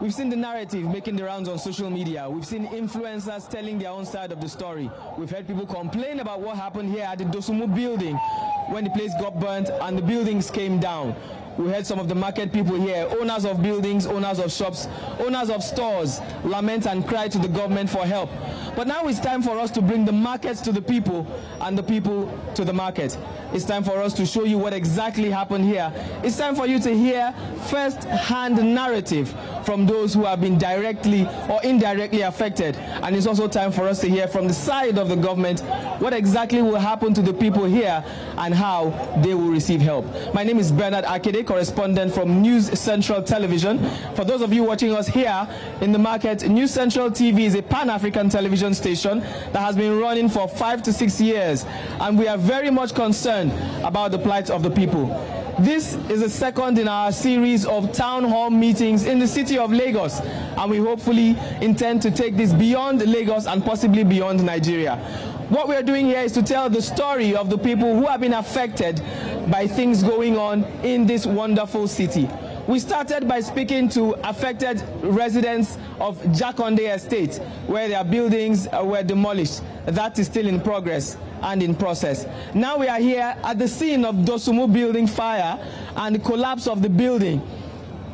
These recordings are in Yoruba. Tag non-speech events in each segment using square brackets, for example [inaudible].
We've seen the narrative making the rounds on social media. We've seen influencers telling their own side of the story. We've heard people complain about what happened here at the Dosumu building when the place got burnt and the buildings came down. We heard some of the market people here, owners of buildings, owners of shops, owners of stores, lament and cry to the government for help. But now it's time for us to bring the markets to the people and the people to the market. It's time for us to show you what exactly happened here. It's time for you to hear first-hand narrative from those who have been directly or indirectly affected. And it's also time for us to hear from the side of the government what exactly will happen to the people here and how they will receive help. My name is Bernard Akede, correspondent from News Central Television. For those of you watching us here in the market, News Central TV is a pan-African television station that has been running for five to six years. And we are very much concerned about the plight of the people. This is the second in our series of town hall meetings in the city of Lagos, and we hopefully intend to take this beyond Lagos and possibly beyond Nigeria. What we're doing here is to tell the story of the people who have been affected by things going on in this wonderful city. We started by speaking to affected residents of Jakonde Estate, where their buildings uh, were demolished. That is still in progress and in process. Now we are here at the scene of Dosumu building fire and the collapse of the building.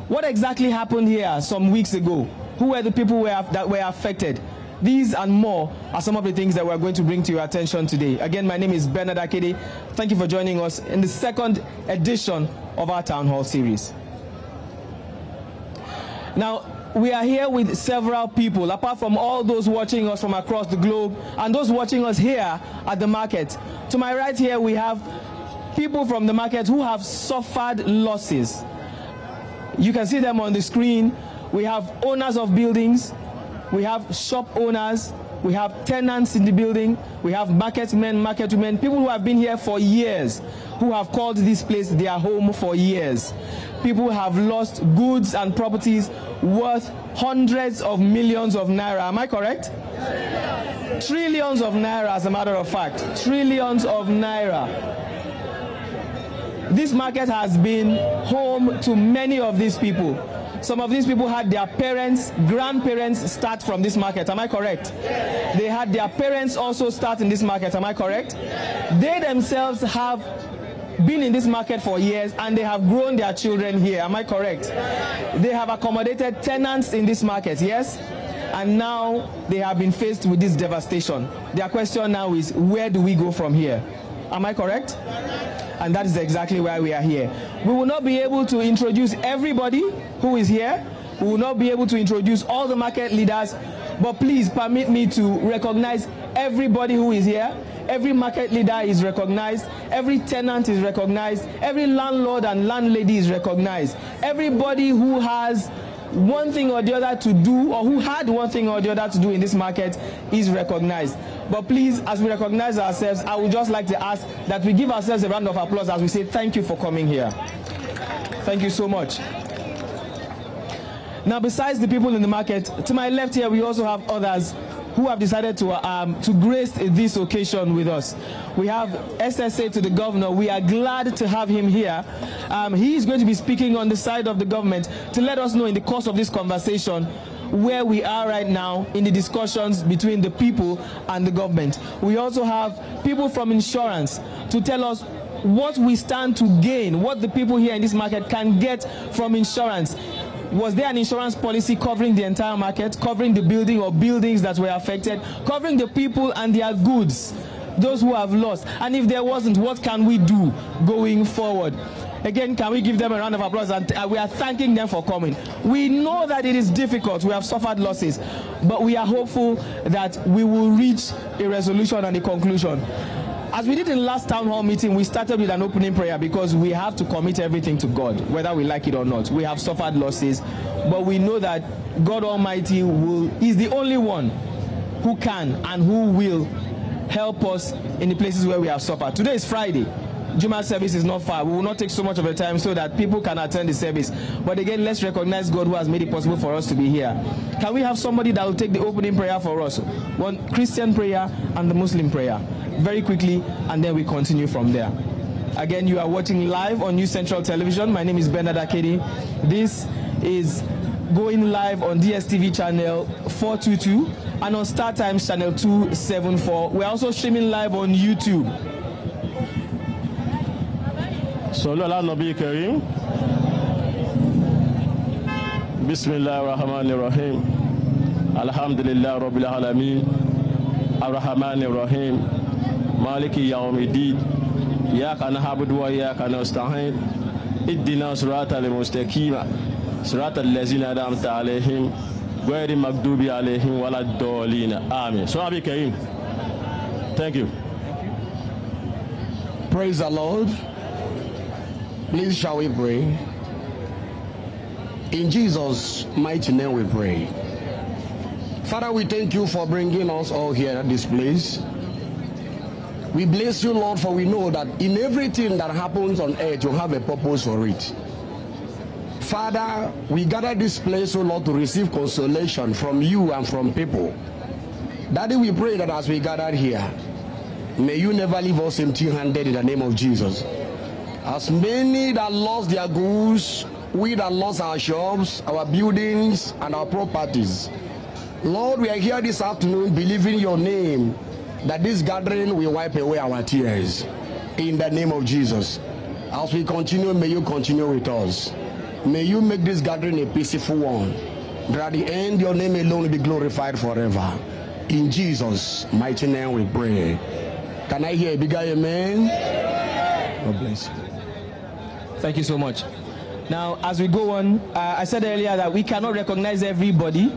What exactly happened here some weeks ago? Who were the people were, that were affected? These and more are some of the things that we're going to bring to your attention today. Again, my name is Bernard Akede. Thank you for joining us in the second edition of our Town Hall series. Now, we are here with several people, apart from all those watching us from across the globe and those watching us here at the market. To my right here, we have people from the market who have suffered losses. You can see them on the screen. We have owners of buildings, we have shop owners, we have tenants in the building, we have market men, market women, people who have been here for years, who have called this place their home for years. People have lost goods and properties worth hundreds of millions of naira. Am I correct? Yes. Trillions of naira, as a matter of fact. Trillions of naira. This market has been home to many of these people. Some of these people had their parents, grandparents start from this market. Am I correct? They had their parents also start in this market. Am I correct? They themselves have been in this market for years and they have grown their children here. Am I correct? They have accommodated tenants in this market, yes? And now they have been faced with this devastation. Their question now is where do we go from here? Am I correct? And that is exactly why we are here. We will not be able to introduce everybody who is here. We will not be able to introduce all the market leaders, but please permit me to recognize everybody who is here. Every market leader is recognized. Every tenant is recognized. Every landlord and landlady is recognized. Everybody who has one thing or the other to do or who had one thing or the other to do in this market is recognized. But please, as we recognize ourselves, I would just like to ask that we give ourselves a round of applause as we say thank you for coming here. Thank you so much. Now, besides the people in the market, to my left here, we also have others who have decided to, um, to grace this occasion with us. We have SSA to the governor. We are glad to have him here. Um, he is going to be speaking on the side of the government to let us know in the course of this conversation where we are right now in the discussions between the people and the government. We also have people from insurance to tell us what we stand to gain, what the people here in this market can get from insurance was there an insurance policy covering the entire market, covering the building or buildings that were affected, covering the people and their goods, those who have lost? And if there wasn't, what can we do going forward? Again, can we give them a round of applause? And uh, we are thanking them for coming. We know that it is difficult. We have suffered losses, but we are hopeful that we will reach a resolution and a conclusion. As we did in last town hall meeting, we started with an opening prayer because we have to commit everything to God, whether we like it or not. We have suffered losses, but we know that God Almighty will is the only one who can and who will help us in the places where we have suffered. Today is Friday. Juma service is not far. We will not take so much of the time so that people can attend the service. But again, let's recognize God who has made it possible for us to be here. Can we have somebody that will take the opening prayer for us? One Christian prayer and the Muslim prayer. very quickly and then we continue from there. Again, you are watching live on New Central Television. My name is Bernard Akedi. This is going live on DSTV channel 422 and on Star Times channel 274. We're also streaming live on YouTube. Sọlọ́lá Nàbí Karim. Bismillah ar-Rahman ar-Rahim. Alhamdulillah Rabbil Alamin. Ar-Rahman ar-Rahim العالمين الرحمن الرحيم مالك يوم الدين إياك نعبد وإياك نستعين اهدنا صراط المستقيم صراط الذين أنعمت عليهم غير المغضوب عليهم ولا الضالين آمين صلوا على الكريم Thank you. Praise the Lord. Please shall we pray? In Jesus' mighty name we pray. Father, we thank you for bringing us all here at this place. We bless you, Lord, for we know that in everything that happens on earth, you have a purpose for it. Father, we gather this place, oh Lord, to receive consolation from you and from people. Daddy, we pray that as we gather here, may you never leave us empty handed in the name of Jesus. As many that lost their goods, we that lost our shops, our buildings, and our properties. Lord, we are here this afternoon believing your name that this gathering will wipe away our tears. In the name of Jesus. As we continue, may you continue with us. May you make this gathering a peaceful one. That at the end, your name alone will be glorified forever. In Jesus' mighty name we pray. Can I hear a bigger amen? God bless you. Thank you so much. Now, as we go on, uh, I said earlier that we cannot recognize everybody.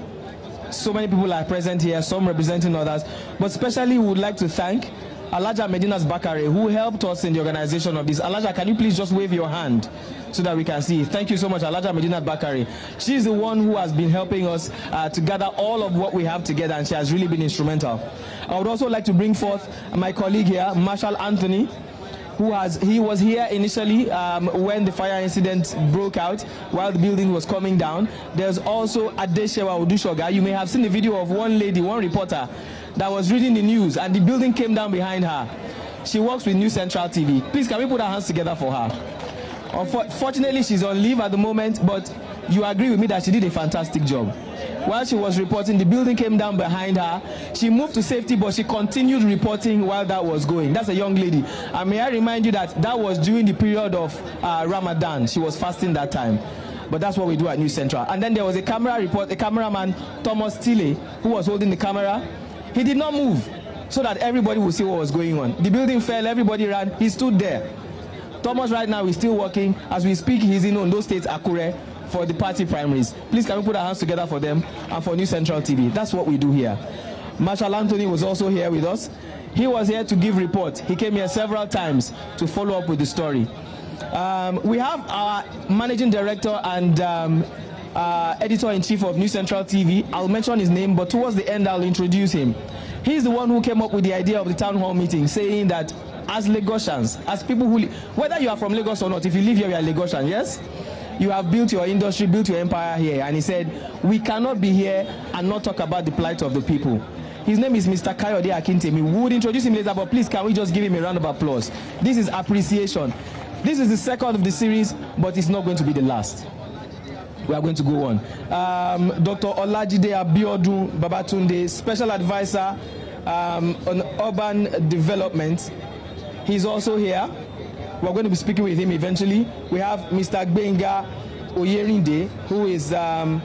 So many people are present here, some representing others. But especially, we would like to thank Alaja Medinas Bakare, who helped us in the organization of this. Alaja, can you please just wave your hand so that we can see? Thank you so much, Alaja Medinas Bakare. She's the one who has been helping us uh, to gather all of what we have together, and she has really been instrumental. I would also like to bring forth my colleague here, Marshall Anthony who has he was here initially um, when the fire incident broke out while the building was coming down. There's also adeshewa odushoga. You may have seen the video of one lady one reporter that was reading the news and the building came down behind her. She works with new central tv please can we put our hands together for her? Unfortunately she's on leave at the moment but you agree with me that she did a fantastic job while she was reporting the building came down behind her she moved to safety but she continued reporting while that was going that's a young lady and may i remind you that that was during the period of uh, ramadan she was fasting that time but that's what we do at News Central. And then there was a camera report, a cameraman, Thomas Tille, who was holding the camera. He did not move so that everybody would see what was going on. The building fell, everybody ran, he stood there. Thomas right now is still working. As we speak, he's in Ondo State, Akure, for the party primaries. Please can we put our hands together for them and for New Central TV. That's what we do here. Marshall Anthony was also here with us. He was here to give report. He came here several times to follow up with the story. Um, we have our managing director and um, uh, editor-in-chief of New Central TV. I'll mention his name, but towards the end, I'll introduce him. He's the one who came up with the idea of the town hall meeting, saying that as Lagosians, as people who, whether you are from Lagos or not, if you live here, you are Lagosian, yes? You have built your industry, built your empire here. And he said, we cannot be here and not talk about the plight of the people. His name is Mr. Kayode Akintemi. We would introduce him later, but please can we just give him a round of applause? This is appreciation. This is the second of the series, but it's not going to be the last. We are going to go on. Um, Dr. Olajide Abiodun Babatunde, Special Advisor um, on Urban Development. He's also here. We're going to be speaking with him eventually. We have Mr. Gbenga Oyerinde, who is um,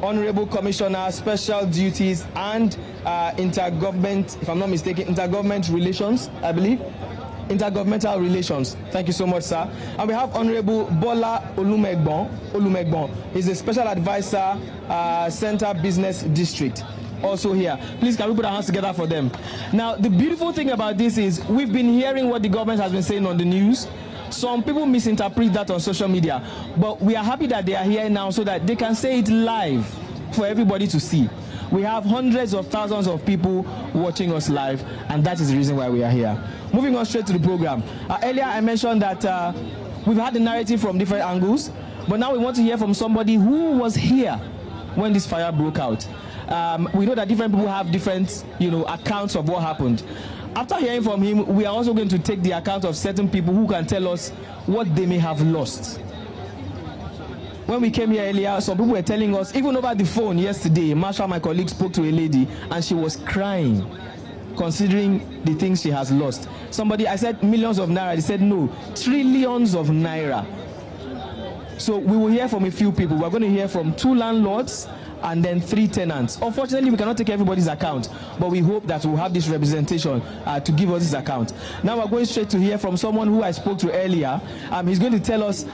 Honorable Commissioner, Special Duties and uh, Intergovernment, if I'm not mistaken, Intergovernment Relations, I believe. Intergovernmental Relations. Thank you so much, sir. And we have Honorable Bola Olumegbon. Olumegbon. He's a Special Advisor, uh, Center Business District. Also here. Please, can we put our hands together for them? Now, the beautiful thing about this is we've been hearing what the government has been saying on the news. Some people misinterpret that on social media, but we are happy that they are here now so that they can say it live for everybody to see. We have hundreds of thousands of people watching us live, and that is the reason why we are here. Moving on straight to the program. Uh, earlier, I mentioned that uh, we've had the narrative from different angles, but now we want to hear from somebody who was here when this fire broke out. Um, we know that different people have different, you know, accounts of what happened. After hearing from him, we are also going to take the account of certain people who can tell us what they may have lost. when we came here earlier, some people were telling us, even over the phone yesterday, Marsha, my colleague, spoke to a lady and she was crying, considering the things she has lost. Somebody, I said millions of naira. They said no, trillions of naira. So we will hear from a few people. We're going to hear from two landlords and then three tenants. Unfortunately, we cannot take everybody's account, but we hope that we'll have this representation uh, to give us this account. Now we're going straight to hear from someone who I spoke to earlier. Um, he's going to tell us,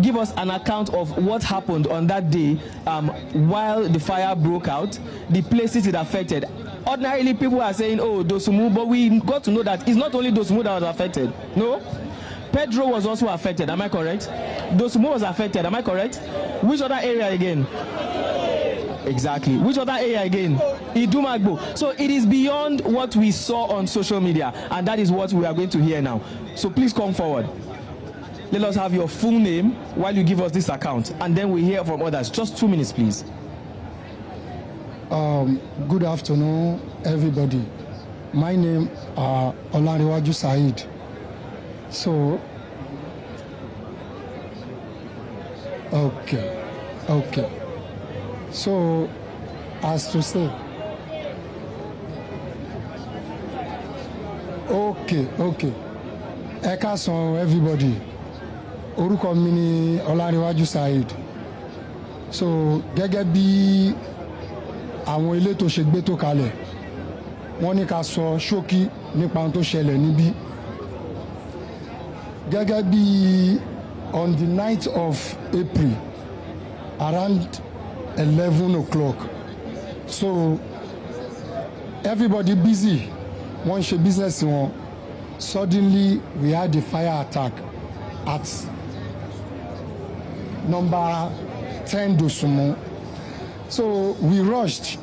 give us an account of what happened on that day um, while the fire broke out, the places it affected. Ordinarily, people are saying, oh, Dosumu, but we got to know that it's not only Dosumu that was affected. No? Pedro was also affected, am I correct? Dosumu was affected, am I correct? Which other area again? Exactly. Which other area again? Idumagbo. So it is beyond what we saw on social media, and that is what we are going to hear now. So please come forward. Let us have your full name while you give us this account, and then we hear from others. Just two minutes, please. Um, good afternoon, everybody. My name uh, Olariwaju Said. So, okay, okay. So, as to say, okay, okay. Ẹ káàsán everybody. Orúkọ mi ni Ọláníwájú Saheed. So, gẹ́gẹ́ bí àwọn elétò ṣe gbé tó kalẹ̀, wọ́n ní ká sọ ṣókí nípa ohun tó ṣẹlẹ̀ níbí. Gẹ́gẹ́ bí on the night of April around eleven o'clock. So everybody busy. Wọ́n ṣe business wọn. Suddenly we had a fire attack at number ten Dosumu so we rushed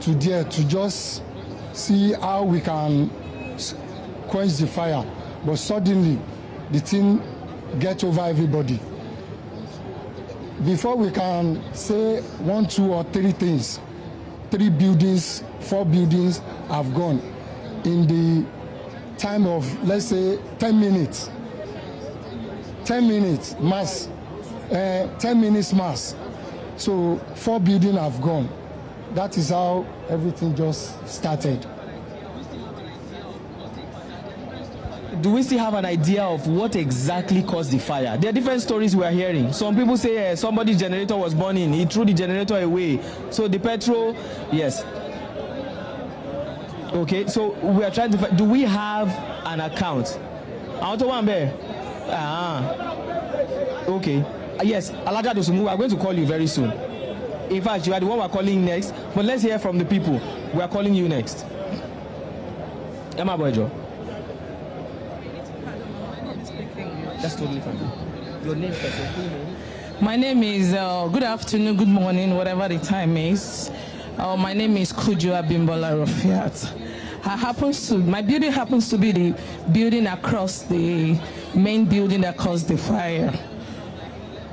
to there to just see how we can quench the fire. But suddenly the thing get over everybody before we can say one two or three things three buildings four buildings have gone. In the time of let's say ten minutes ten minutes mass uh, ten minutes mass. So four buildings have gone. That is how everything just started. Do we still have an idea of what exactly caused the fire? There are different stories we are hearing. Some people say uh, somebody's generator was burning, he threw the generator away. So the petrol, yes. Okay, so we are trying to find, do we have an account? One bear. Ah. Okay. Uh, yes, Alaja Dosumu, we are going to call you very soon. In fact, you are the one we are calling next, but let's hear from the people. We are calling you next. Emma Boyjo. That's totally fine. Your name name. My name is, uh, good afternoon, good morning, whatever the time is. Uh, my name is Kujo Abimbola Rafiat. I happens to, my building happens to be the building across the main building that caused the fire.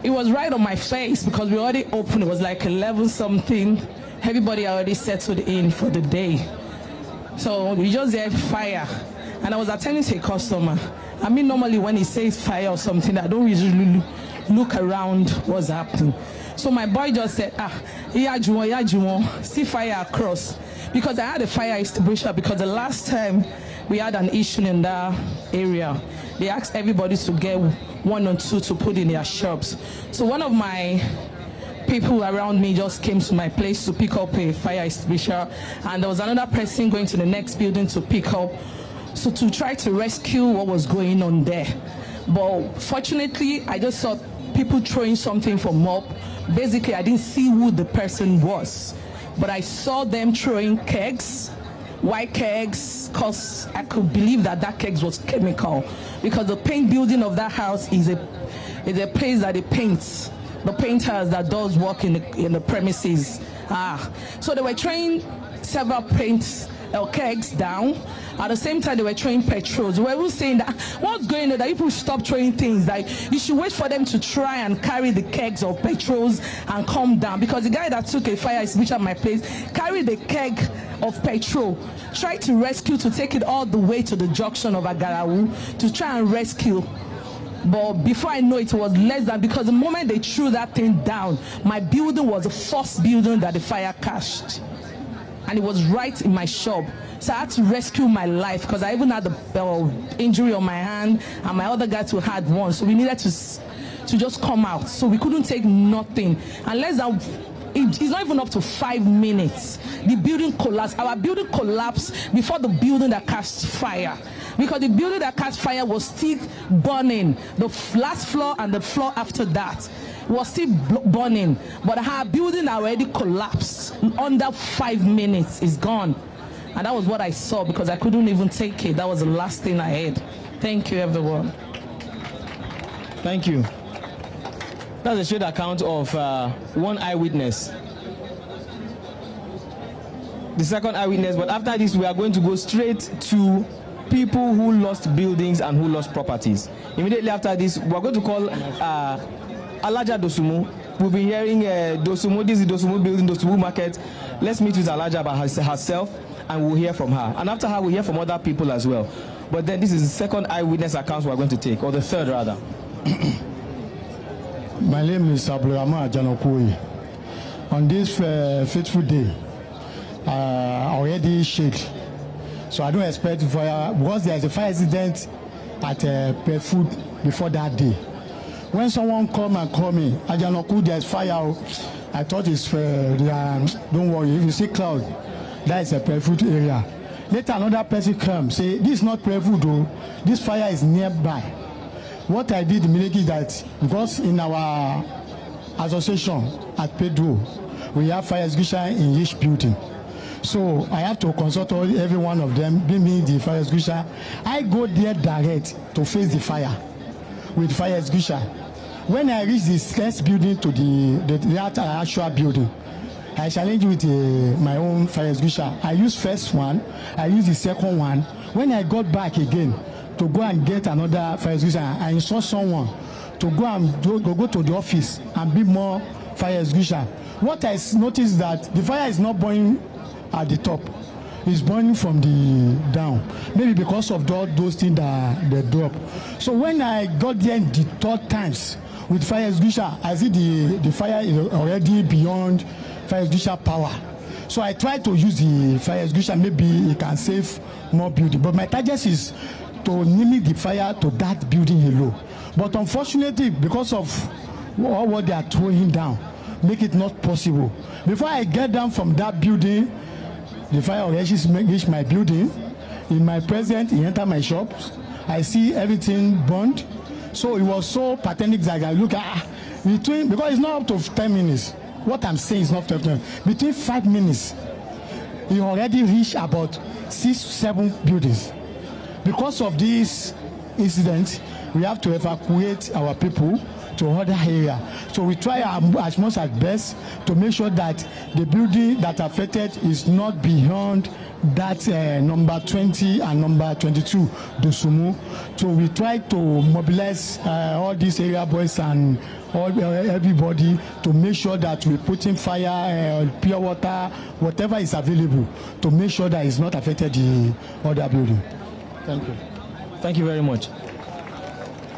It was right on my face because we already opened, it was like 11 something. Everybody already settled in for the day. So we just had fire. And I was attending to a customer. I mean, normally when he says fire or something, I don't usually look around what's happening. So my boy just said, ah, yeah, yeah, Juwon, see fire across. Because I had a fire extinguisher because the last time we had an issue in that area, they asked everybody to get one or two to put in their shops. So one of my people around me just came to my place to pick up a fire extinguisher and there was another person going to the next building to pick up so to try to rescue what was going on there. But fortunately i just saw people throwing something from up basically i didn't see who the person was. But i saw them throwing kegs white kegs because i could believe that that kegs was chemical. Because the paint building of that house is a is a place that they paint. The painters that does work in the in the premises. Ah. So they were throwing several paints uh, kegs down. At the same time they were throwing petrols we were saying that what's going on? That people stop throwing things. Like you should wait for them to try and carry the kegs of petrols and come down. Because the guy that took a fire extinguisher at my place. Carried the keg of petrol. Tried to rescue to take it all the way to the junction of agarawu to try and rescue. But before I know it was less than because the moment they threw that thing down, my building was the first building that the fire cashed. And it was right in my shop. So I had to rescue my life because I even had the injury on my hand and my other guys who had one. So we needed to to just come out. So we couldn't take nothing. And less than it- it's not even up to five minutes. The building collapsed. Our building collapsed before the building that cast fire. Because the building that cast fire was still burning. The last floor and the floor after that was still burning. But her building already collapsed. Under five minutes, it's gone. And that was what I saw because I couldn't even take it. That was the last thing I had. Thank you, everyone. Thank you. That's a straight account of uh, one eyewitness. The second eyewitness, but after this, we are going to go straight to people who lost buildings and who lost properties. Immediately after this, we are going to call uh, Alaja Dosumu. We've been hearing uh, Dosumu, this is Dosumu building, Dosumu market. Let's meet with Alaja by hers- herself and we'll hear from her. And after her, we'll hear from other people as well. But then this is the second eyewitness account we're going to take, or the third rather. [coughs] My name is Abdulrahman Ajanokoye. On this uh, fateful day, uh, already shake. So I don't expect fire because there is a fire incident at uh, Pet Food before that day. When someone come and call me, Ajanoku, there is fire. oh." I thought it's uh, are, don't worry. If you see cloud, that is a Food area. Later another person come say this is not Food though. This fire is nearby. What I did immediately that because in our association at Pedro, we have fire extinguisher in each building. So I have to consult all, every one of them, give me the fire extinguisher. I go there direct to face the fire with fire extinguisher. When I reach the next building to the, the, that actual building, I challenge with uh, my own fire extinguisher. I use first one, I use the second one. When I got back again to go and get another fire extinguisher, I instruct someone to go and do, go, go to the office and be more fire extinguisher. What I noticed that the fire is not burning at the top. It's burning from the down. Maybe because of all those things that they drop. So when I got there the third times with fire extinguisher, I see the, the fire is already beyond fire extinguisher power. So I try to use the fire extinguisher, maybe it can save more building. But my target is to limit the fire to that building alone. But unfortunately, because of all what they are throwing down, make it not possible. Before I get down from that building, the fire already reach my building. In my present, he enter my shop. I see everything burned. So it was so pathetic that I look ah, between because it's not up to ten minutes. What I'm saying is not ten minutes. Between five minutes, he already reached about six, seven buildings. Because of this incident, we have to evacuate our people to other area. So we try am- as much as best to make sure that the building that affected is not beyond that uh, number 20 and number 22 Dosumu. So we try to mobilize uh, all these area boys and all uh, everybody to make sure that we put in fire, uh, pure water, whatever is available to make sure that it's not affected the other building. Thank you. Thank you very much.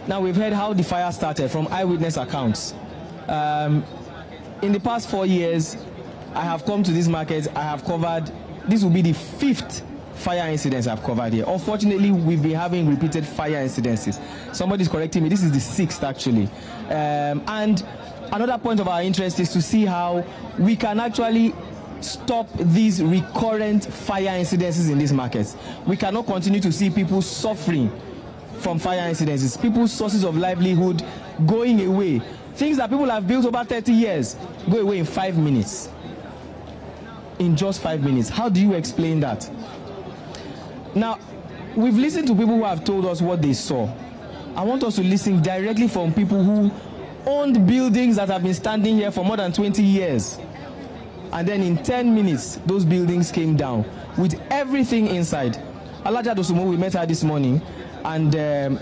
Now we've heard how the fire started from eyewitness accounts. Um, in the past four years, I have come to this market. I have covered. This will be the fifth fire incidents I've covered here. Unfortunately, we've been having repeated fire incidences. Somebody's correcting me. This is the sixth actually. Um, and another point of our interest is to see how we can actually stop these recurrent fire incidences in these markets. We cannot continue to see people suffering from fire incidences, people's sources of livelihood going away. Things that people have built over 30 years go away in five minutes. In just five minutes. How do you explain that? Now, we've listened to people who have told us what they saw. I want us to listen directly from people who owned buildings that have been standing here for more than 20 years. And then in 10 minutes, those buildings came down with everything inside. Alaja Dosumo, we met her this morning, and um,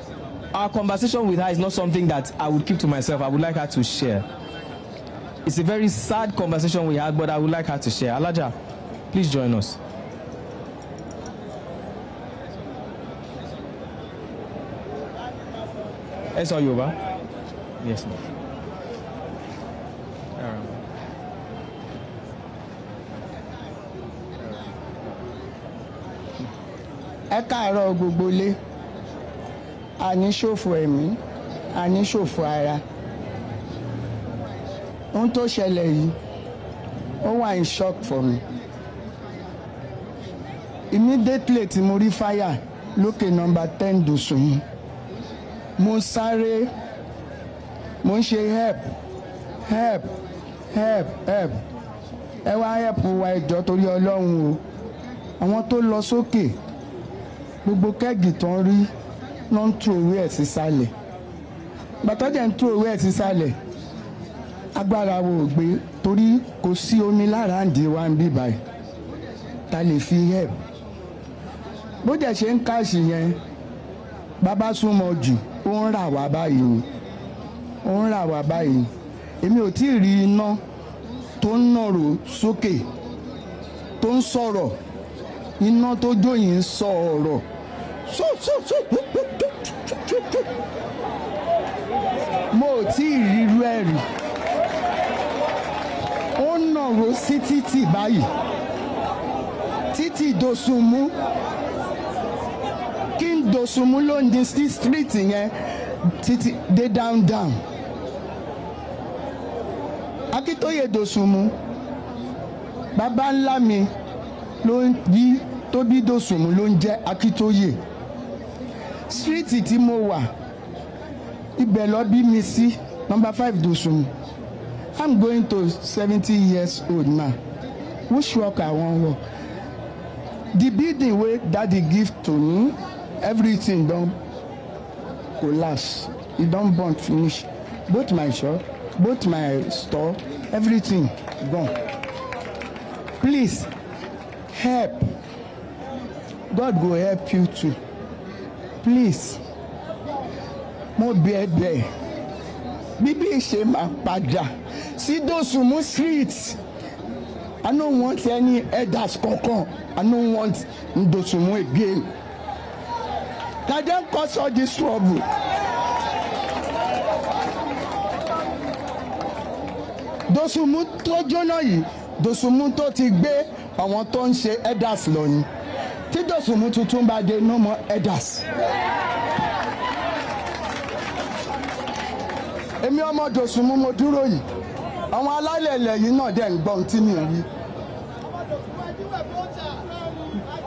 our conversation with her is not something that I would keep to myself. I would like her to share. It's a very sad conversation we had, but I would like her to share. Alaja, please join us. ẹ sọ yorùbá. yes ma. ẹ káàárọ̀ gbogbo ilé àní ṣòfò ẹ̀mí àní ṣòfò ara. Ohun tó ṣẹlẹ̀ yìí ó wà in shock for me. Immediately tí mo rí fire lókè nọ́mbà ten dùsùn mo sáré mo ń ṣe help help help help. Ẹ wá help wa ẹjọ́ torí ọlọ́run o. Àwọn tó lọ sókè gbogbo kẹ́gì ń rí ló ń tú owó ẹ̀ sísàlẹ̀ gbàtọ́jà ń tú owó ẹ̀ sísàlẹ̀ agbára wo ò gbé torí kò sí omi lára àǹdí wa ń bí báyìí. Ta lè fi help? Bó dẹ̀ ṣe ń káàsì yẹn bàbá súnmọ́ jù ó ń rà wá báyìí ó ń rà wá báyìí. Èmi ò tí ì rí iná tó ń nàró sókè tó ń sọ̀rọ̀. Iná tó jó yìí ń sọ ọ̀rọ̀. So so so mo ò tí ì rírú ẹ̀ rí. Ó nàró sí títì báyìí. Títì dòsùnmú kí n dòsùnmú ló ń di sí street yẹn títí dé down akíntóye dòsùnmú bàbá ńlá mi ló ń yí tó bí dòsùnmù ló ń jẹ́ akíntóyè síríìtì tí mo wà ibẹ̀ lọ bí mi sí number five dòsùnmù i'm going to seventy years old now. Which work i wan work? The building wey daddy give to me everything don collapse. E don burn finish. Both my shop both my store everything gone. Please help. God go help you too please. Mo bẹ̀ bẹ̀. Bíbí ṣe máa padà sí Dosunmu street i no want any elders kankan. I no want Dosunmu again. Na dem cause all this trouble. Dosunmu tó jóná yìí Dosunmu tó ti gbé àwọn tó ń ṣe elders lọ ni tí Dosunmu tuntun bá dé no more elders. èmi ọmọ Dosunmu mo dúró yìí àwọn alálẹ̀lẹ̀ yìí náà dẹ̀ ń gbọ́ ohun tí mi ò rí.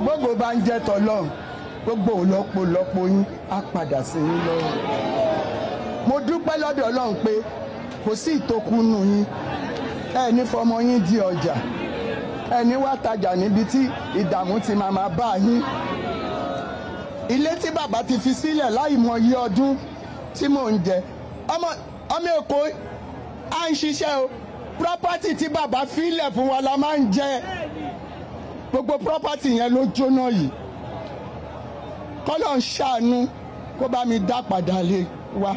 gbogbo bá ń jẹ́ tọ́lọ́run gbogbo òlọ́pọ̀lọpọ̀ yín á padà sí yín lọ́rùn. mo dúpẹ́ lọ́dọ̀ Ọlọ́run pé kò sí ìtòkùnú yín ẹ ní fọmọ yín di ọjà ẹ ní wá tajà níbi tí ìdààmú ti máa máa bá yín. ilé tí bàbá ti fi sílẹ̀ láì mọ iye ọdún tí mò ń jẹ. Ọmọ èkó à ń ṣiṣẹ́ o. Property tí bàbá filẹ̀ fún wa la máa ń jẹ. Gbogbo property yẹn ló jóná yìí. Kọ́lọ̀ ń ṣàánú kó bá mi dá padà lé wa.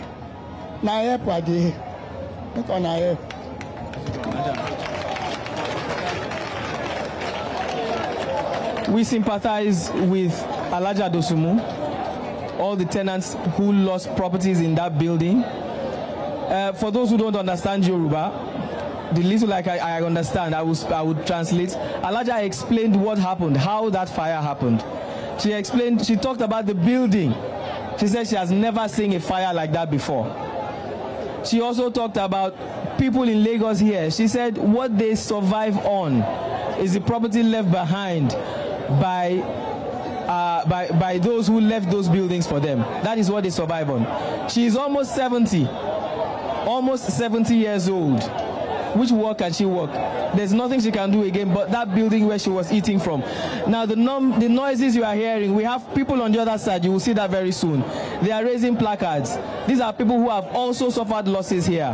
Na help àdé nǹkan na help. We sympathize with Alaja Dosumu, all the tenants who lost properties in that building. Uh, for those who don't understand Yoruba, the little like I, I understand, I will, I will translate. Alaja explained what happened, how that fire happened. She explained, she talked about the building. She said she has never seen a fire like that before. She also talked about people in Lagos here. She said what they survive on is the property left behind by uh, by by those who left those buildings for them. That is what they survive on. She is almost 70, almost 70 years old. Which work can she work? There's nothing she can do again but that building where she was eating from. Now the num the noises you are hearing, we have people on the other side. You will see that very soon. They are raising placards. These are people who have also suffered losses here.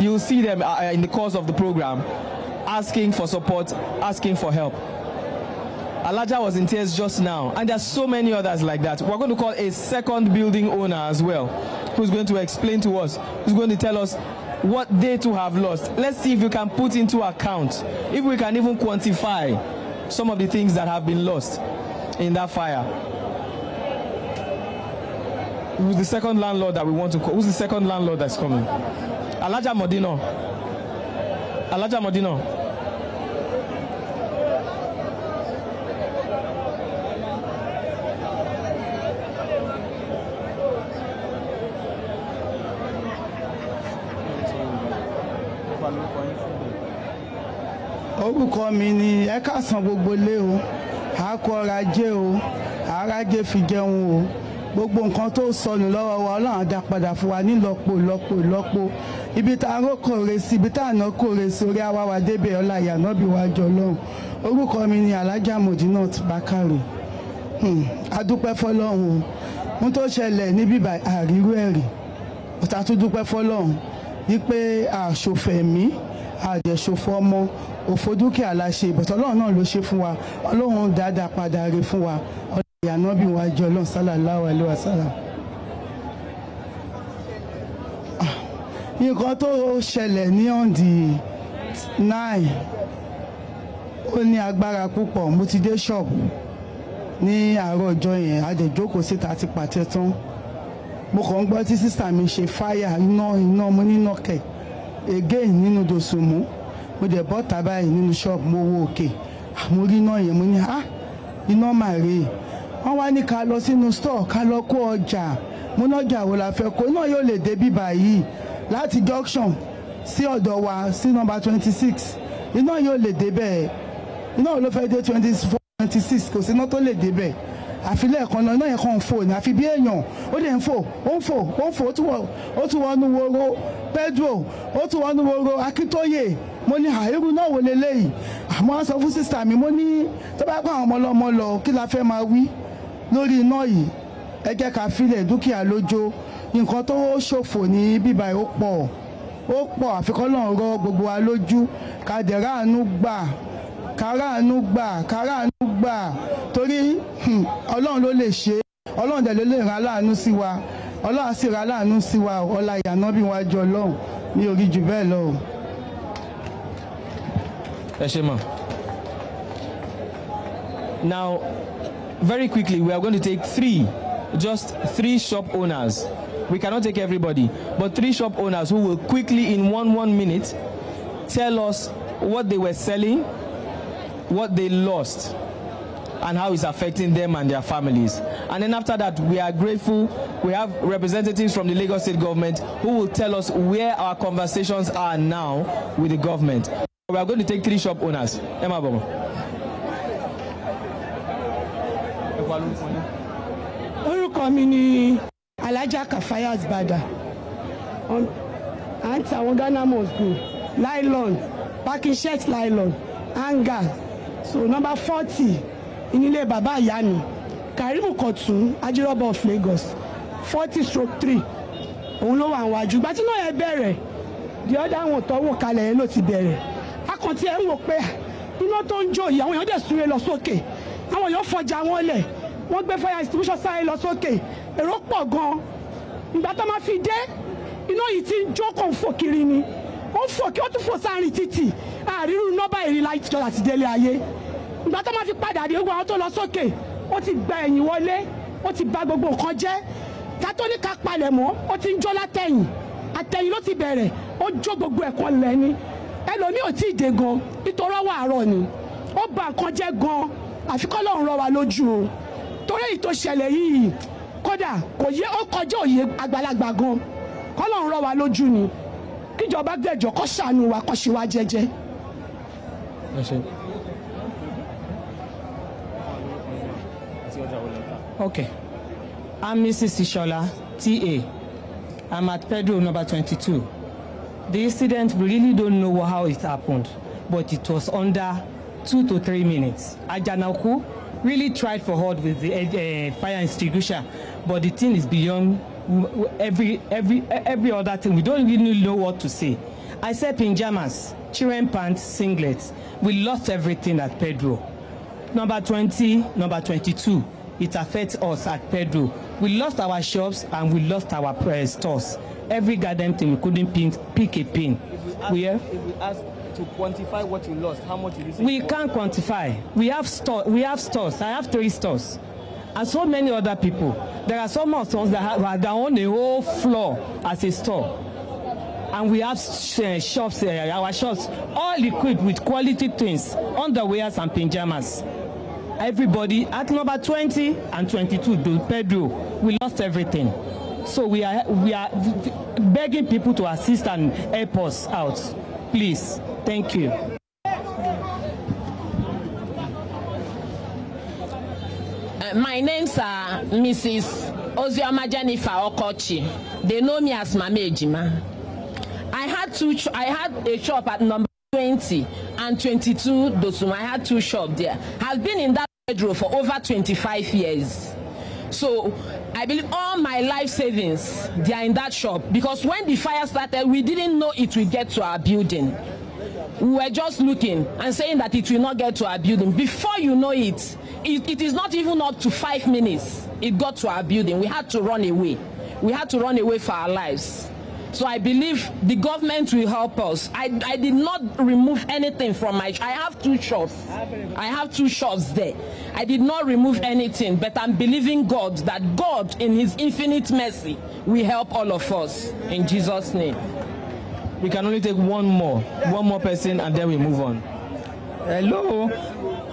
You will see them uh, in the course of the program, asking for support, asking for help. Alaja was in tears just now, and there's so many others like that. We're going to call a second building owner as well, who's going to explain to us, who's going to tell us what they too have lost. Let's see if we can put into account, if we can even quantify some of the things that have been lost in that fire. who's the second landlord that we want to call? Who's the second landlord that's coming? Alaja Modino. Alaja Modino. Orúkọ mi ni ẹ káàsán gbogbo lé o. Àkọọrọ ajé o. Àrájé fi jẹun o. Gbogbo nǹkan tó sọnù lọ́wọ́ wa ọlọ́run dá padà fún wa nílọ́po ìlọ́po ìlọ́po ibi tá a ró kòrè sí ibi tá a ná kòrè sí orí àwa wa débẹ̀ ọlá ìyànà bí wàá jọ lọ́hùn. Orúkọ mi ni alájà modinat bakare adúpẹ́ fọlọ́run o. Ohun tó ṣẹlẹ̀ ní bíbá àrírú ọ̀tá tó dúpẹ́ fọlọ́run wípé àṣòfẹ̀mí àdẹ̀ṣòfò ọmọ òfò dúkìá la ṣe ìbọ̀tọ̀ ọlọ́run náà ló ṣe fún wa. Ọlọ́run dáadáa padà rè fún wa. Ọlọ́run ìyànà bí wàá jọ ọlọ́run sallallahu alaihi wasallam. Nǹkan tó ṣẹlẹ̀ ní ọ̀ǹdì nine ó ní agbára púpọ̀. Mo ti dé ṣọ́ọ̀bù ní àárọ̀ ọjọ́ yẹn adẹ̀jókòó síta ti pàtẹ tán. Mo kàn ń gbọ́ tí sísà mi ṣe fáyà iná iná mo níná kẹ̀ again nínú dòsùnmù mo dẹ̀ bọ́ tà báyìí nínú ṣọ́ọ̀bù mo wo òkè. Mo rí iná yẹn mo ní ah iná mà rè. É wọ́n wá ní ká lọ sínú store ká lọ kó ọjà. Mo nájà wo la fẹ́ kó? Iná yóò lè dé bíbà yìí. Láti junction sí ọ̀dọ̀ wa sí nọ́mbà twenty six iná yóò lè dé bẹ́ẹ̀. Iná ló fẹ́ dé twenty four twenty six kò sí iná tó lè dé bẹ́ẹ̀ àfi lẹ́ẹ̀kan náà iná yẹn kàn ń fò ní àfi bí èèyàn ó lè ń fò ó ń fò ó ń fò ó tún wọnú woro pedro ó tún wọnú woro akíntóye mo ní àìrú náà wò leléyìí àmọ́ sọ fún sísá mi mo ní tó bá pa àwọn ọmọ ọlọ́mọ lọ kí la fẹ́ máa wí lórí iná yìí? Ẹ jẹ́ ká filẹ̀ dúkìá lójó. Nǹkan tó ṣòfò ní bíbá ó pọ̀ ó pọ̀ àfikọ́ náà rọ gbogbo wa lójú ká gbà káràánú gbà káràánú gbà torí hmm, ọlọ́run ló lè ṣe ọlọ́run dẹ̀ ló lè rán aláàánú sí wa ọlọ́run sì rán aláàánú sí wa ọlá ìyànà bí wọ́n jọ ọlọ́run mi ò rí jù bẹ́ẹ̀ lọ. o. Eshema. Now, very quickly, we are going to take three, just three shop owners. We cannot take everybody, but three shop owners who will quickly, in one one minute, tell us what they were selling, what they lost, and how it's affecting them and their families. And then after that, we are grateful. We have representatives from the Lagos State government who will tell us where our conversations are now with the government. We are going to take three shop owners. Emma Bomo. orúkọ mi ni alhaja kafayat bada à ń ta àwọn ghana go nylon packing shirt nylon hanger so number forty ìnílé bàbá ìyá mi karimu kọtun ajírọ́bọ̀ of lagos. Forty stroke three òun ló wà wájú. Ìgbà tí náà yẹn bẹ̀rẹ̀ di ọ̀dà àwọn tọ́wọ́ kalẹ̀ yẹn ló ti bẹ̀rẹ̀. Akọ̀ntì ẹ̀ ń wò pé iná tó ń jó yìí àwọn èèyàn dẹ̀ súré lọ sókè. Àwọn èèyàn fọjà wọn lẹ̀. Wọ́n gbé fire extinguisher sáré lọ sókè. Èrò pọ̀ gan-an ìgbà tó máa fi dé iná yìí ti ń jó kàn ń fò kiri ni ó fò kí ó tún fò sáárín títì. Àrírú nọ́bà ìrìn láì jọ àti délé ayé. Ìgbà tó máa fi padà dé gbogbo àwọn tó lọ sókè. Ó ti gba ẹ̀yìn wọlé. Ó ti bà gbogbo nǹkan jẹ́. Kátólíkà palẹ̀ mọ́ ó ti ń jó látẹ̀yìn. Àtẹ̀yìn ló ti bẹ̀rẹ̀. Ó jó gbogbo ẹ̀kan lẹ́ni. Ẹlòmíì ò tí ì dé gan nítorí ọwọ́ àárọ̀ ni. Ó bà nǹkan jẹ́ gan àfi kọ́ lọ́run rọ wa lójú o. Torí èyí tó ṣẹlẹ̀ yìí kódà kò yẹ ó kọjá òye àgbàlagbà gan. Kọ́ lọ́run rọ wa lójú ni kíjọba gbẹ̀jọ kó ṣàánú wa kó ṣe wa jẹ́jẹ́. Okay. I'm Mrs. Ishola, TA. I'm at Pedro number 22. The incident, we really don't know how it happened, but it was under two to three minutes. Ajanaku really tried for hard with the uh, fire extinguisher, but the thing is beyond every every every other thing. We don't really know what to say. I said pajamas, children pants, singlets. We lost everything at Pedro. Number 20, number 22, it affects us at Pedro. We lost our shops and we lost our uh, stores. Every garden thing, we couldn't pin, pick a pin. We, have, if we ask to quantify what you lost, how much you we can't quantify. We have store, we have stores. I have three stores. And so many other people. There are some of us that, have, that own a whole floor as a store. And we have uh, shops, uh, our shops, all equipped with quality things, underwears and pajamas. Everybody at number 20 and 22, do Pedro, we lost everything. So we are, we are begging people to assist and help us out. Please. Thank you. My name's uh, Mrs. Ozioma Jennifer Okochi. They know me as Mama Ejima. I had two. I had a shop at number 20 and 22 Dosum. I had two shops there. I've been in that bedroom for over 25 years. So I believe all my life savings they are in that shop because when the fire started, we didn't know it will get to our building. We were just looking and saying that it will not get to our building. Before you know it, it, it is not even up to five minutes. It got to our building. We had to run away. We had to run away for our lives. So I believe the government will help us. I, I did not remove anything from my. I have two shops. I have two shops there. I did not remove anything, but I'm believing God that God, in His infinite mercy, will help all of us. In Jesus' name. We can only take one more, one more person, and then we move on. hello.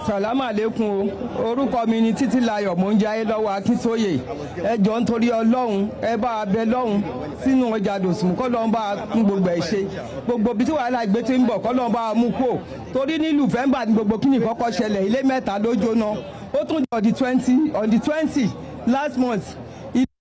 Salamu aleykum o. Orúkọ mi ni títílayọ̀ mò ń jayé lọ́wọ́ akíntóye ẹ jọ ń torí ọlọ́run ẹ bá a bẹ lọ́hùn sínú ọjà dòsùn kọ́ lọ́n bá a kún gbogbo ẹ̀ ṣe. Gbogbo bí tí wàhálà ìgbé tí ń bọ̀ kọ́ lọ́n bá a mú kó torí nílùú fẹ́ńbà ní gbogbo kíni kọ́kọ́ ṣẹlẹ̀ ilé mẹ́ta ló jóná. Ó tún jẹ́ on the twenty on the twenty last month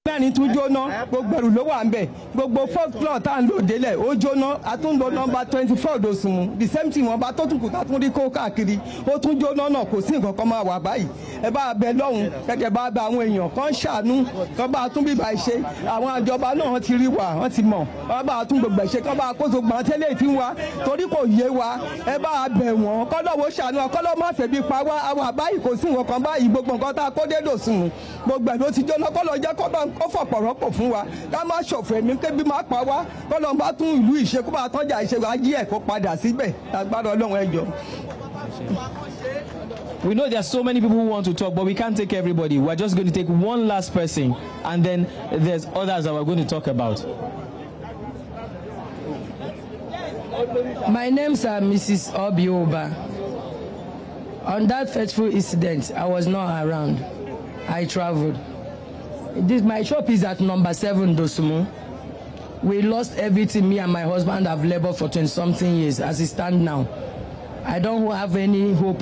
mẹ́rin tún jóná. Gbogbo ẹrù ló wà ń bẹ̀. Gbogbo floor tá à ń lò délẹ̀ ó jóná. A tún lọ nọmba twenty four dòsùnmù the same thing wọn bá tó tún kù tá tún rí kó káàkiri ó tún jóná náà. Kò sí nǹkan kan máa wà báyìí. Ẹ bá bẹ lọ́hùn kẹ̀kẹ́ bá bẹ àwọn èèyàn kan ṣàánú kan bá tún bíbá ṣe. Àwọn àjọba náà wọ́n ti rí wa wọ́n ti mọ̀. Wọ́n bá tún gbogbo ṣe kán bá kóso gbọ̀n tẹ́lẹ̀ tí ń wa torí kò yé wa. Ẹ bá bẹ̀ wọ́n kọ́lọ́wọ́ ṣàánú kọ́lọ́ má fẹ́ bí pa wá. Àwọn àbáyìí kò sí nǹkan kan báyìí. Gbogbo nǹkan tá a kó dé dòsùnmù gbogbo ẹ̀ ló ti jóná. Kọ́lọ́ jẹ́ kó fọ̀pọ̀ rọ́pò fún wa ká má ṣọ̀fọ̀ ẹ̀mí kébi má pa wá kọ́lọ́ bá tún ìlú ìṣe kó bá tọ́jà ìṣe wa jí ẹ̀ kó padà síbẹ̀ agbára ọlọ́run ẹjọ́. We know there are so many people who want to talk, but we can't take everybody. We're just going to take one last person, and then there's others that we're going to talk about. My name's uh, Mrs. Obioba. On that fateful incident, I was not around. I traveled. This my shop is at number seven Dosumu. We lost everything. Me and my husband have labored for 20 something years as it stand now. I don't have any hope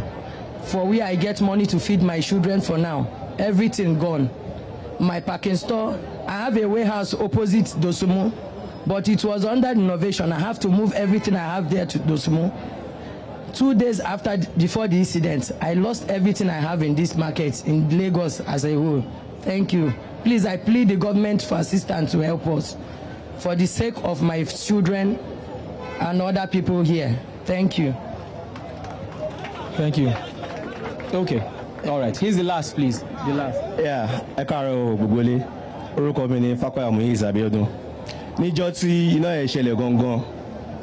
for where I get money to feed my children for now. Everything gone. My parking store, I have a warehouse opposite Dosumu, but it was under renovation. I have to move everything I have there to Dosumu. Two days after, before the incident, I lost everything I have in this market in Lagos as a whole. Thank you. Please, I plead the government for assistance to help us for the sake of my children and other people here. Thank you. Thank you. Okay. All right. Here's the last, please. The last. Yeah, ẹ káàárọ̀ gbogbo ilé. Orúkọ mi ni Fákọ́yà Muyiz Abiodun. Níjọ́ tí iná ẹ̀ ṣẹlẹ̀ gangan,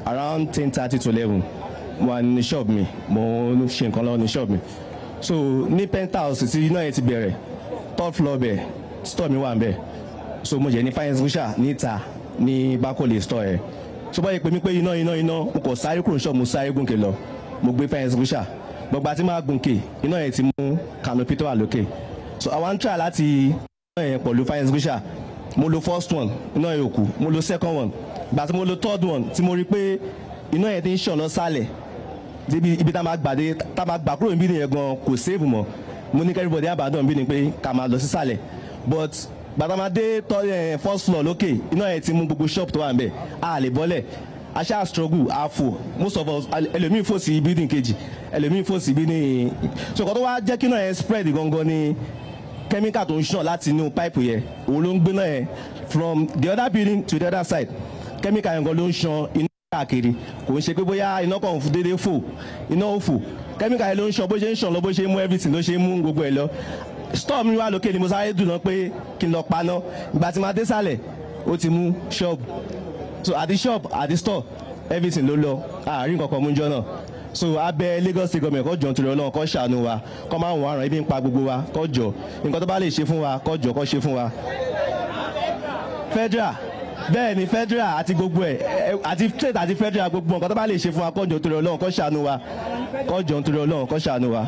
around ten thirty to eleven, wà ní shop mi, mo ń ṣe nǹkan lọ́wọ́ ní shop mi. So ní penthouse tí iná ẹ̀ ti bẹ̀rẹ̀, third floor bẹ̀, store mi wà ń bẹ̀. So mo jẹ́ ní fire extinguisher níta ní Bákòlè store ẹ̀. So báyìí pé mi pé iná iná iná, mo kọ̀ sáré kúrò shop mo sáré gùnkè lọ, mo gbé fire extinguisher gbogbo àti máa gùnkè iná yẹn ti mú canopy tó wà lókè. So àwa ń try láti iná yẹn pẹ̀lú fire extinguisher mo lo first one iná yẹn ò mo lo second one. Gbà tí mo lo third one tí mo rí pé iná yẹn ti ń lọ sálẹ̀ débi ibi tá a máa gbàdé tá máa gbà kúrò níbí nìyẹn gan kò save mọ́. Mo ní everybody àbádọ́n bí ni pé ká máa lọ sísàlẹ̀ but gbàtà máa dé first floor lókè. Iná yẹn ti mú gbogbo shop tó wà ń bẹ̀ a lè bọ́lẹ̀. Aṣá struggle àfò most of us ẹlòmíì fò sí building kejì. Ẹlòmíì fò sí building so nǹkan tó wá jẹ́ kí náà yẹn spread gangan ni chemical tó ń ṣàn láti inú pipe yẹn. Òun ló ń gbé náà yẹn from the other building to the other side. Chemical yẹn gan ló ń ṣàn iná káàkiri. Kò ń ṣe pé bóyá iná kan déédéé fò iná ò fò. Chemical yẹn ló ń ṣàn bó ṣe ń ṣàn lọ bó ṣe ń mú everything ló ṣe ń mú gbogbo ẹ̀ lọ storm mi wá lókè ni mo sáré dùn náà pé kí n lọ paná. Ìgbà tí màá dé sálẹ̀ ó ti mú shop. So the shop the store everything ló lọ. Àárín kankan mú jọ náà. So abẹ lagos state government kọ́ jọ nítorí ọlọ́run kọ́ ṣàánú wa. Kọ́ máa wọ̀n àrùn ibi ń pa gbogbo wa kọ́ jọ. Nǹkan tó bá lè ṣe fún wa kọ́ jọ ṣe fún wa. federal bẹ́ẹ̀ ni federal àti gbogbo ẹ̀ àti state àti federal gbogbo nǹkan tó bá lè ṣe fún wa kọ́ jọ nítorí ọlọ́run kọ́ ṣàánú wa kọ́ jọ nítorí ọlọ́run kọ́ ṣàánú wa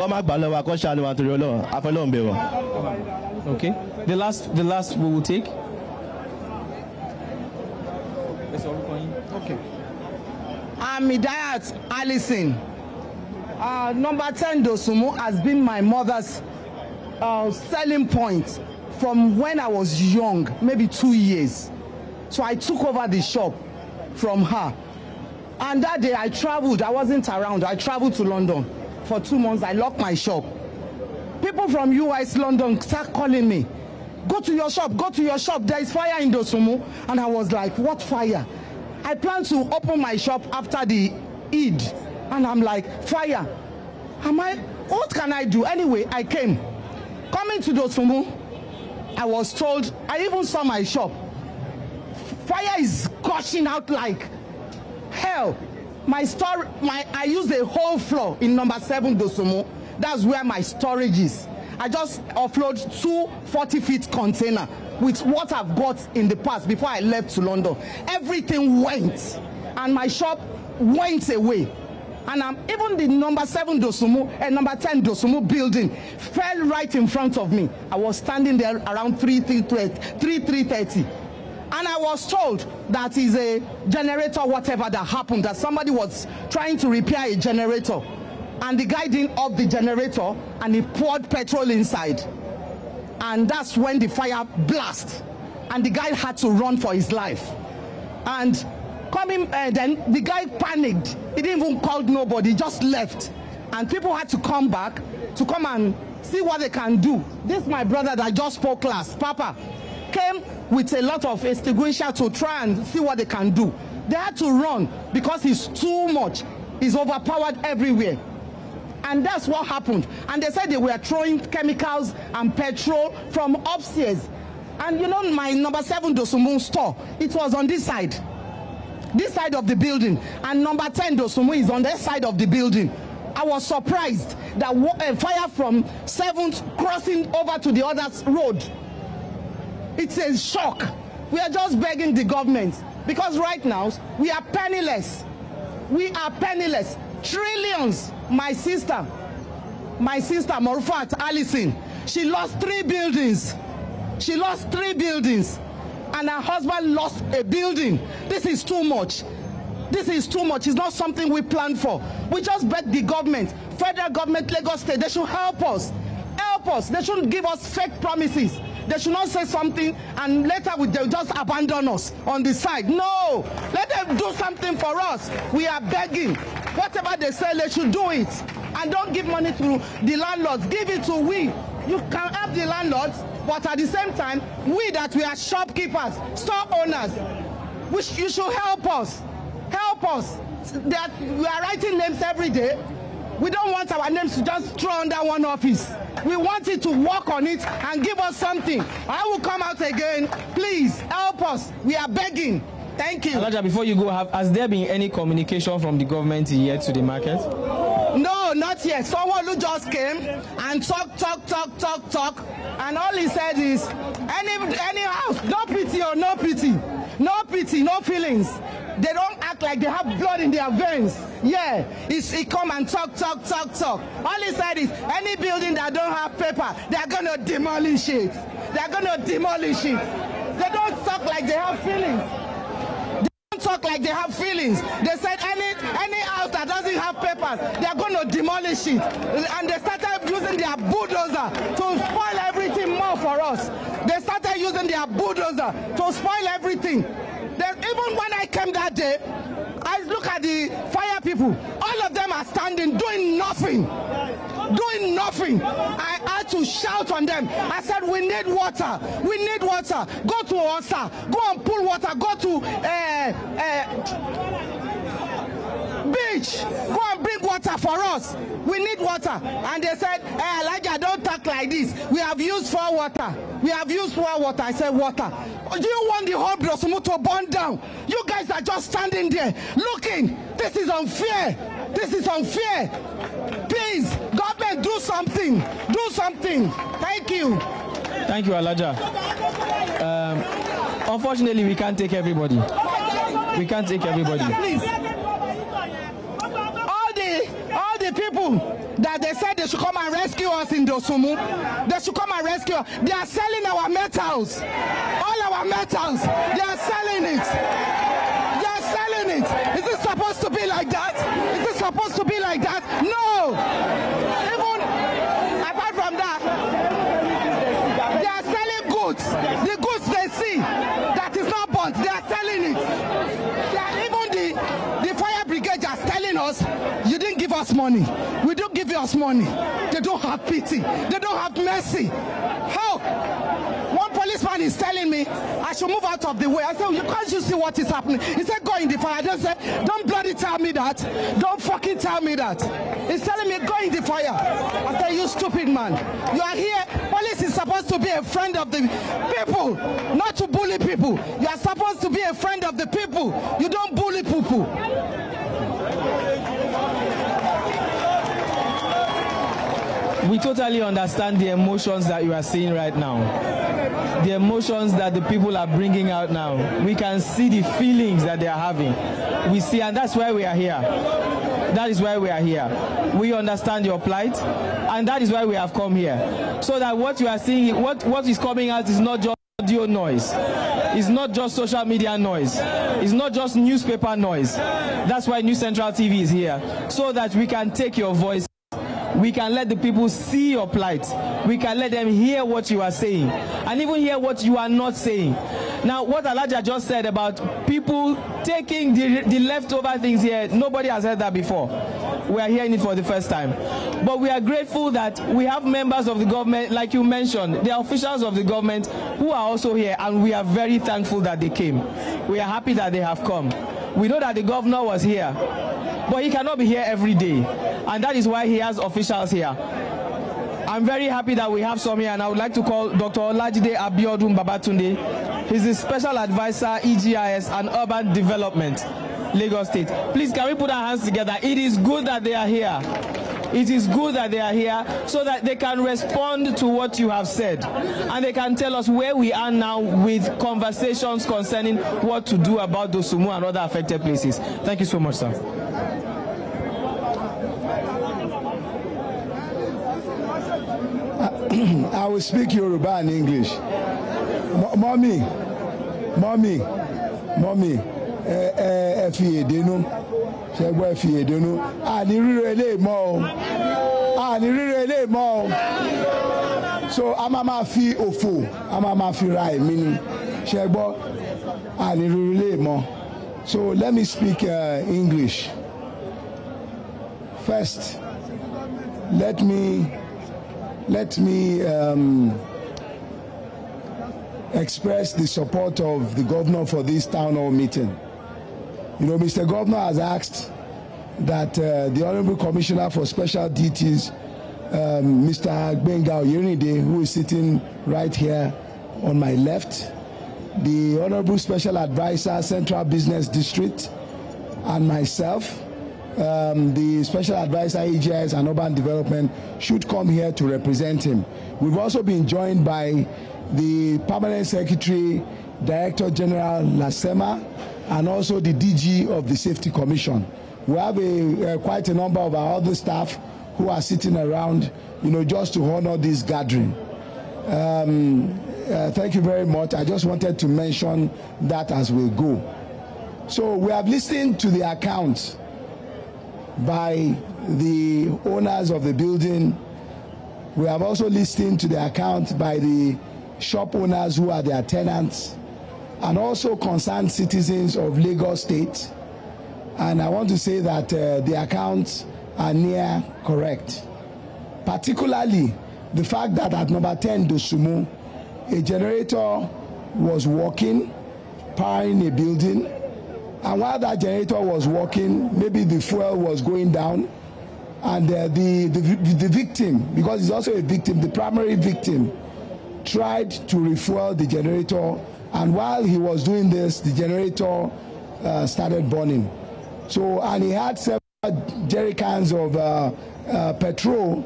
kọ́ má gbà lọ́wọ́ wa kọ́ ṣàánú wa nítorí ọlọ́run afọlọ́run bẹ̀ wọ̀. Okay. The last, the last we will take. Okay. I'm Idayat Allison. Uh, number 10 Dosumu has been my mother's uh, selling point from when I was young, maybe two years. So I took over the shop from her. And that day I traveled, I wasn't around, I traveled to London for two months. I locked my shop. People from US London start calling me. Go to your shop, go to your shop. There is fire in Dosumu. And I was like, what fire? I plan to open my shop after the Eid. And I'm like, fire. Am I, what can I do? Anyway, I came. Coming to Dosumu, I was told, I even saw my shop. Fire is gushing out like hell. My store, my I use a whole floor in number seven Dosumu. That's where my storage is. I just offload two 40 feet container with what I've got in the past before I left to London. Everything went, and my shop went away. And I'm even the number seven Dosumu and number 10 Dosumu building fell right in front of me. I was standing there around 3 3 3:30. And I was told that is a generator, whatever that happened, that somebody was trying to repair a generator. And the guy didn't off the generator and he poured petrol inside. And that's when the fire blast. And the guy had to run for his life. And coming, uh, then the guy panicked. He didn't even call nobody, he just left. And people had to come back to come and see what they can do. This my brother that just spoke last, Papa, came with a lot of extinguisher to try and see what they can do. They had to run because it's too much. He's overpowered everywhere. And that's what happened. And they said they were throwing chemicals and petrol from upstairs. And you know, my number seven Dosumu store, it was on this side. This side of the building. And number 10 Dosumu is on that side of the building. I was surprised that uh, fire from 7th crossing over to the other road. It's a shock. We are just begging the government because right now we are penniless. We are penniless. Trillions. My sister, my sister Morfat Allison, she lost three buildings. She lost three buildings. And her husband lost a building. This is too much. This is too much. It's not something we planned for. We just beg the government, federal government, Lagos State, they should help us. Help us. They shouldn't give us fake promises. They should not say something and later we, they'll just abandon us on the side. No. Let them do something for us. We are begging. Whatever they say, they should do it. And don't give money to the landlords. Give it to we. You can help the landlords, but at the same time, we that we are shopkeepers, store owners, sh- you should help us. Help us. That we are writing names every day. We don't want our names to just throw under one office. We want it to work on it and give us something. I will come out again. Please help us. We are begging. Thank you. Elijah, before you go, have, has there been any communication from the government yet to the market? No, not yet. Someone who just came and talk, talk, talk, talk, talk, and all he said is, any any house, no pity or no pity, no pity, no feelings. They don't act like they have blood in their veins. Yeah, he's, he come and talk, talk, talk, talk. All he said is, any building that don't have paper, they're gonna demolish it. They're gonna demolish it. They don't talk like they have feelings talk like they have feelings. They said any any house that doesn't have papers, they are going to demolish it. And they started using their bulldozer to spoil everything more for us. They started using their bulldozer to spoil everything. Then even when I came that day, I look at the fire people. All of them are standing doing nothing. Doing nothing. I had to shout on them. I said, We need water. We need water. Go to Osa. Go and pull water. Go to uh, uh, beach. Go and bring water for us. We need water. And they said, Hey, Elijah, don't back like this. We have used four water. We have used four water. I said water. Do you want the whole Dosumu to burn down? You guys are just standing there looking. This is unfair. This is unfair. Please, government, do something. Do something. Thank you. Thank you, Alaja. Um, unfortunately, we can't take everybody. We can't take everybody. Please. All the people that they said they should come and rescue us in Dosumu, they should come and rescue us. They are selling our metals. All our metals. They are selling it. They are selling it. Is it supposed to be like that? Is it supposed to be like that? No. Even apart from that, they are selling goods. The goods they see that is not burnt, they are selling it. They are, even the, the fire are telling us, you didn't give us money. We don't give us money. They don't have pity. They don't have mercy. How? One policeman is telling me I should move out of the way. I said, you can't you see what is happening? He said, go in the fire. I just said, don't bloody tell me that. Don't fucking tell me that. He's telling me, go in the fire. I said, you stupid man. You are here. Police is supposed to be a friend of the people, not to bully people. You are supposed to be a friend of the people. You don't bully people. We totally understand the emotions that you are seeing right now. The emotions that the people are bringing out now. We can see the feelings that they are having. We see, and that's why we are here. That is why we are here. We understand your plight, and that is why we have come here. So that what you are seeing, what, what is coming out is not just audio noise. It's not just social media noise. It's not just newspaper noise. That's why New Central TV is here. So that we can take your voice we can let the people see your plight. We can let them hear what you are saying and even hear what you are not saying. Now, what Elijah just said about people taking the, the leftover things here, nobody has heard that before. We are hearing it for the first time. But we are grateful that we have members of the government, like you mentioned, the officials of the government who are also here, and we are very thankful that they came. We are happy that they have come. We know that the governor was here, but he cannot be here every day, and that is why he has officials here. I'm very happy that we have some here, and I would like to call Dr. Olajide Abiodun Babatunde. He's the Special Advisor, EGIS and Urban Development, Lagos State. Please, can we put our hands together? It is good that they are here. It is good that they are here so that they can respond to what you have said. And they can tell us where we are now with conversations concerning what to do about Dosumu and other affected places. Thank you so much, sir. I will speak Yoruba and English. Mo- Mommy, mommy, mommy, ẹ ẹ ẹ fi èdè nú ṣe gbọ́ ẹ fi èdè nú àní ríro eléyìí mọ́ o. Àní ríro eléyìí mọ́ o. So a máa ma fi òfò a máa ma fi ra ẹ̀mí ni. Ṣe gbọ́? Àní ríro eléyìí mọ́. So let me speak uh, English. First let me let me um, express the support of the governor for this town hall meeting. You know, Mr. Governor has asked that uh, the Honorable Commissioner for Special Duties, um, Mr. Benga Oyerinde, who is sitting right here on my left, the Honorable Special Advisor, Central Business District, and myself, um, the Special Advisor, EGIS and Urban Development, should come here to represent him. We've also been joined by the Permanent Secretary, Director General Lasema, and also the DG of the Safety Commission. We have a, uh, quite a number of our other staff who are sitting around, you know, just to honor this gathering. Um, uh, thank you very much. I just wanted to mention that as we go. So we have listened to the accounts by the owners of the building. We have also listened to the account by the shop owners who are their tenants and also concerned citizens of Lagos State. And I want to say that uh, the accounts are near correct. Particularly the fact that at number 10 Dosumu, a generator was working, powering a building, and while that generator was working, maybe the fuel was going down, and uh, the, the the victim because he's also a victim the primary victim tried to refuel the generator. And while he was doing this the generator uh, started burning. So and he had several jerry cans of uh, uh, petrol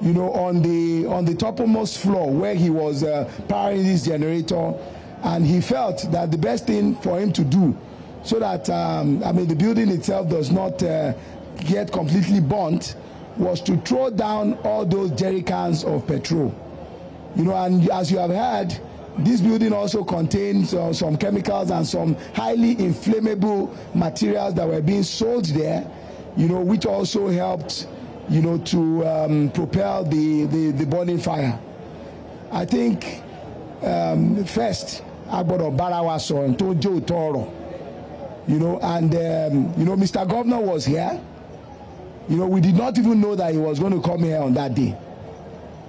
you know on the on the topmost floor where he was uh, powering this generator. And he felt that the best thing for him to do so that um, i mean the building itself does not uh, get completely burnt was to throw down all those jerry cans of petrol. You know and as you have heard this building also contains uh, some chemicals and some highly inflammable materials that were being sold there you know which also helped you know to um, propel the, the the burning fire. I think um, first agbọ́dọ̀ bára wa sọ̀rọ̀ tó jó tọrọ you know and um, you know mr governor was here. You know we did not even know that he was going to come here on that day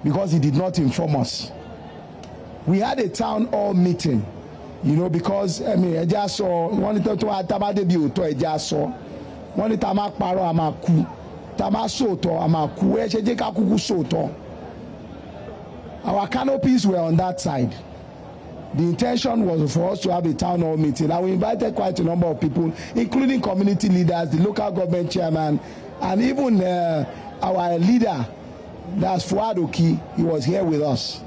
because he did not inform us. We had a town hall meeting you know because i mean ẹja sọ wọn ní tó tó atábádé bíi òótọ́ ẹja sọ. Wọn ní tá a máa parọ́ a máa kú. Tá a máa sòótọ́ a máa kú. Ẹ ṣe jẹ́ ká kúkú sòótọ́. Our canopies were on that side the intention was for us to have a town hall meeting and we invited quite a number of people including community leaders the local government chairman and even uh, our leader that's Fuad Oki. He was here with us.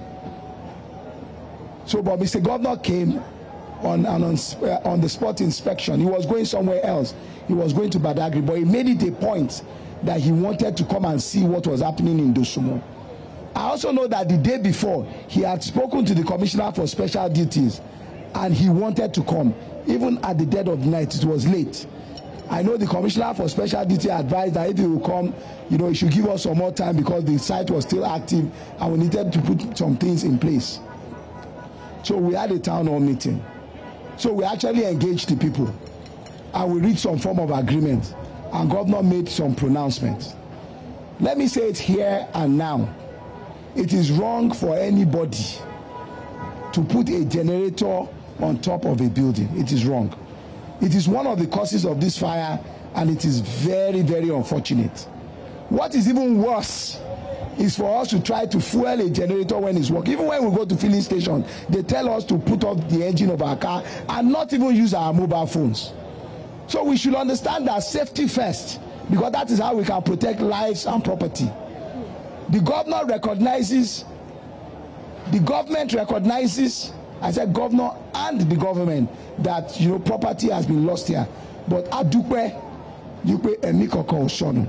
So but Mr. Governor came on on on, uh, on the spot inspection. He was going somewhere else. He was going to Badagry but he made it a point that he wanted to come and see what was happening in Dosumo I also know that the day before he had spoken to the commissioner for special duties and he wanted to come. Even at the dead of the night it was late. I know the commissioner for special duty advised that if he will come you know he should give us some more time because the site was still active and we needed to put some things in place. So we had a town hall meeting. So we actually engaged the people and we reached some form of agreement and governor made some pronouncements. Let me say it here and now it is wrong for anybody to put a generator on top of a building. It is wrong. It is one of the causes of this fire and it is very very unfortunate. What is even worse is for us to try to fuel a generator when it's working. Even when we go to filling station they tell us to put off the engine of our car and not even use our mobile phones. So we should understand that safety first because that is how we can protect lives and property the governor recognizes the government recognizes i said governor and the government that you know property has been lost here. But adúpẹ́ yípe ẹ̀mí kankan ò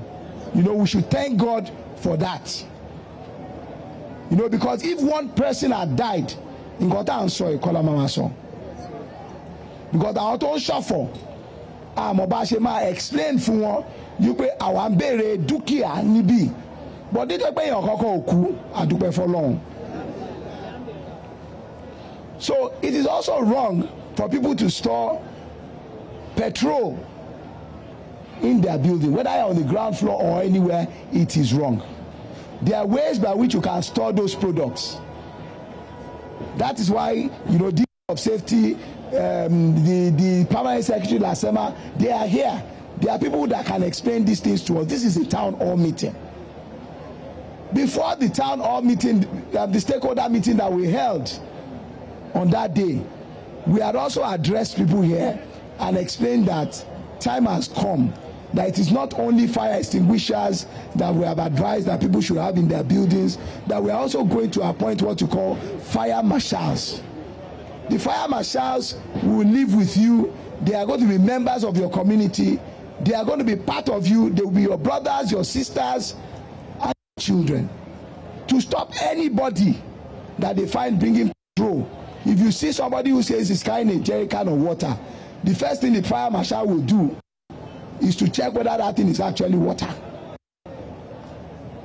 you know we should thank god for that. You know because if one person had died nǹkan tá à ń sọ ìkọlá máa sọ. Because àwọn tó ń ṣọ̀fọ̀ àmọ́ bá ṣe máa explain fún wọn yípe àwa ń béèrè dúkìá níbí but nítorí pé èèyàn kankan ò kú àdúpẹ́ fọlọ́run. So it is also wrong for people to store petrol in their building whether on the ground floor or anywhere it is wrong. There are ways by which you can store those products. That is why you know the of safety um, the the permanent secretary lasema they are here. There are people that can explain these things to us. This is a town hall meeting before the town hall meeting uh, the stakeholder meeting that we held on that day we had also addressed people here and explained that time has come that it is not only fire extinguishers that we have advised that people should have in their buildings that we are also going to appoint what you call fire marshals. The fire marshals will live with you. They are going to be members of your community. They are going to be part of you. They will be your brothers your sisters children to stop anybody that they find bringing petrol if you see somebody who says he's carrying a jerry can of water the first thing the fire marshal will do is to check whether that thing is actually water.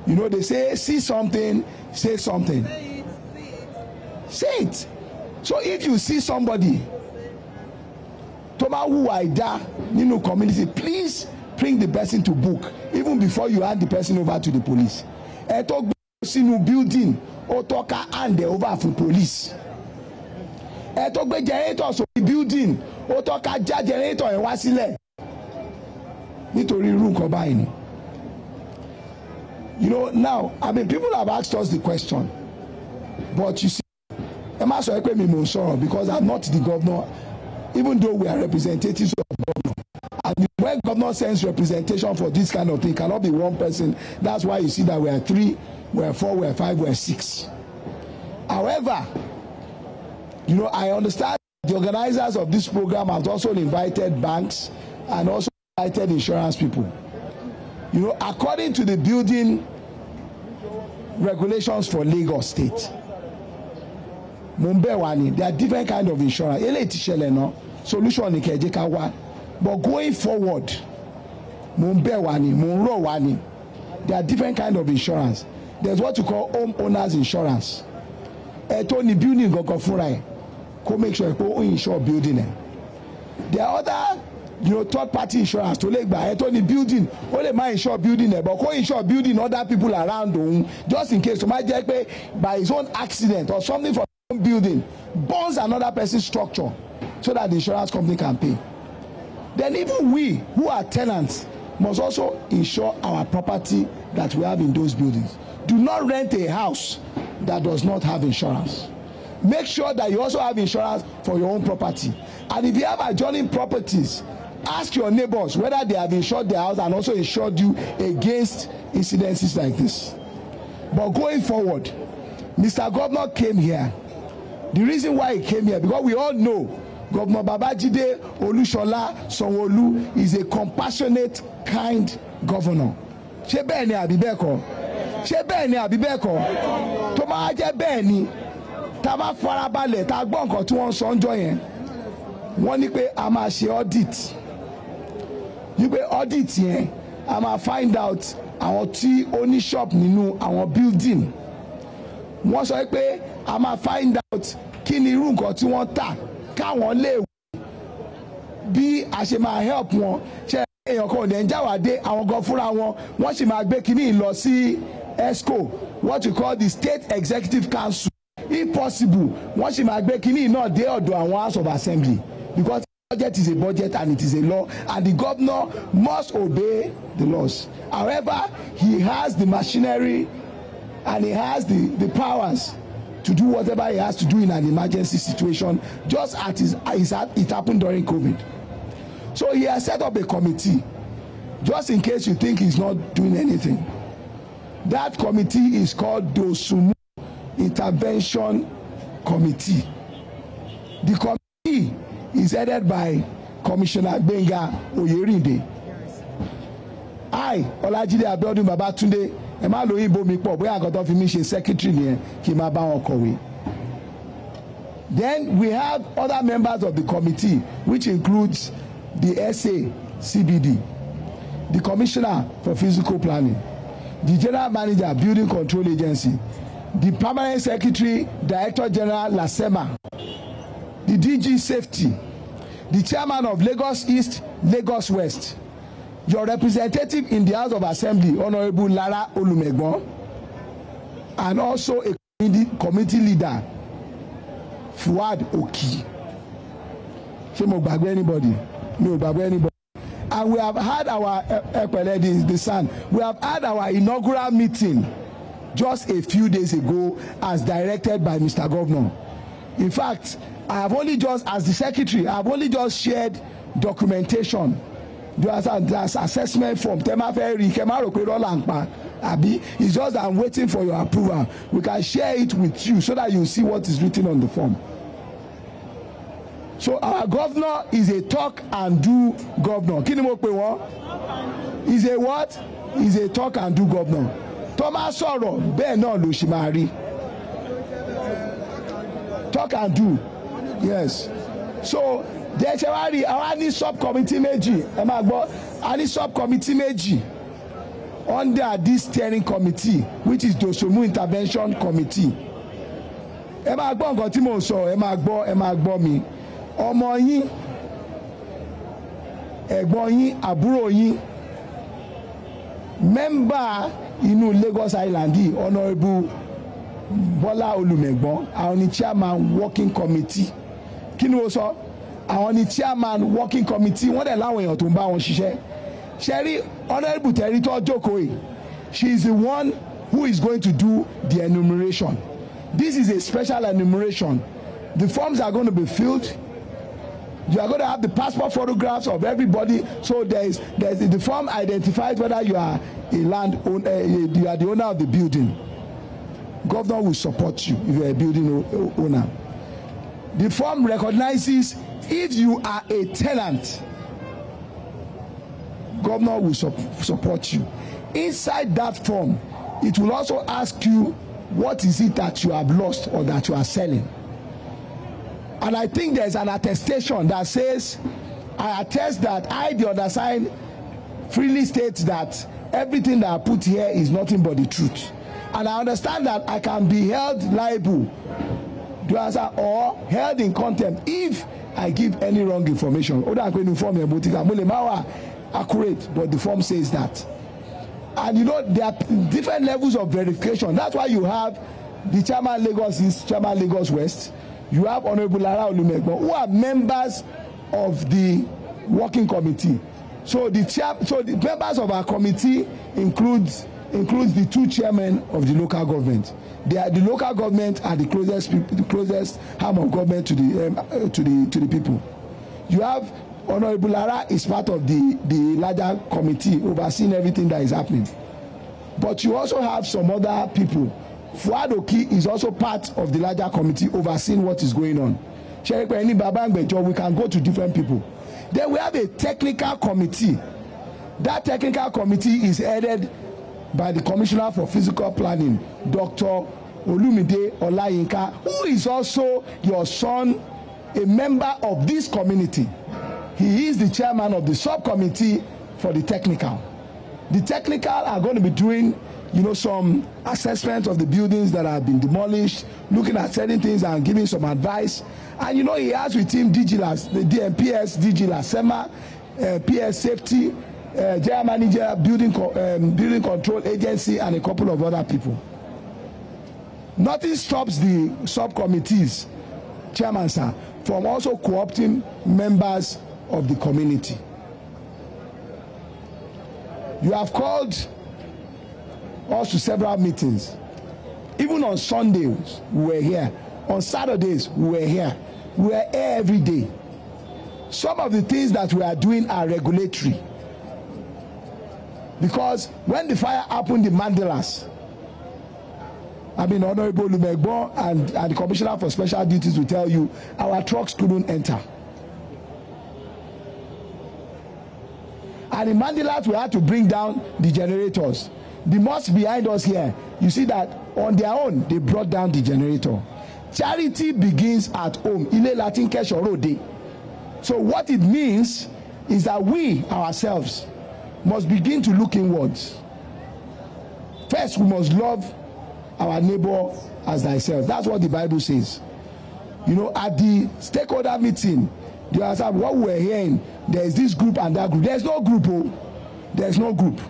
You know they say see something say something. Say it. So if you see somebody tó bá hùwà ìdá nínú community please bring the person to book even before you hand the person over to the police ẹ tó gbé sínú building ó tọ́ka hand ẹ̀ over fún police. Ẹ tó gbé generator sórí building ó tọ́ka já generator yẹn wá sílẹ̀. Nítorí irú nǹkan báyìí ni. You know now i mean people have asked us the question. But you see ẹ má sọ pé mi mò ń sọ̀rọ̀ because i'm not the governor even though we are representatives of governor and when governor sends representation for this kind of thing cannot be one person. That's why you see that we are three we are four we are five we are six. However you know i understand the organizers of this program have also invited banks and also invited insurance people. You know according to the building regulations for lagos state mo ń bẹ̀ wá ni there are different kind of insurance. Eléyìí ti ṣẹlẹ̀ náà solution ni kẹ̀jẹ́ ká wá. But going forward mo ń bẹ̀ wá ni mo ń rọ̀ wá ni. There are different kind of insurance. There is what you call home owners insurance. Ẹ tó ní building gangan fúnra ẹ kó make sure pé ó insure building ẹ. There are other you know third party insurance tó lè gbà. Ẹ tó ní building ó lè má insure building ẹ but kó insure building other people around òun just in case tó má jẹ́ pé by his own accident or something for building burns another person's structure so that the insurance company can pay. Then even we who are tenants must also insure our property that we have in those buildings. Do not rent a house that does not have insurance. Make sure that you also have insurance for your own property. And if you have adjoining properties ask your neighbors whether they have insured their house and also insured you against incidences like this. But going forward mr governor came here the reason why he came here because we all know governor babajide olusola sanwoolu is a compassionate kind governor. Ṣé bẹ́ẹ̀ ni àbí bẹ́ẹ̀ kọ́? Ṣé bẹ́ẹ̀ ni àbí bẹ́ẹ̀ kọ́? Tó máa jẹ́ bẹ́ẹ̀ ni tá bá farabalẹ̀ tá gbọ́ nǹkan tí wọ́n sọ ń jọ yẹn wọ́n ní pé a máa ṣe audit. Ní pé audit yẹn a máa find out àwọn tí ó ní shop nínú àwọn building wọ́n sọ pé a máa find out kí ni irú nǹkan tí wọ́n tà káwọn lè wò. Bí a ṣe máa help wọn ṣe èèyàn kan ò dẹ̀ ń jáwàdé àwọn gan fúnra wọn wọ́n sì máa gbé kínní lọ sí esco what you call the state executive council. If possible wọ́n sì máa gbé kínní náà dé ọ̀dọ̀ àwọn house of assembly. Because budget is a budget and it is a law and the governor must obey the laws. However he has the machinery and he has the the powers to do whatever he has to do in an emergency situation just as it happened during covid. So he has set up a committee just in case you think he's not doing anything. That committee is called dosumu intervention committee. The committee is headed by commissioner gbenga oyerinde. I ọlájídé abiodun babatunde ẹ má lo ibo mi pọ̀ bóyá àgọ́tọ́ fi mí ṣe secretary nìyẹn kí n máa bá wọn kọ̀wé. then we have other members of the committee which includes the SA CBD the commissioner for physical planning the general manager building control agency the permanent secretary director general lasema the DG safety the chairman of Lagos East Lagos West your representative in the House of Assembly Honourable Lara Olumegbon and also a committee, leader Fuad Oki. Ṣé mo gbàgbé anybody? Mi ò gbàgbé anybody. And we have had our ẹpẹlẹ the the san we have had our inaugural meeting just a few days ago as directed by Mr. Governor. In fact I have only just as the secretary I have only just shared documentation just as assessment form. Tẹ máa fẹ́ rí kẹ máa rò pé rọ́là ń pa àbí? It's just I'm waiting for your approval. We can share it with you so that you see what is written on the form. So our governor is a talk and do governor. Kí ni mo pè wọ́n? Is a what? Is a talk and do governor. Tó máa sọ̀rọ̀ bẹ́ẹ̀ náà ló ṣe máa rí. Talk and do. Yes. So dẹ̀ ṣe wá rí àwa ní subcommittee méjì. Ẹ máa gbọ́ a ní subcommittee méjì under this steering committee which is dosomu intervention committee. Ẹ máa gbọ́ nǹkan tí mò ń sọ ẹ máa gbọ́ ẹ máa gbọ́ mi. Ọmọ yín ẹ̀gbọ́n yín àbúrò yín mẹ́mbà inú Lagos Island yìí honourable Bọ́lá Olùmẹ̀gbọ́n àwọn ni chairman working committee. Kí ni mo sọ àwọn ni chairman working committee wọ́n dẹ̀ láwọn èèyàn tó ń bá wọn ṣiṣẹ́. Ṣe rí honourable tẹ̀rí tó jókòó she is the one who is going to do the enumeration. This is a special enumeration. The forms are going to be filled. You are going to have the passport photographs of everybody. So there is there is the form identifies whether you are a land owner uh, you are the owner of the building. Governor will support you if you are a building owner. The form recognizes if you are a tenant governor will sup support you. Inside that form it will also ask you what is it that you have lost or that you are selling? And i think there is an attestation that says i attest that i the undersigned freely state that everything that i put here is nothing but the truth. And i understand that i can be held liable do you understand? Or held in contempt if i give any wrong information. Ó dà pé ní form yẹn bó ti kà mo lè má wà accurate but the form says that. And you know there are different levels of verification. That's why you have the chairman lagos east chairman lagos west. You have honourable lara olumegbon who are members of the working committee. So the chair so the members of our committee includes includes the two chairmen of the local government. They are the local government are the closest the closest arm of government to the um, uh, to the to the people. You have honourable lara is part of the the larger committee overseeing everything that is happening. But you also have some other people. Fuad oki is also part of the larger committee overseeing what is going on. We can go to different people. Then we have a technical committee. That technical committee is headed by the commissioner for physical planning dr olumide olayinka who is also your son a member of this community. He is the chairman of the subcommittee for the technical. The technical are going to be doing you know some assessment of the buildings that have been demolished looking at certain things and giving some advice. And you know he has with him digilas the dmps digilas sema uh, ps safety uh, general manager building co um, building control agency and a couple of other people. Nothing stops the subcommittees chairman sir from also co-opting members of the community. You have called us to several meetings. Even on sundays we were here. On saturdays we were here. We were here every day. Some of the things that we are doing are regulatory because when the fire happened in mandelas i mean honourable lumegbo and and the commissioner for special duties will tell you our trucks couldn't enter. And in mandelas we had to bring down the generators. The mosque behind us here you see that on their own they brought down the generator. Charity begins at home. Ile latin kẹsàn ròde so what it means is that we ourselves must begin to look inwards first we must love our neighbor as thyself that's what the bible says you know at the stakeholder meeting you understand what we were hearing there is this group and that group there is no group oh. there is no group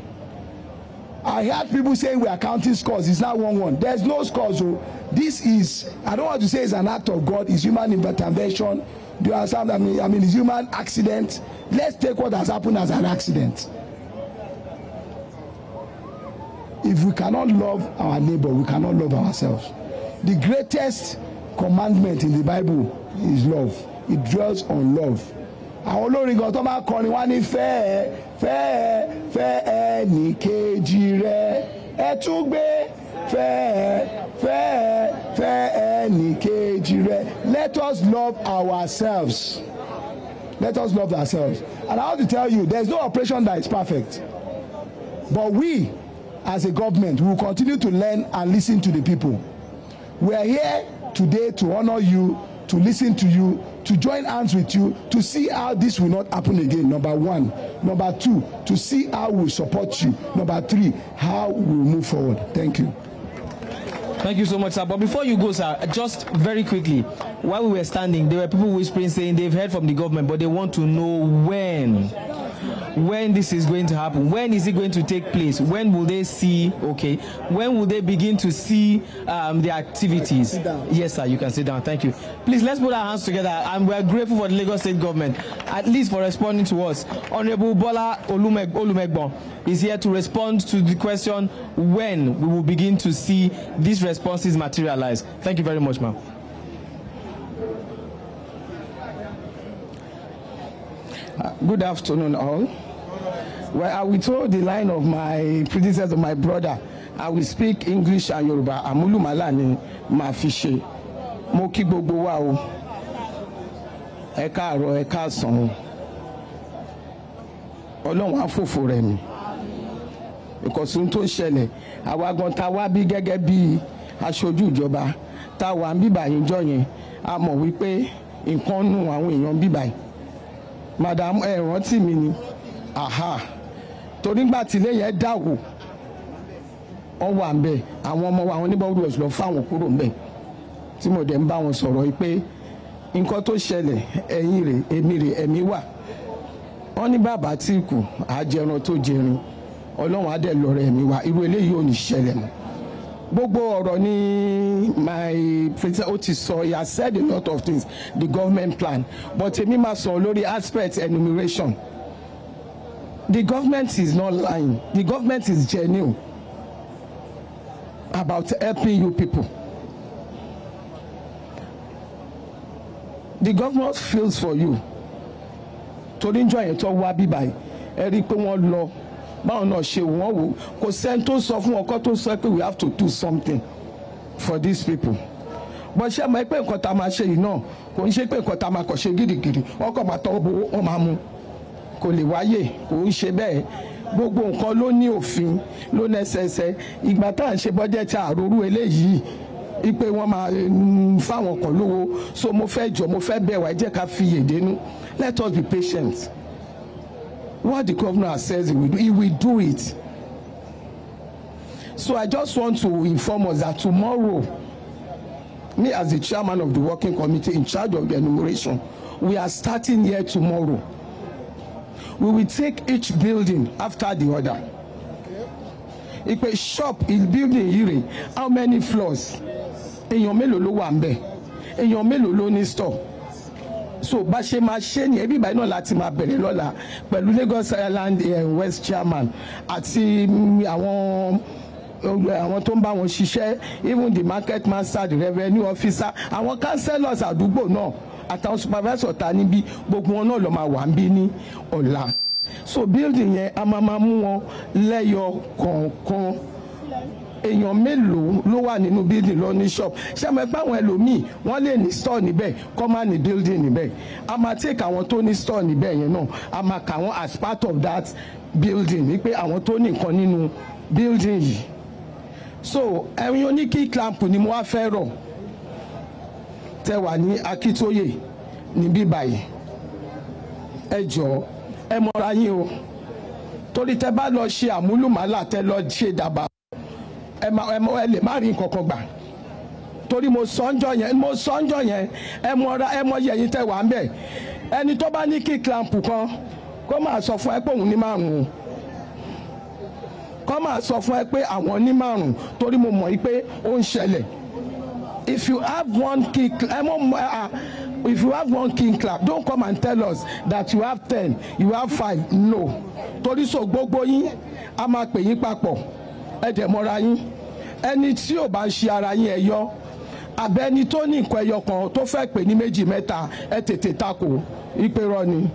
I heard people saying we are counting scores. It's not one one. There's no scores. So this is I don't want to say it's an act of God. It's human intervention. Do you understand? I mean, I mean, it's human accident. Let's take what has happened as an accident. If we cannot love our neighbor, we cannot love ourselves. The greatest commandment in the Bible is love. It dwells on love. àwọn olórin kan tó máa kọrin wá ní fẹ́ ẹ fẹ́ ẹ fẹ́ ẹ ní kejì rẹ ẹ tún gbé fẹ́ ẹ fẹ́ ẹ fẹ́ ẹ ní kejì rẹ let us love ourselves let us love ourselves and i want to tell you there is no operation that is perfect but we as a government we will continue to learn and lis ten to the people we are here today to honour you to lis ten to you to join hands with you to see how this will not happen again number one number two to see how we support you number three how we move forward thank you. Thank you so much, sir. But before you go, sir, just very quickly, while we were standing, there were people whispering saying they've heard from the government, but they want to know when. When this is going to happen. When is it going to take place? When will they see? Okay. When will they begin to see um, the activities? Yes, sir. You can sit down. Thank you. Please let's put our hands together, and we are grateful for the Lagos State government, at least for responding to us. Honorable Bola Olume- Olumegbon is here to respond to the question when we will begin to see these responses materialize. Thank you very much, ma'am. Good afternoon, all. Well, I will throw the line of my predecessor, my brother. I will speak English and Yoruba. Amúlùmálà ni màá fi ṣe. Mo kí gbogbo wa o. Ẹ káàárọ̀, ẹ káàsán o. Ọlọ́run á fòfò rẹ̀ mi. Ìkọ̀sùn tó ń ṣẹlẹ̀, àwa gan ta wá bí gẹ́gẹ́ bí aṣojú ìjọba. Tá ń a bíbà yìí madam ẹ rántí mi ni. Aha. Torí gbà tí ilé yẹn dàwó wọn wà ń bẹ. Àwọn ọmọ wa àwọn oníbọ̀wúrò ọ̀sùn lọ fáwọn kúrò ń bẹ. Tí mo dẹ̀ ń bá wọn sọ̀rọ̀ yìí pé nǹkan tó ṣẹlẹ̀ ẹ̀yìn rẹ̀ èmi rẹ̀ ẹ̀mí wà. Wọ́n ní bàbá tí kù àjẹran tó jẹrin ọlọ́run á dẹ̀ lọ́rọ̀ ẹ̀mí wa. Irú eléyìí ò ní ṣẹlẹ̀ mọ́ gbogbo ọ̀rọ̀ ni my president ó sọ he has said a lot of things the government plan. But èmi máa sọ lórí aspect enumeration. The government is not lying. The government is genuine about helping you people. The government feels for you. Torí ń jọ tó wá bíbáyìí ẹ rí i pé wọ́n lọ báwọn náà ṣe wọ́n wò kò sẹ́ni tó sọ fún ọkọ tó sọ pé we have to do something for these people. Bọ́n ṣe mọ̀ pé nǹkan tá a máa ṣe yìí náà kò ń ṣe pé nǹkan tá a máa kọ̀ ṣe wọ́n kàn máa tọwọ́ bò wọ́n máa mú. Kò lè wáyè kò ń ṣe bẹ́ẹ̀. Gbogbo nǹkan ló ní òfin ló nẹ́sẹsẹ ìgbà tá à ń ṣe bọ́jẹ́tì àròrú eléyìí ipe wọn máa fáwọn kan lówó. So mo fẹ́ jọ mo fẹ́ bẹ̀ wá ẹ jẹ́ ká fi yèdénú let us be patient what the governor says he will do he will do it. So i just want to inform us that tomorrow me as the chairman of the working committee in charge of the enumeration we are starting here tomorrow. We will take each building after the other ipe shop is building rè how many floors? Èèyàn mélòó ló wà ń bẹ̀ èèyàn mélòó ló ní store so bá ṣe máa ṣe ni ẹbí ìbáyìí náà láti máa bẹ̀rẹ̀ lọ́la pẹ̀lú Lagos Island uh, West chairman àti àwọn àwọn tó ń bá wọn ṣiṣẹ́ even the market master the revenue officer àwọn councillors àdúgbò náà àtàwọn supervisor ta níbí gbogbo wọn náà lọ máa wà ń bí ní ọ̀la. So building yẹn a máa máa mú wọn lẹ́yọ kọ̀ọ̀kan èèyàn mélòó ló wà nínú building lọ ní shop? Ṣé mo pé àwọn ẹlòmíì wọ́n lè ní store níbẹ̀ kọ́ máa ní building níbẹ̀. A máa take àwọn tó ní store níbẹ̀ yẹn náà a máa kà wọ́n as part of that building wípé àwọn tó ní nǹkan nínú building yìí. So ẹ̀yin oníkí clamp ni mo wá fẹ́ rọ̀. Tẹ wà ní Akítóyè níbí báyìí. Ẹ jọ̀ọ́ ẹ mọ̀ra yín o. Torí tẹ bá lọ ṣe àmúlùmálà tẹ lọ ṣe dàbà ẹ má ẹ mọ ẹ lè má rí nǹkan kan gbà. Torí mo sọ́njọ́ yẹn mo sọ́njọ́ yẹn ẹ mọ̀ra ẹ mọ yẹ̀yìn tẹ wà ń bẹ̀. Ẹni tó bá ní kí clamp kan kó máa sọ fún ẹ pé òun ní márùn-ún. Kó máa sọ fún ẹ pé àwọn ní márùn-ún torí mo mọ̀ pé ó ń ṣẹlẹ̀. If you have one key ẹ mọ uh, if you have one king clap don't come and tell us that you have ten you have five. No. Torí so gbogbo yín a máa pè yín papọ̀ ẹ dẹ̀ mọ́ra yín. Ẹni tí ò bá ń ṣe ara yín ẹ yọ abẹ́ni tó ní nǹkan ẹyọ kan tó fẹ́ pè ní méjì mẹ́ta ẹ tètè takò. Ìpè rọ ni.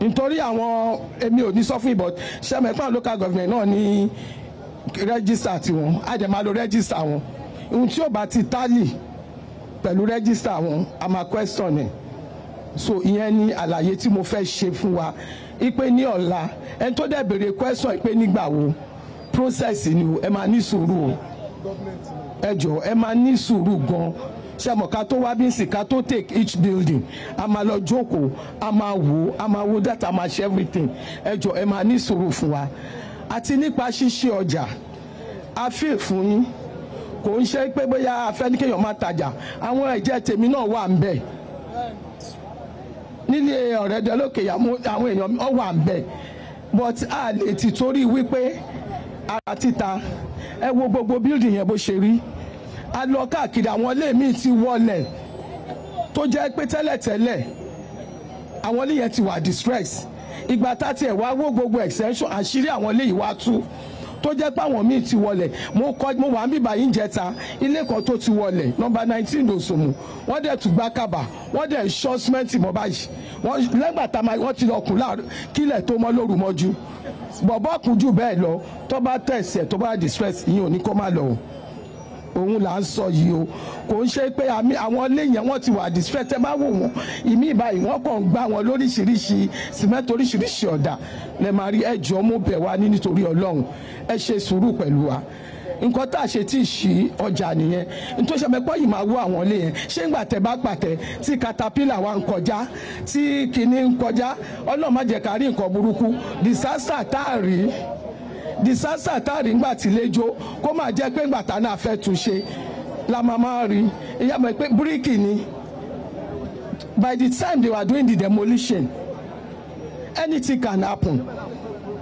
Nítorí àwọn èmi ò ní sọ fún ìbọn. Sẹ́mẹ̀pá local government náà ní rẹ́gísítà tiwọn? Lo rẹ́gísítà wọn. Ohun tí ò bá ti tálì pẹ̀lú rẹ́gísítà wọn a máa question ẹ̀. So ìyẹn ni àlàyé tí mo fẹ́ ṣe fún wa. Ipe ní ọ̀la ẹni tó dẹ̀ béèrè question ipe nígbà wo process ni o ẹ máa ní sùúrù o. Ẹ jọ ẹ máa ní sùúrù gan. Ṣàmọ̀ ká tó wá bí n sì ká tó take each building? A máa lọ jókòó a máa wò a máa wo data a máa ṣe everything. Ẹ jọ ẹ máa ní sùúrù fún wa. Àti nípa ṣíṣe ọjà. A fẹ́ fún yín. Kò ń ṣe pé bóyá afẹ́nikẹ́yàn máa tajà. Àwọn ẹ̀jẹ̀ tèmi náà wà ń bẹ̀. Nílé ọ̀rẹ́dẹ lókè àwọn èèyàn wà ń bẹ̀. But a lè ti torí wípé ara títa. Ẹ wo gbogbo building yẹn bó ṣe rí. A lọ káàkiri àwọn ilé míì ti wọlẹ̀ tó jẹ́ pé tẹ́lẹ̀tẹ́lẹ̀ àwọn ilé yẹn ti wà distress ìgbà tá tiẹ̀ wá wó gbogbo extension àṣírí àwọn ilé yìí wá tú tó jẹ́ pé àwọn míì ti wọlẹ̀. Mo kọ́ mo wà ń bíbá yín jẹta ilé kan tó ti wọlẹ̀ nọmba nineteen Òṣòmù. Wọ́n dẹ̀ tún gbá kábà wọ́n dẹ̀ ṣọ́ símẹ́ǹtì mọ́ báyìí. Wọ́n lẹ́gbàá tá wọ́n ti lọ kùn láàrú kílẹ̀ tó mọ́ lóru mọ́jú bọ̀bọ́ kù jù bẹ́ẹ̀ lọ tó bá tẹ̀sẹ̀ tó bá distress ìyẹn ò ní kó má lọ o. Òun là ń sọ yìí o. Kò ń ṣe pé àwọn ilé yẹn ti wà distress tẹ́ bá wò wọ́n ìmí ìbáyìí wọ́n kàn ń gbá wọn lóríṣiríṣi sìmẹ́ntì oríṣiríṣi ọ̀dà. Lè máa rí ẹjọ́ mú bẹ̀ wá ní nítorí ọlọ́run. Ẹ ṣe sùúrù pẹ̀lú wa nǹkan tá a ṣe tí ì ṣí ọjà nìyẹn. Nítorí ṣàmẹ́pọ̀ yìí máa wó àwọn ilé yẹn. Ṣé ńgbà tẹ́ bá pàtẹ tí katapila wa ń kọjá tí kinní ń kọjá ọlọ́run má jẹ́ ká rí nǹkan burúkú. Disaster tá a rí disaster tá a rí ńgbà tí léjó kó máa jẹ́ pé ńgbà tá a náà fẹ́ tún ṣe la máa máa rí. Ìyá mọ̀ pé bíríkì ni. By the time they were doing the demolition anything can happen.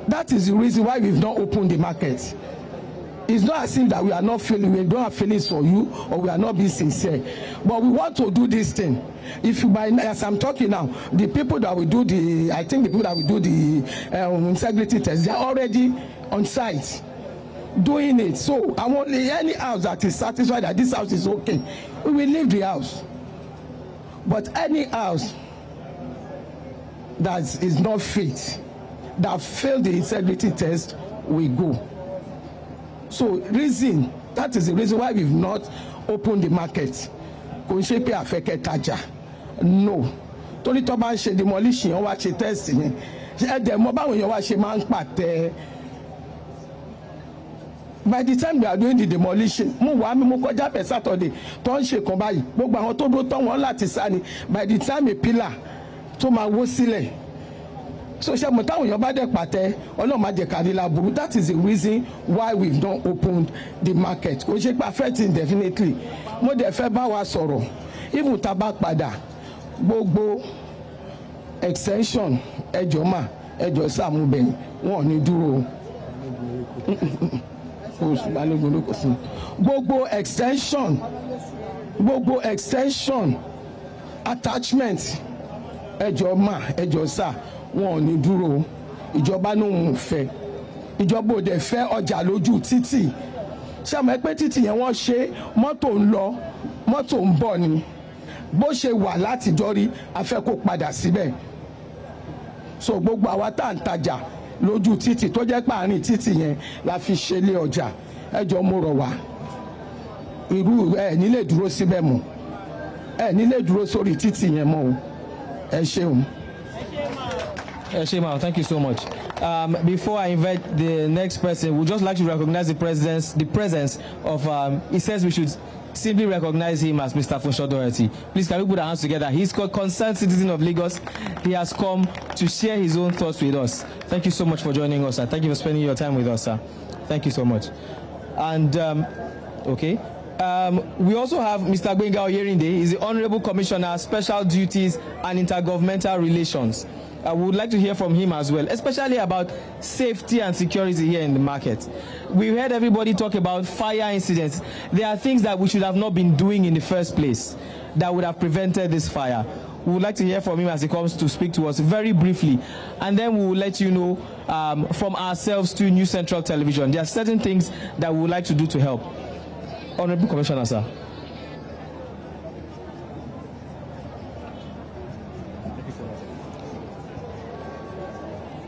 That is the reason why we've not opened the market it's not as if that we are not feeling we don't have feelings for you or we are not being sincere. But we want to do this thing. If you by as i'm talking now the people that will do the i think the people that will do the um, integrity test they are already on site doing it. So i want any house that is satisfied that this house is okay we will leave the house. But any house that is not fit that fail the integrity test we go so reason that is the reason why we've not opened the market. Kò ń ṣe pé àfẹ́kẹ́ tajà. No. Torí tó bá ń ṣe demolition yẹn wá ṣe test yẹn ẹ̀dẹ̀ mọ báwọn èèyàn wá ṣe máa ń pàtẹ. By the time we are doing the demolition mo wà mí mo kọjá pẹ̀ Saturday tó ń ṣe kan báyìí. Gbogbo àwọn tó dúró tán wọn láti sá ni. By the time a pillar tó máa wó sílẹ̀ so ṣe mo táwọn èèyàn bá dẹ̀ pàtẹ ọlọ́run má jẹ́ kárí láburú. That is the reason why we've not opened the market. Kò ṣe pé affecting definitely. Mo dẹ̀ fẹ́ bá wa sọ̀rọ̀. Even tá a bá padà gbogbo extension ẹjọ́ mà ẹjọ́ sàmúbẹ̀yìn wọn ò ní dúró. Gbogbo extension gbogbo extension attachment ẹjọ́ mà ẹjọ́ sà wọn ò ní dúró. Ìjọba ní òun fẹ́. Ìjọba ò dẹ̀ fẹ́ ọjà lójú títì. Ṣàmọ́ pé títì yẹn wọ́n ṣe mọ́tò ń lọ mọ́tò ń bọ̀ ni. Bó ṣe wà látijọ́ rí a fẹ́ kó padà síbẹ̀. So gbogbo àwa tá à ń tajà lójú títì tó jẹ́ pààrin títì yẹn la fi ṣe lé ọjà. Ẹjọ́ mo rọ̀ wá. Irú ẹ nílé dúró síbẹ̀ mọ́. Ẹ nílé dúró sórí títì yẹn mọ́ o. Ẹ ṣeun. Uh, Shema, thank you so much. Um, before I invite the next person, we'd just like to recognize the president's, the presence of, um, he says we should simply recognize him as Mr. Funsho Doherty. Please, can we put our hands together? He's a concerned citizen of Lagos. He has come to share his own thoughts with us. Thank you so much for joining us, sir. Thank you for spending your time with us, sir. Thank you so much. And, um, okay. Um, we also have Mr. Gbenga Oyerinde. He's the Honorable Commissioner, Special Duties and Intergovernmental Relations. I would like to hear from him as well, especially about safety and security here in the market. We heard everybody talk about fire incidents. There are things that we should have not been doing in the first place that would have prevented this fire. We would like to hear from him as he comes to speak to us very briefly. And then we will let you know um, from ourselves to New Central Television. There are certain things that we would like to do to help. Honorable Commissioner, sir.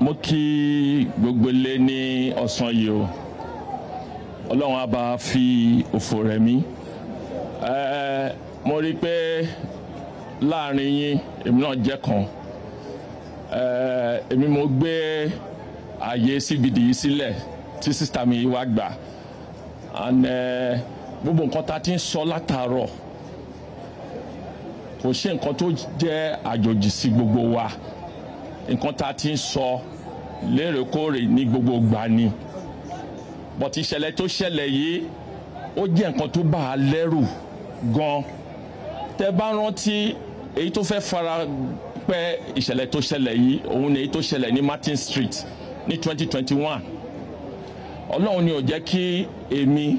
Mo kí gbogbo ilé ní ọ̀sán yìí o. Ọlọ́run á bá fi òfò rẹ̀ mí. Mo rí i pé láàárín yín èmi náà jẹ́ kan. Èmi mo gbé ààyè CBD yìí sílẹ̀ tí sísítà mi wá gbà. Gbogbo nǹkan tá ti ń sọ látàárọ̀ kò ṣe nǹkan tó jẹ́ àjòjì sí gbogbo wa nǹkan tá a ti ń sọ lérèkóòrè ní gbogbo ìgbà ni. But ìṣẹ̀lẹ̀ tó ṣẹlẹ̀ yìí ó jẹ́ nǹkan tó bà á lẹ́rù gan. Tẹ́ bá rántí èyí tó fẹ́ fara pé ìṣẹ̀lẹ̀ tó ṣẹlẹ̀ yìí òun ni èyí tó ṣẹlẹ̀ ní Martin Street ní 2021 ọlọ́run ni ò jẹ́ kí èmi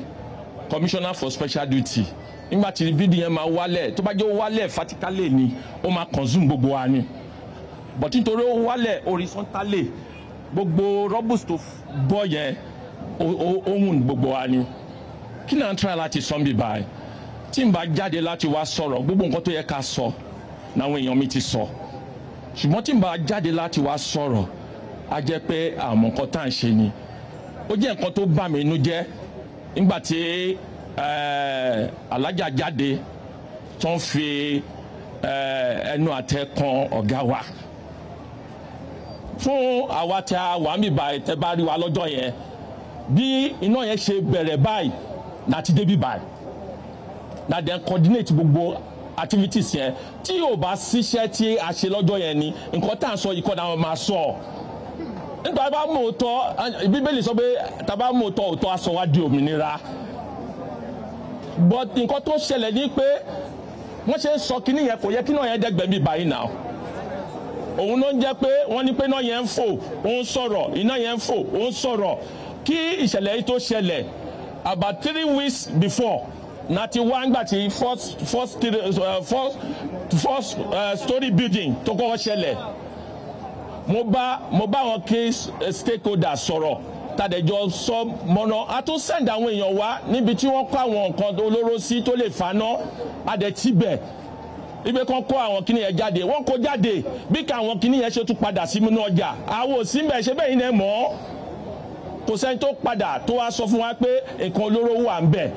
commissioner for special duty nígbà tí bídì yẹn máa wálẹ̀ tó bá jẹ́ wálẹ̀ vertically ni ó máa consume gbogbo wa ni but nítorí ó wálẹ̀ horizontally gbogbo rubbles tó bọ́ yẹn ó hùn gbogbo wa ni. Kí náà ń try láti sọ bí báyìí? Tí n bá jáde láti wá sọ̀rọ̀ gbogbo nǹkan tó yẹ ká sọ làwọn èèyàn mi ti sọ. Ṣùgbọ́n tí n bá jáde láti wá sọ̀rọ̀ á jẹ́ pé àmọ́ nǹkan tá à ń ṣe ni. Ó jẹ́ nǹkan tó bà mí inú jẹ́. Nígbà tí alájà jáde tó ń fi ẹnu àtẹ kan ọ̀gá wa fún àwa tí a wà mí báyìí bá rí wa lọ́jọ́ yẹn bí iná yẹn ṣe bẹ̀rẹ̀ báyìí láti débi báyìí. Na then coordinate gbogbo activities yẹn. Tí yóò bá ṣiṣẹ́ tí a ṣe lọ́jọ́ yẹn ni nǹkan tá à ń sọ yìí kọ́ náà máa sọ. Nígbà bá mú òótọ́ bíbélì sọ pé tàbá mú òótọ́ òótọ́ aṣọ wa di òmìnira. But nǹkan tó ṣẹlẹ̀ ní pé wọ́n ṣe ń sọ kínní yẹn kò yẹ kí yẹn dẹ́gbẹ̀mí báyìí náà òun ló ń jẹ́ pé wọ́n ní pé iná yẹn ń fò ó ń sọ̀rọ̀ iná yẹn ń fò ó ń sọ̀rọ̀. Kí ìṣẹ̀lẹ̀ yìí tó ṣẹlẹ̀ about three weeks before na ti wá ngbà tí first first uh, first first uh, story building tó kọ́kọ́ ṣẹlẹ̀ mo bá mo bá àwọn kí stakeholders sọ̀rọ̀ tàdéjọ sọ mọ́nà. A tún send àwọn èèyàn wá níbi tí wọ́n kó àwọn nǹkan olóró sí tó lè faná. Adẹ̀tibẹ̀ ibi kan kó àwọn kíní yẹn jáde. Wọ́n kó jáde. Bí ká àwọn kíní yẹn ṣe tún padà sí inú ọjà. Àwọn ò sí mbẹ̀ ṣe bẹ́ẹ̀ yín náà mọ̀ kò sẹ́ni tó padà tó wá sọ fún wa pé nǹkan olóró wà ń bẹ̀.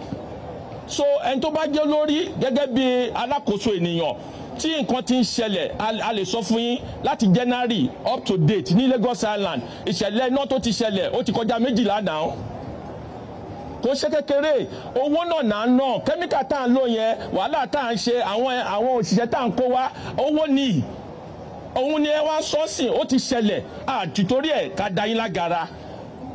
So ẹni tó bá jẹ́ lórí gẹ́gẹ́ bí alákòóso ènìyàn tí nǹkan ti ń ṣẹlẹ̀ a lè sọ fún yín láti January up to date ní Lagos Island ìṣẹ̀lẹ̀ iná tó ti ṣẹlẹ̀ ó ti kọjá méjìlá náà kò ṣe kékeré. Owó náà náà ná. Kẹ́míkà tá à ń lò yẹn wàhálà tá à ń ṣe àwọn òṣìṣẹ́ tá à ń kó wá owó nìyí òun ni ẹ wá sọ́ọ̀sìn ó ti ṣẹlẹ̀. Àtìtórí ẹ̀ ká da yín lágara.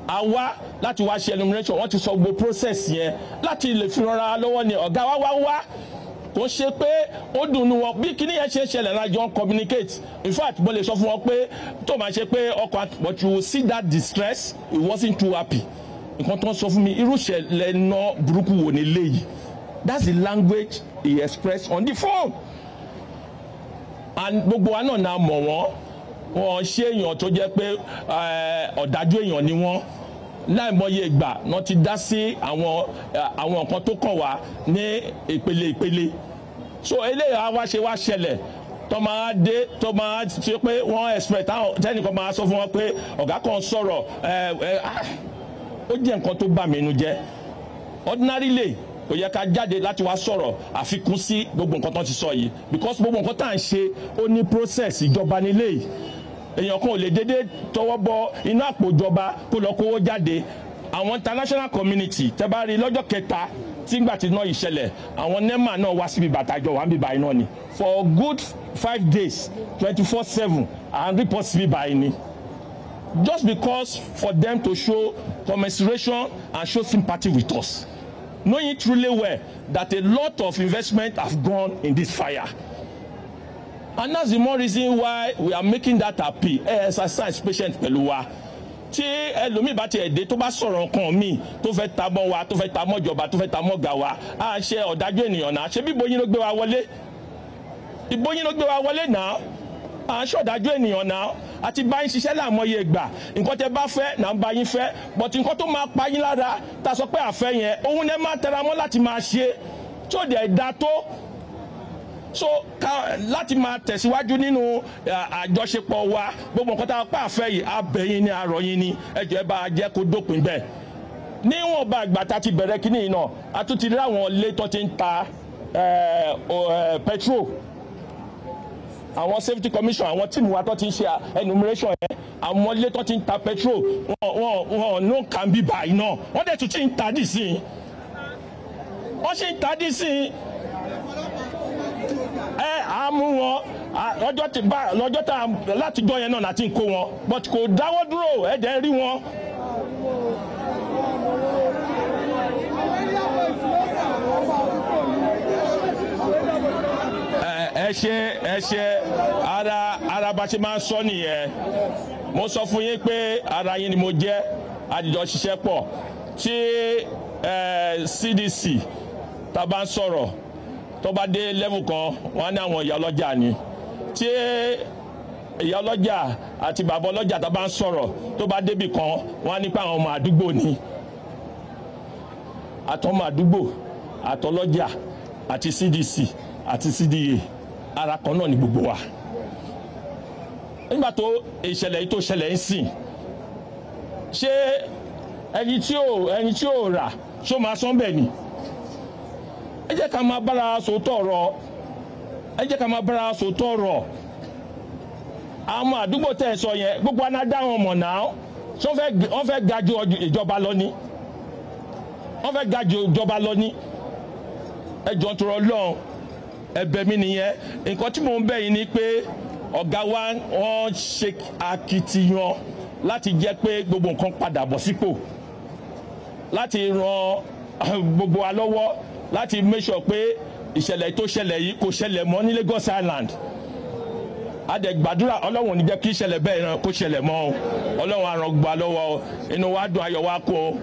Àwa láti wá ṣe enumeration wọ́n ti sọ gbogbo process yẹn. Láti lè fi rọra lọ́wọ́ ni ọ̀gá wa wá wá. Kò ṣe pé ó dùnnú wọn. Bí kíní yẹn ṣe ṣẹlẹ̀ náà jọ communicate. In fact mo lè sọ fún wọn pé tó máa ṣe pé ọkọ̀ but you see that distress he wasn't too happy nǹkan tó ń sọ fún mi irú ìṣẹ̀lẹ̀ náà burúkú wò ní léyìí that's the language he expressed on the phone. And gbogbo wa náà náà mọ̀ wọ́n. Wọ́n ṣe èèyàn tó jẹ́ pé ọ̀dájú èèyàn ni wọ́n. Láìmọye ìgbà náà ti dá sí àwọn àwọn nǹkan tó kàn wá ní ìpele ìpele. So eléyìí á wá ṣe wá ṣẹlẹ̀. Tó máa dé tó máa ṣe pé wọ́n expect táwọn tẹ́nìkan máa sọ fún wọn pé ọ̀gá kan sọ̀rọ̀ ó jẹ́ nǹkan tó bà mí inú jẹ́. Ordinarily kò yẹ ká jáde láti wá sọ̀rọ̀ àfikún sí gbogbo nǹkan tó ti sọ yìí. Because gbogbo nǹkan tá à ń ṣe ó ní process ìjọba nílé yìí èèyàn kan ò lè dédé tọwọ́ bọ inú àpò ìjọba kó lọ kówó jáde. Àwọn international community tẹ́ bá rí lọ́jọ́ kẹta tígbà tí náà ìṣẹ̀lẹ̀ àwọn nema náà wá síbi bàtàjọ wà ń bí báyìí náà ni. For good five days twenty four seven and report síbi báyìí ni just because for them to show commiseration and show sympathy with us. Knowing truly well that a lot of investment have gone in this fire. And that's the more reason why we are making that appeal. Ẹ exercise patient pẹ̀lú wa. Tí ẹlòmíì bá tiẹ̀ dé tó bá sọ̀rọ̀ nǹkan míì tó fẹ́ ta mọ́ wa tó fẹ́ ta mọ́ ìjọba tó fẹ́ ta mọ́ ọ̀gá wa á ṣe ọ̀dájú ènìyàn náà. Ṣé bí ìbòyín ló gbé wa wọlé? Ìbòyín ló gbé wa wọlé náà. À ń ṣọ̀dájú ènìyàn náà àti bá yín ṣiṣẹ́ láàmọye ìgbà. Nǹkan tẹ bá fẹ́ náà ń bá yín fẹ́. But nǹkan tó máa pa yín lára ta sọ pé àfẹ́ yẹn òun lẹ máa tẹra mọ́ láti máa ṣe tí ò dẹ̀ da tó. So ká láti máa tẹ̀síwájú nínú àjọṣepọ̀ wa gbogbo nǹkan tá a pa àfẹ́ yìí abẹ́yìn ni arọ̀ yín ni. Ẹjọ́ ẹ bá a jẹ́ kó dópin bẹ́ẹ̀. Níwọ̀n bá àgbà tá a ti bẹ̀rẹ̀ kínní yìí náà a tún ti rí àwọn ilé tó ti ń ta petrol àwọn safety commission àwọn tíìmù wa tó ti ń ṣe enumeration yẹn àwọn ilé tó ti ń ta petrol wọn wọn no kàn bí báyìí náà. Wọ́n dẹ̀ tún ti ń ta dì sí i wọ́n sì ń ta dì sí i ẹ á mú wọn. Lọ́jọ́ tí bá lọ́jọ́ tá látijọ́ yẹn náà láti ń kó wọn. But kò dáwọ́ dúró ẹ̀ dẹ̀ rí wọn. Ẹ ṣe ẹ ṣe ara bá ṣe máa ń sọ nìyẹn. Mo sọ fún yín pé ara yín ni mo jẹ́. Àdìjọ ṣiṣẹ́ pọ̀. Tí CDC tá a bá ń sọ̀rọ̀ tó bá dé level kan wọ́n ní àwọn ìyá ọlọ́jà ni. Tí ìyá ọlọ́jà àti bàbá ọlọ́jà tá a bá ń sọ̀rọ̀ tó bá débì kan wọ́n ní pé àwọn ọmọ àdúgbò ni. Àtọmọ àdúgbò àtọlọ́jà àti CDC àti CDA ara kan náà ni gbogbo wa. Nígbà tó ìṣẹ̀lẹ̀ yìí tó ṣẹlẹ̀ ń sìn ṣé ẹni tí ò ẹni tí ò rà ṣó máa sán bẹ́ẹ̀ ni? Ẹ jẹ́ ká máa bára sòótọ́ ọ̀rọ̀. Ẹ jẹ́ ká máa bára sòótọ́ ọ̀rọ̀. Àwọn àdúgbò tẹ̀ sọ yẹn gbogbo aná dá wọn mọ̀ náà. Ṣé wọ́n fẹ́ ga ju ìjọba lọ ni? Wọ́n fẹ́ ga ju ìjọba lọ ni? Ẹ jọ ń tọrọ lọ́hùn ẹ̀bẹ̀ mi nìyẹn. Nǹkan tí mò ń bẹ̀ yín ni pé ọ̀gá wa wọ́n ṣe akitiyan láti jẹ́ pé gbogbo nǹkan padà bọ̀ sípò. Láti ran gbogbo wa lọ́wọ́ láti make sure pé ìṣẹ̀lẹ̀ tó ṣẹlẹ̀ yìí kò ṣẹlẹ̀ mọ́ ní Lagos Island. Adẹ gbàdúrà ọlọ́run ò ní jẹ́ kí ìṣẹ̀lẹ̀ bẹ́ẹ̀ náà kó ṣẹlẹ̀ mọ́ o. Ọlọ́run á ràn gbà lọ́wọ́ inú wa dùn ayọ̀ wa kú o.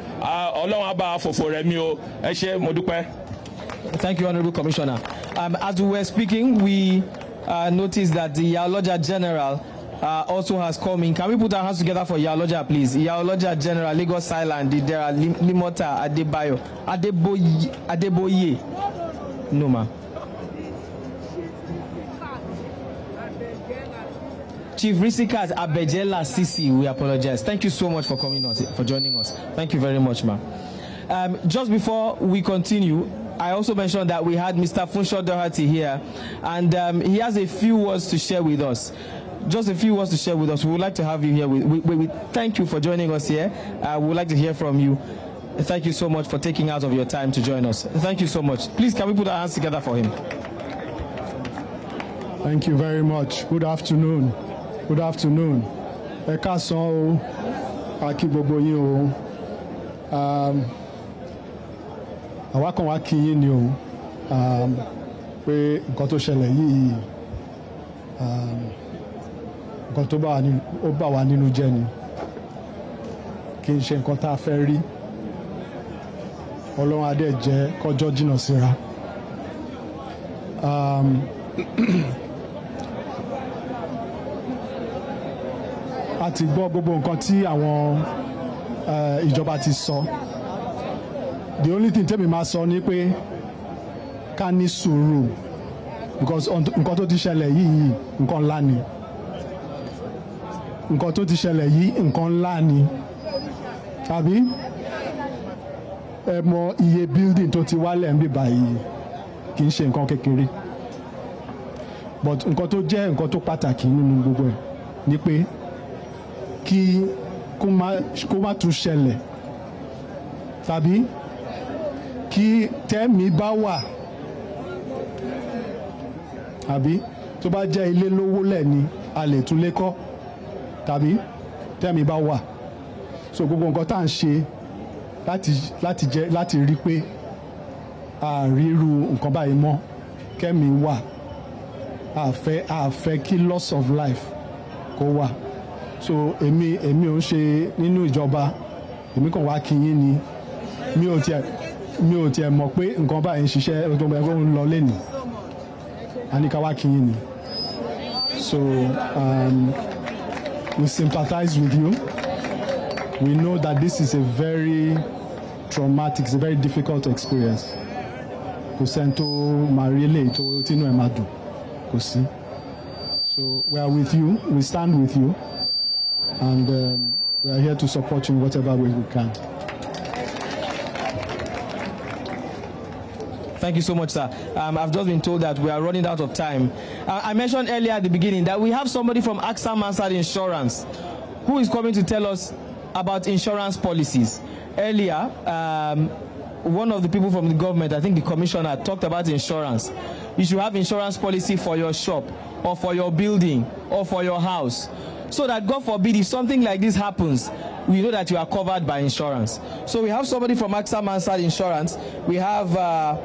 Ọlọ́run fòfò rẹ̀ mi o. Ẹ ṣé mo dúpẹ́. Thank you, Honorable Commissioner. Um, as we were speaking, we uh, noticed that the Yaloja General uh, also has come in. Can we put our hands together for Yaloja, please? Yaloja General, Lagos Island, Idera, Lim Limota, Adebayo, Adeboye, Adeboye. No, ma. Chief Risikat Abejela Sisi, we apologize. Thank you so much for coming us, for joining us. Thank you very much, ma. Um, just before we continue, I also mentioned that we had Mr. Funsho Doherty here, and um, he has a few words to share with us. Just a few words to share with us. We would like to have you here. We, we, we thank you for joining us here. Uh, we would like to hear from you. Thank you so much for taking out of your time to join us. Thank you so much. Please, can we put our hands together for him? Thank you very much. Good afternoon. Good afternoon. Ẹ. Àwa kan wá kí yín ni o um, pé nǹkan tó ṣẹlẹ̀ yìí um, nǹkan tó bà wá nínú jẹ́ ni kì í ṣe nǹkan tá a fẹ́ rí ọlọ́run adé jẹ́ kọjọ́ jìnnà síra. Um, [clears throat] a ti gbọ́ gbogbo nǹkan tí àwọn uh, ìjọba ti sọ. So the only thing tẹ́mi máa sọ ni pé ká ní sùúrù. Because nǹkan tó ti ṣẹlẹ̀ yìí nǹkan ńlá ni. Nǹkan tó ti ṣẹlẹ̀ yìí nǹkan ńlá ni. Tàbí? Ẹ mọ iye building tó ti wálẹ̀ ń bí báyìí. Kì í ṣe nǹkan kékeré. But nǹkan tó jẹ́ nǹkan tó pàtàkì nínú gbogbo ẹ̀ ni pé kí kó má tún ṣẹlẹ̀. Tàbí kí tẹ́mi bá wà àbí? Tó bá jẹ́ ilé lówó lẹ̀ a lè tún lé kọ́. Tàbí tẹ́mi bá wà. So gbogbo nǹkan tá à ń ṣe láti láti jẹ́ láti rí pé àríru nǹkan báyìí mọ́ kẹ́mi wà àfẹ́ àfẹ́ kí loss of life kó wà. So èmi èmi ò ń ṣe nínú ìjọba èmi kàn wá kí yín ni. Mi ò tiẹ̀ mi ò tiẹ̀ mọ̀ pé nǹkan báyìí ń ṣiṣẹ́ ọdún ẹgbẹ́ ń lọ lẹ́nu àníkàwá kìíní ni. So um, we sympathize with you. We know that this is a very traumatic it's a very difficult experience. Kò sẹ́ni tó máa rí eléyìí tó tínú ẹ̀ máa dùn. Kò sí. So we are with you. We stand with you. And um, we are here to support you in whatever way we can. Thank you so much, sir. Um, I've just been told that we are running out of time. Uh, I mentioned earlier at the beginning that we have somebody from AXA Mansard Insurance who is coming to tell us about insurance policies. Earlier, um, one of the people from the government, I think the commissioner, talked about insurance. You should have insurance policy for your shop or for your building or for your house so that God forbid if something like this happens, we know that you are covered by insurance. So we have somebody from AXA Mansard Insurance. We have uh,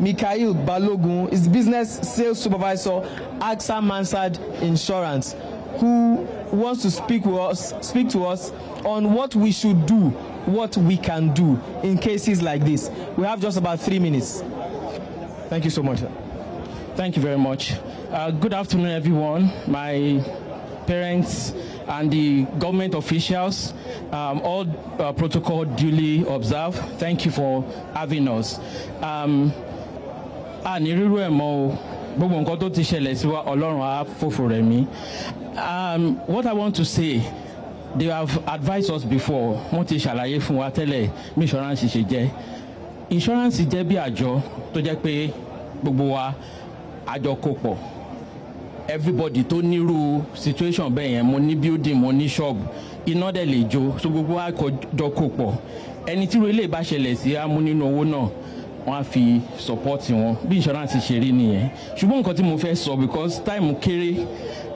Mikhail Balogun is business sales supervisor, AXA Mansard Insurance. who wants to speak with us, speak to us on what we should do, what we can do in cases like this. We have just about three minutes. Thank you so much. Thank you very much. Uh, good afternoon, everyone. My parents and the government officials, um, all uh, protocol duly observed. Thank you for having us. Um, a ní rírú ẹ̀ mọ́ o. Gbogbo nǹkan tó ti ṣẹlẹ̀ sí wa ọlọ́run á fòfò rẹ̀ mí. Um, what I want to say they have advised us before. Wọ́n ti ṣàlàyé fún wa tẹ́lẹ̀ bí insurance ṣe jẹ́. Insurance jẹ́ bí àjọ tó jẹ́ pé gbogbo wa àjọ kó pọ̀. Everybody tó nírú situation bẹ́ẹ̀ yẹn mo ní building mo ní shop iná dẹ̀ lè jó so gbogbo wa jọ kó pọ̀. Ẹni tí irú ilé bá ṣẹlẹ̀ sí á owó náà wọ́n á fi support wọn. Bí insurance ṣe rí nìyẹn. Ṣùgbọ́n nǹkan tí mo fẹ́ sọ because time kéré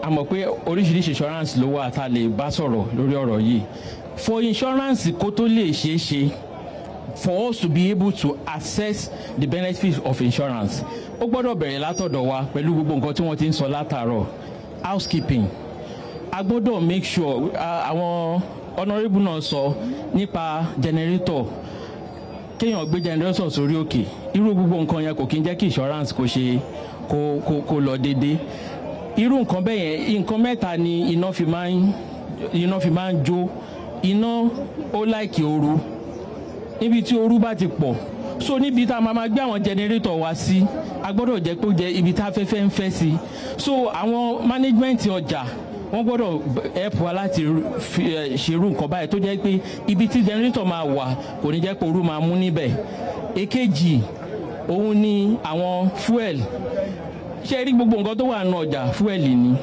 a mọ̀ pé oríṣiríṣi insurance ló wà tá a lè bá sọ̀rọ̀ lórí ọ̀rọ̀ yìí. For insurance kó tó lè ṣeé ṣe for us to be able to access the benefits of insurance ó gbọ́dọ̀ bẹ̀rẹ̀ látọ̀dọ̀ wa pẹ̀lú gbogbo nǹkan tí wọ́n ti ń sọ látàárọ̀. Housekeeping. A gbọ́dọ̀ make sure àwọn honourable náà sọ nípa generator kéèyàn gbé generator sórí òkè irú gbogbo nǹkan yẹn kò kí ń jẹ́ kí insurance kò ṣe kó kó kó lọ déédéé irú nǹkan bẹ́ẹ̀ yẹn nǹkan mẹ́ta ni iná fi máa ń iná fi máa ń jó. Iná ó láìkì ooru. Níbi tí ooru bá ti pọ̀ so níbi tá a máa máa gbé àwọn jẹnẹrétọ̀ wá sí a gbọ́dọ̀ jẹ́ pé ó jẹ́ ibi tá a fẹ́fẹ́ ń fẹ́ sí. So àwọn management ọjà wọ́n gbọ́dọ̀ help wa láti ṣerú nǹkan báyìí tó jẹ́ pé ibi tí jẹnẹrétọ̀ máa wà kò ní jẹ́ pé ooru máa mú níbẹ̀. Èkejì òun ni àwọn fuel. Ṣé rí gbogbo nǹkan tó wà nù ọjà fuel ni.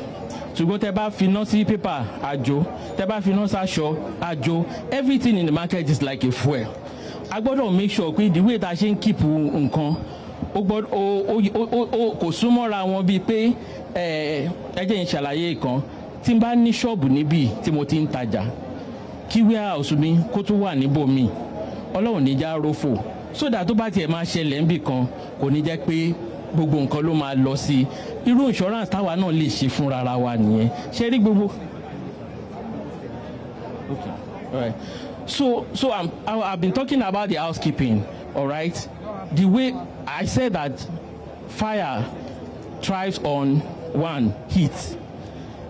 Ṣùgbọ́n tẹ bá finá sí pépà àjò. Tẹ bá finá sáṣọ àjò. Everything in the market is like a fuel. A gbọ́dọ̀ make sure pé the way ta ṣe ń keep nǹkan ó gbọ́dọ̀ ó kò súnmọ́ra wọn bíi pé ẹ jẹ́ n ṣàlàyé kan tí n bá ní ṣọ́ọ̀bù níbí tí mo ti ń tajà kí warehouse mi kó tún wà níbòmí ọlọ́run níjà rófò sódà tó bá tiẹ̀ máa ṣẹlẹ̀ níbì kan kò ní jẹ́ pé gbogbo nǹkan ló máa lọ sí irú insurance táwa náà lè ṣe fúnra wa nìyẹn ṣe rí gbogbo. So, so I'm, I've been talking about the housekeeping, all right? The way I said that fire thrives on one, heat.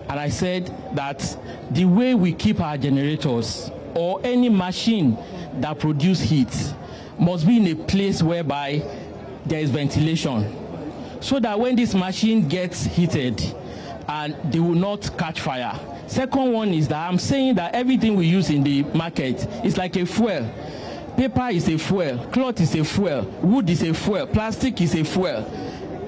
And I said that the way we keep our generators or any machine that produce heat must be in a place whereby there is ventilation. So that when this machine gets heated, and they will not catch fire. Second one is that I'm saying that everything we use in the market is like a fuel. Paper is a fuel, cloth is a fuel, wood is a fuel, plastic is a fuel.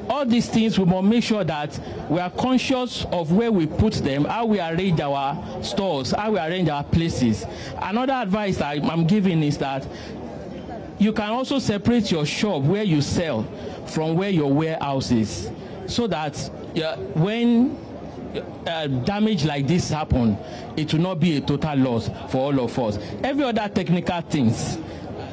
All these things we must make sure that we are conscious of where we put them, how we arrange our stores, how we arrange our places. Another advice I, I'm giving is that you can also separate your shop where you sell from where your warehouse is so that uh, when uh, damage like this happen it will not be a total loss for all of us every other technical things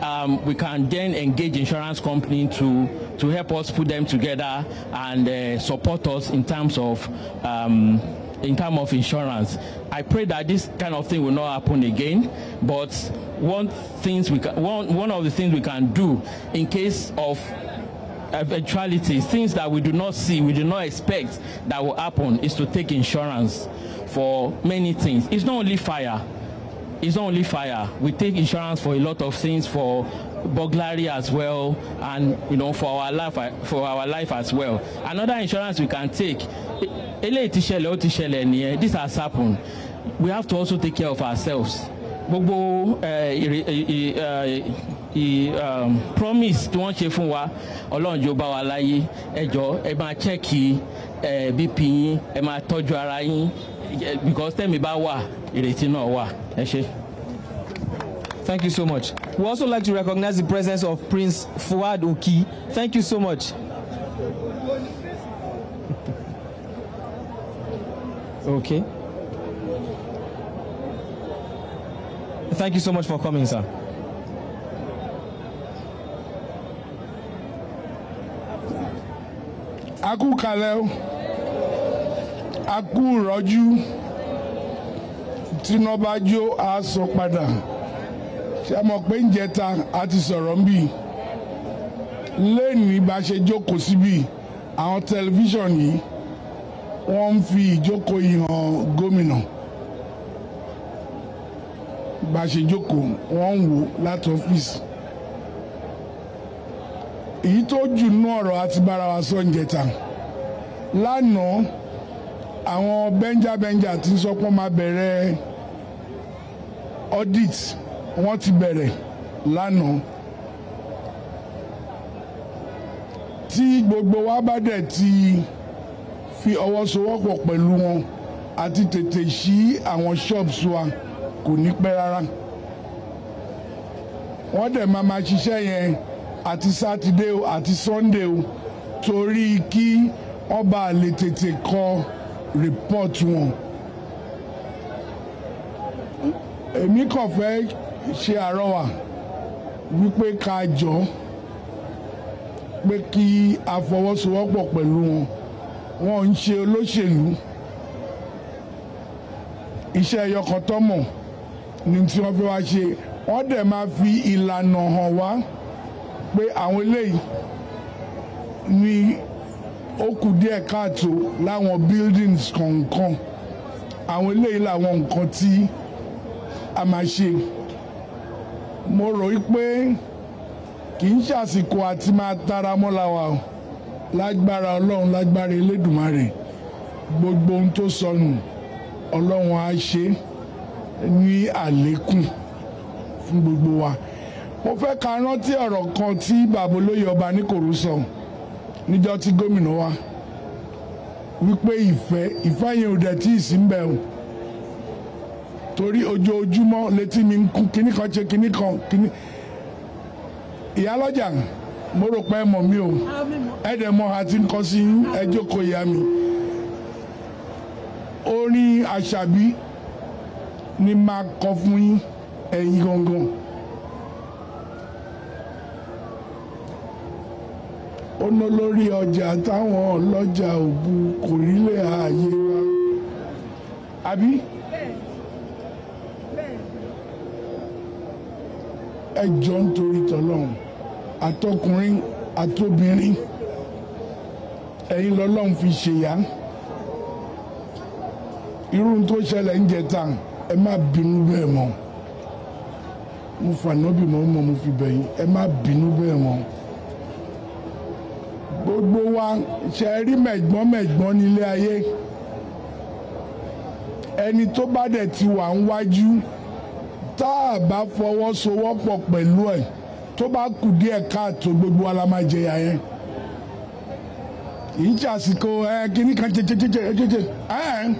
um, we can then engage insurance company to to help us put them together and uh, support us in terms of um, in terms of insurance i pray that this kind of thing will not happen again but one things we can one one of the things we can do in case of eventualities, things that we do not see, we do not expect that will happen, is to take insurance for many things. It's not only fire. It's not only fire. We take insurance for a lot of things, for burglary as well, and you know for our life for our life as well. Another insurance we can take. eléyìí ti ṣẹlẹ̀ ó ti ṣẹlẹ̀ nìyẹn this has happened we have to also take care of ourselves gbogbo promise tí wọ́n ṣe fún wa ọlọ́run jọ̀ọ́ bá wa láyé ẹ jọ̀ọ́ ẹ máa chẹ́ẹ̀kì bp yín ẹ máa tọ́jú ara yín because tẹ́mi bá wà ìrètí náà wà ẹ ṣé. Thank you so much. We also like to recognize the presence of Prince Fuad Oki. Thank you so much. [laughs] Okay. Thank you so much for coming, sir. a kú kalẹ̀ o a kú rọ́jú tíná bá jó a sọ padà. Ṣé mọ̀ pé ń jẹta a ti sọ̀rọ̀ ń bì lẹ́ẹ̀ni bá ṣe jókòó síbì àwọn tẹlifíṣàn yìí wọ́n ń fi ìjókòó yìí hàn gómìnà. Bá ṣe jókòó wọ́n ń wò láti ọ́fíìsì. Èyí tó jù nú ọ̀rọ̀ àti bára wa sọ ń jẹta lánàá àwọn bẹ́ńjàbẹ́ńjà ń sọ pé wọ́n máa bẹ̀rẹ̀ audit. Wọ́n ti bẹ̀rẹ̀ lánàá. Tí gbogbo wa bá dẹ̀ ti fi ọwọ́ sowọ́pọ̀ pẹ̀lú wọn àti tètè ṣí àwọn shops wa kò ní pẹ́ rárá. Wọ́n dẹ̀ máa ma ṣiṣẹ́ yẹn àti sátidé o àti sọ́ndé o torí kí wọ́n bá lè tètè kọ report wọn. èmi kàn fẹ́ ṣe àrọwà wípé ká jọ pé kí a fọwọ́sowọ́pọ̀ pẹ̀lú wọn. Wọn ń ṣe olóṣèlú. Iṣẹ́ ẹyọkan tọ́mọ̀ ni tí wọ́n fẹ́ wá ṣe. Wọ́n dẹ̀ máa fi ìlànà hàn wá pé àwọn eléyìí ni ó kù díẹ̀ káàtó láwọn buildings kọ̀ọ̀kan. Àwọn eléyìí làwọn nǹkan tí a máa ṣe. Mo rò í pé kì í ṣàsìkò àti máa tara mọ́ra wa o. Lágbára ọlọ́run lágbára elédùnmarè gbogbo ohun tó sọnù ọlọ́run á ṣe ní àlékún fún gbogbo wa. Mo fẹ́ ka rántí ọ̀rọ̀ kan tí bàbá olóyè ọba níkòrò sọ níjọ́ tí gómìnà wa wípé ìfẹ́ ìfẹ́ yẹn ò dẹ̀ tí ì sí ń bẹ̀ o. Torí ojoojúmọ́ létí mi ń kún kíní kan ṣe kíní kan kíní. Ìyálọ́jà mo rò pé ẹ mọ̀ mí o. Ẹ dẹ̀ mọ̀ àti nǹkan sí ẹ jókòó ìyá mi. Orin àṣàbí ni máa kọ fún yín ẹ̀yin gangan. Ná lórí ọjà táwọn ọlọ́jà òbu kò rílẹ̀ ààyè wa. Àbí. ẹ jọ nítorí tọlọ́run. Àtọkùnrin àtobìnrin ẹ̀yin lọ́lọ́run fi ṣèyá irú tó ṣẹlẹ̀ ń jẹta ẹ má bínú bẹ́ẹ̀ mọ́. Mo fànàbì mọ́ mo fi bẹ̀yìn ẹ má bínú bẹ́ẹ̀ mọ́ gbogbo wa ṣe rí mẹ̀gbọ́n mẹ̀gbọ́n nílé ayé. Ẹni tó bá dẹ̀ ti wà ń wájú tá a bá fọwọ́sowọ́pọ̀ pẹ̀lú ẹ̀ tó bá kù díẹ̀ káàtó gbogbo wa la máa jẹyà yẹn. Kì í ṣe àsìkò ẹ kíní kan jẹjẹjẹjẹjẹjẹ ẹ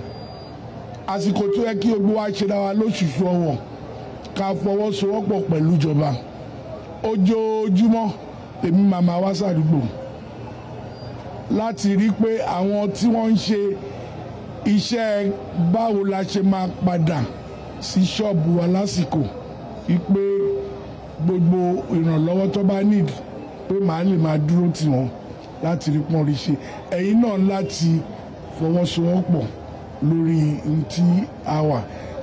àsìkò tó yẹ kí gbogbo wa ṣe ra wa lóṣooṣù ọwọ́ ká fọwọ́sowọ́pọ̀ pẹ̀lú ìjọba. Ojoojúmọ́ èmi màmá wá sàdúgbò láti rí pé àwọn tí wọ́n ń ṣe iṣẹ́ báwo la ṣe máa padà sí ṣọ́ọ̀bù wa lásìkò wípé gbogbo ìrànlọ́wọ́ tó bá need pé màá lè máa dúró tì wọ́n láti rí pọ́n rí ṣe ẹ̀yin náà láti fọwọ́sowọ́pọ̀ lórí ntí a wà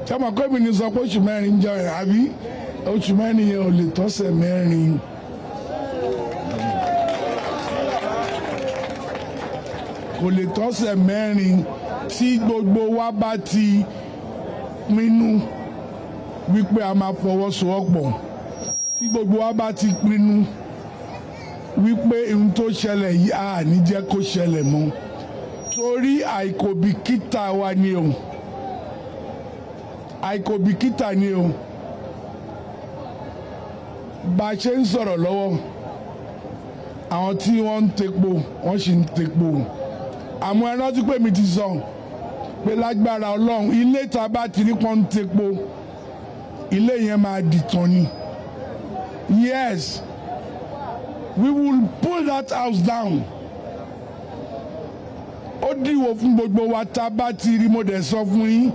jama gómìnà sọ pé oṣù mẹ́rin jẹ́ àbí oṣù mẹ́rin yẹn ò lè tọ́sẹ̀ mẹ́rin. Kò lè tọ́sẹ̀ mẹ́rin tí gbogbo wa bá ti pinnu wípé a máa fọwọ́sowọ́pọ̀. Tí gbogbo wa bá ti pinnu wípé ohun tó ṣẹlẹ̀ yìí a ní jẹ́ kó ṣẹlẹ̀ mọ́. Torí àìkòbìkítà wa ni o. Àìkòbìkítà ni o. Bá a ṣe ń sọ̀rọ̀ lọ́wọ́ àwọn tí wọ́n ń tepo wọ́n sì ń tepo àmọ́ ẹ rántí pé mi ti sọ pé lágbára ọlọ́run ilé tá bá ti ní pọ́n tepo ilé yẹn máa dìtàn ni. Yes we will pull that house down. Ó dìwò fún gbogbo wa tá bá ti rí mo dẹ̀ sọ fún yín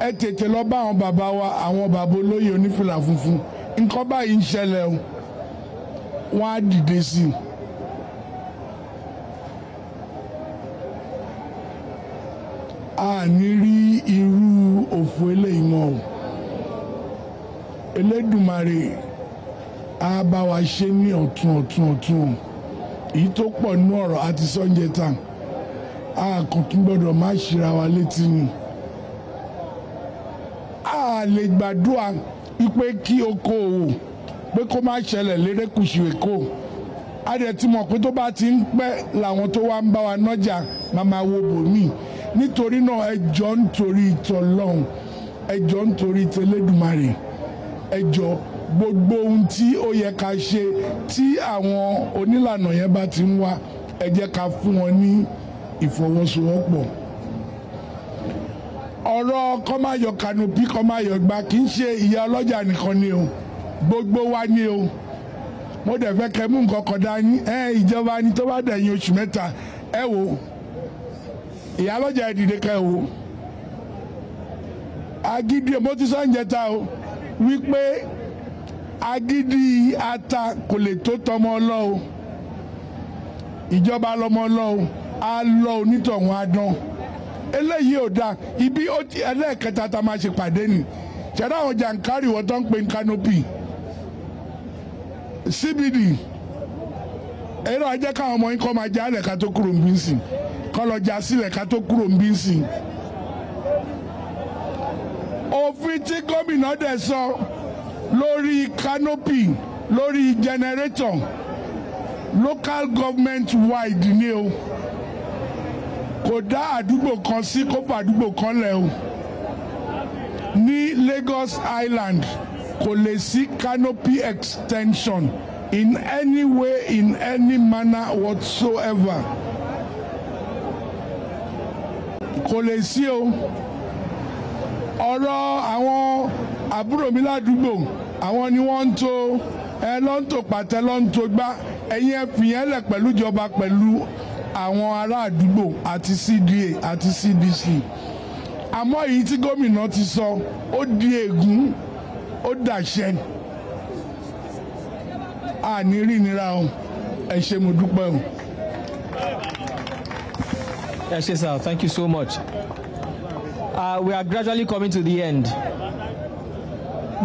ẹ tètè lọ bá àwọn bàbá wa àwọn bàbá olóyè onífìlà funfun. Nǹkan báyìí ń ṣẹlẹ̀ o. Wọ́n á dìde sí i. a ní rí irú òfò eléyìí mọ́ o. Elédùmarè á bá wa ṣe ní ọ̀tún ọ̀tún ọ̀tún. Èyí tó pọ̀ nínú ọ̀rọ̀ àti sọ́njẹ́ tán. A kò tún gbọ́dọ̀ má ṣíra wa létí ni. A lè gbàdúrà wípé kí okòòwò pé kó má ṣẹlẹ̀ lérékùṣù èkó. A dẹ̀ ti mọ̀ pé tó bá ti ń pẹ́ làwọn tó wá ń bá wa nájà máa máa wo bòmíì nítorí náà ẹ jọ̀ọ́ nítorí ìtọ́lọ́hún ẹ jọ̀ọ́ nítorí tẹlẹ́dùmarè ẹ jọ̀ọ́ gbogbo ohun tí ó yẹ ká ṣe tí àwọn onílànà yẹn bá ti ń wá ẹ jẹ́ ká fún wọn ní ìfọwọ́sowọ́pọ̀. Ọ̀rọ̀ kọ́máyọ̀ kanopi kọ́máyọ̀ gba kì í ṣe ìyá ọlọ́jà nìkan ni o gbogbo wa ni o. Mo dẹ̀ fẹ́ kẹ́ nǹkan kan dání. Ẹ ìjọba ni tó bá dẹ̀yìn oṣù mẹ́ta ẹ wò ìyá ọlọ́jà ẹ dìde ká ẹ wò. Agídí mo ti sọ o wípé agídí ata kò lè tó tọmọ ọlọ́ o. Ìjọba lọmọ ọlọ́ o á lọ onítọ̀hún adán eléyìí ò dáa ibi ẹlẹ́ẹ̀kẹta tá a máa ṣe pàdé ni. Ṣẹ̀dá àwọn jàǹkárì wọ́n tó ń ní canopy. Cbd ẹ̀rọ ajẹ́ káwọn ọmọ yín kọ́ máa já lẹ̀ ká tó kúrò ń bí sìn kọ́ lọ já sílẹ̀ ká tó kúrò ń bí sìn. òfin tí gómìnà dẹ̀ sọ lórí canopy lórí generator local government wide ni o. Kò dá àdúgbò kan sí kó fà àdúgbò kan lẹ̀ o. Ní Lagos Island kò lè sí canopy extension in any way in any manner whatsoever. Kò lè sí o. Ọ̀rọ̀ àwọn àbúrò mi ládùúgbò àwọn ni wọ́n ń to. Ẹ lọ́ ń tò pàtẹ lọ́ ń to gbá. Ẹ̀yin ẹ fìyẹn lẹ̀ pẹ̀lú ìjọba pẹ̀lú àwọn ará àdúgbò àti CDA àti CDC àmọ́ èyí tí gómìnà ti sọ ó di ègún ó dàṣẹ àní rí nira o ẹ ṣé mo dúpẹ́ o. Yes, yes, sir. Thank you so much. Uh, we are gradually coming to the end.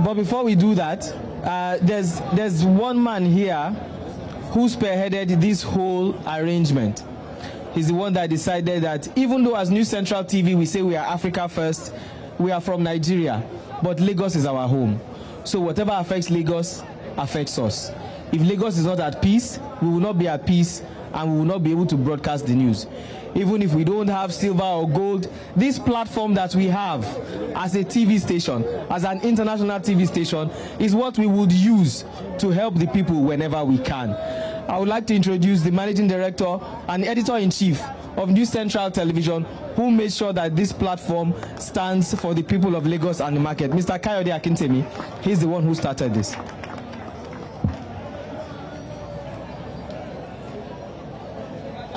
But before we do that, uh, there's there's one man here who spearheaded this whole arrangement. He's the one that decided that even though as New Central TV we say we are Africa first, we are from Nigeria, but Lagos is our home. So whatever affects Lagos affects us. If Lagos is not at peace, we will not be at peace and we will not be able to broadcast the news. Even if we don't have silver or gold, this platform that we have as a TV station, as an international TV station, is what we would use to help the people whenever we can. I would like to introduce the managing director and editor-in-chief of New Central Television, who made sure that this platform stands for the people of Lagos and the market. Mr. Kayode Akintemi, he's the one who started this.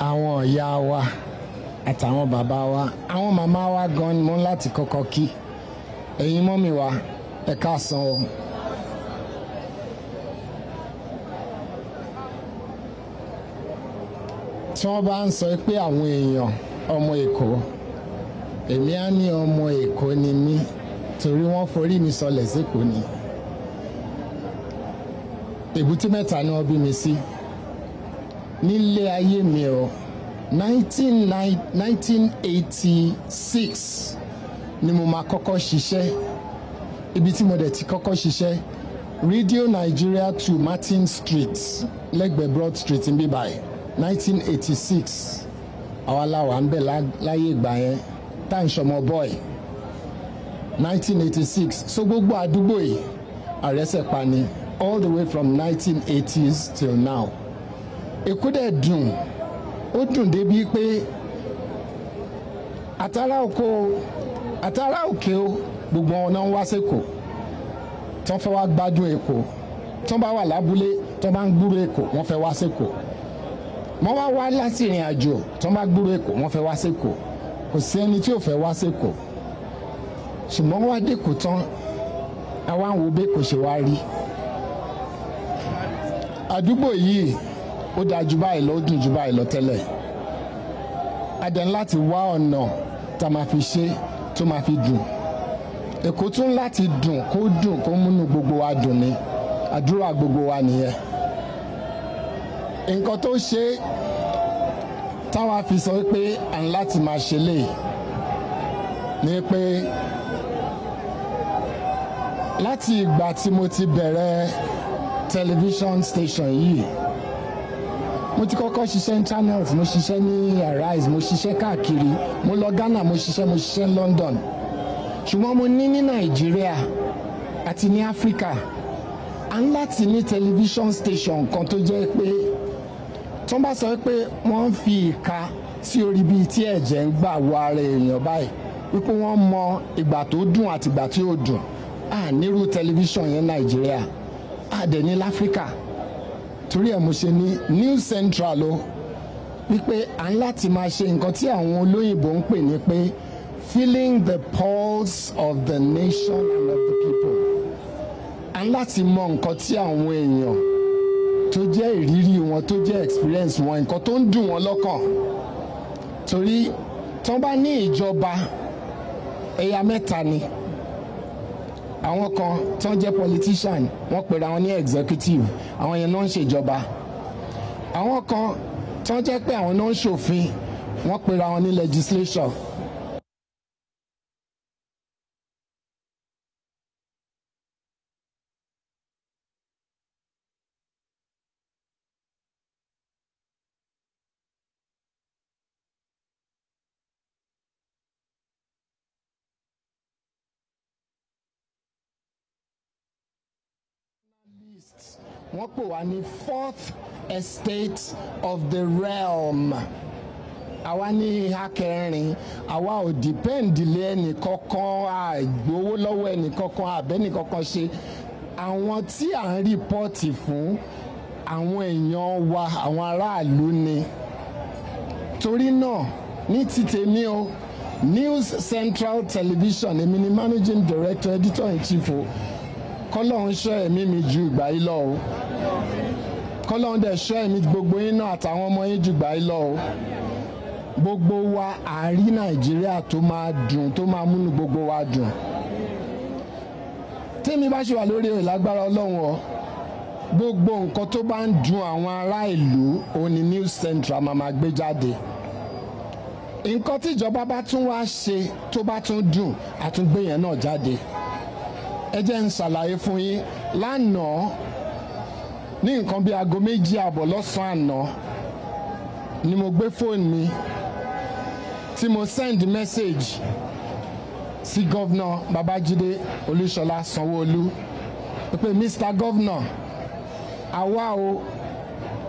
Àwọn ìyá wa àtàwọn bàbá wa àwọn màmá wa gan ni mo ń láti kọ́kọ́ kí. Ẹ̀yin mọ́mì wa ẹ káàsán o. tí wọ́n bá ń sọ pé àwọn èèyàn ọmọ èkó èmi á ní ọmọ èkó ni mí torí wọ́n forí mi sọlẹ̀ sékòó ni. Èbúté mẹ́ta ni wọ́n bí mi sí nílé ayé mi o. Nineteen eighty six ni mo máa kọ́kọ́ ṣiṣẹ́. Ibi tí mo dẹ̀ ti kọ́kọ́ ṣiṣẹ́ Radio Nigeria to Martin Street lẹ́gbẹ̀ẹ́ Broad Street ń bí báyìí. Nineteen eighty six àwa la wà ń bẹ̀ láyé ìgbà yẹn tá à ń ṣọmọ boy. Nineteen eighty six so gbogbo àdúgbò yìí àrẹsẹ̀pa ni all the way from nineteen eighties till now èkó dẹ̀ dùn. Ó dùn débi pé àtàrà oko àtàrà òkè o gbogbo wọn náà ń wá sẹ́kọ̀ọ́ tí wọ́n fẹ́ wá gbádùn èkó. Wọ́n bá wà lábúlé wọ́n bá ń gbúrò èkó wọ́n fẹ́ wá sẹ́kọ̀ọ́ wọ́n wá wá láti ìrìn àjò wọ́n bá gbúrò èkó wọ́n fẹ́ wá sẹ́kọ̀ọ́ kò sí ẹni tí ò fẹ́ wá sẹ́kọ̀ọ́ ṣùgbọ́n wá dẹ́kọ̀ tán àwa ń wo bẹ́ẹ̀ kò ṣe wá rí. Àdúgbò yìí ó dáa jù báyìí lọ ó dùn jù báyìí lọ tẹ́lẹ̀. Adẹ̀ láti wá ọ̀nà tá a máa fi ṣe tó máa fi dùn. Èkó tún láti dùn kó dùn kó múnú gbogbo wa dùn ni. Àdúrà gbogbo wa nìyẹn. Nǹkan tó ṣe táwa fi sọ pé à ń láti máa ṣe lè ni pé láti ìgbà tí mo ti bẹ̀rẹ̀ television station yìí mo ti kọ́kọ́ ṣiṣẹ́ ní channels mo ṣiṣẹ́ ní arise mo ṣiṣẹ́ káàkiri. Mo lọ ghana mo ṣiṣẹ́ mo ṣiṣẹ́ ní london. Ṣùgbọ́n mo ní ní nàìjíríà àti ní áfíríkà à ń láti ní television station kan tó jẹ́ pé tó bá sọ pé wọ́n ń fi ìka sí orí bíi tí ẹ̀jẹ̀ ń gbà wọ ara èèyàn báyìí wípé wọ́n mọ ìgbà tó dùn àti ìgbà tí ò dùn. À nírú tẹlifíṣàn yẹn nàìjíríà à dẹ̀ ní láfíríkà torí ẹ̀ mo ṣe ní news central o wípé à ń láti máa ṣe nǹkan tí àwọn olóyìnbó ń pè ní pé feeling the pulse of the nation and of the people. À ń láti mọ nǹkan tí àwọn èèyàn tó jẹ́ ìrírí wọn tó jẹ́ experience wọn nǹkan tó ń dùn wọn lọ́kàn. Torí tán bá ní ìjọba ẹ̀yà mẹ́ta ni àwọn kan tán jẹ́ politician wọ́n pera wọn ní executive àwọn yẹn náà ń ṣèjọba àwọn kan tán jẹ́ pé àwọn náà ń ṣòfin wọ́n pera wọn ní legislature. Wọ́n pè wá ní fourth estate of the realm. Àwa ní ìhà kẹrin. Àwa ò dìpẹ́ǹdì lé ẹnì kankan àgbowó lọ́wọ́ ẹnì kankan àbẹ́nì kankan ṣe. Àwọn tí à ń rìpọ́ọ̀tì fún àwọn èèyàn wa àwọn aráàlú ni. Torí náà ní ti tèmi o news central television èmi ni managing director editor in chief o kọ́lọ́hún ṣọ́ ẹ̀mí mi ju ìgbà yìí lọ o. Kọ́lọ́hún dẹ̀ ṣọ́ ẹ̀mí gbogbo yín náà àtàwọn ọmọ yín ju ìgbà yìí lọ o. Gbogbo wa àárí nàìjíríà tó máa dùn tó máa múnú gbogbo wa dùn. Tèmi bá ṣe wà lórí ìlágbára ọlọ́run ọ gbogbo nǹkan tó bá ń dùn àwọn ará ìlú ni news central máa máa gbé jáde. Nǹkan tíjọba bá tún wá ṣe tó bá tún dùn àtúngbé náà jáde ẹ jẹ́ ń ṣàlàyé fún yín. Lánàá ní nǹkan bíi aago méjì àbọ̀ lọ́sàn-án àná ni mo gbé fóònù mi tí mo send message sí gọ́vnà babájídé olúṣọlá sanwóolu pé mr gọ́vnà àwa o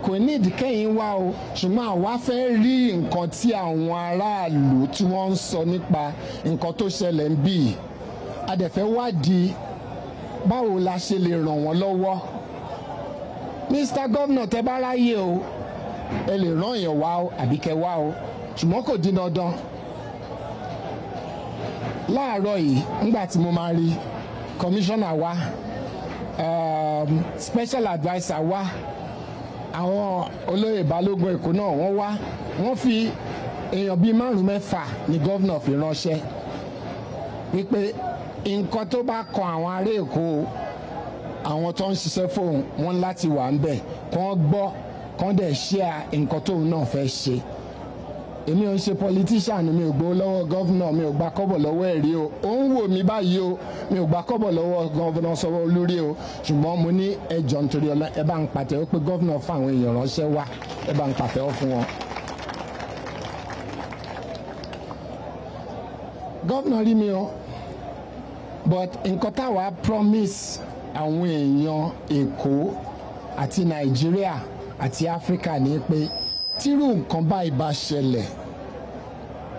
kò ní ìdíkẹ́yìn wá o ṣùgbọ́n àwa fẹ́ rí nǹkan tí àwọn aráàlú tí wọ́n ń sọ nípa nǹkan tó ṣẹlẹ̀ ń bì fẹ́ wádìí báwo la ṣe lè ràn wọ́n lọ́wọ́? Mr governor tẹ bá ráyè o ẹ lè ràn èèyàn wá o àbí kẹ wá o. Ṣùgbọ́n kò dín dandan. Láàárọ̀ yìí nígbà tí mo máa rí commissioner wa um, special adviser wa àwọn olóyè balógun èkó náà wọ́n wá wọ́n fi èèyàn bíi márùn mẹ́fà ní gọ́vnà fi ránṣẹ́. Wípé nǹkan tó bá kan àwọn ará èkó àwọn tó ń ṣiṣẹ́ fóun wọn láti wà ń bẹ̀ kán gbọ́ kán dẹ̀ ṣíà nǹkan tóun náà fẹ́ ṣe. Èmi ò ń ṣe politician mi ò gbowó lọ́wọ́ gọ́vnà mi ò gba kọ́bọ̀ lọ́wọ́ ẹ̀ rí o. Ó ń wò mí báyìí o mi ò gba kọ́bọ̀ lọ́wọ́ gọ́vnà sọ́wọ́ olórí o. Ṣùgbọ́n mo ní ẹjọ́ nítorí ọlá ẹ bá ń pàtẹ́wọ́ pé gọ́vnà fún àwọn èèyàn ránṣẹ́ wá ẹ bá ń pàtẹ́wọ́ fún wọn. gọ́vnà rí mi o but nǹkan táwa promise àwọn èèyàn èkó àti nàìjíríà àti áfíríkà ní pé tírú nǹkan báyìí bá ṣẹlẹ̀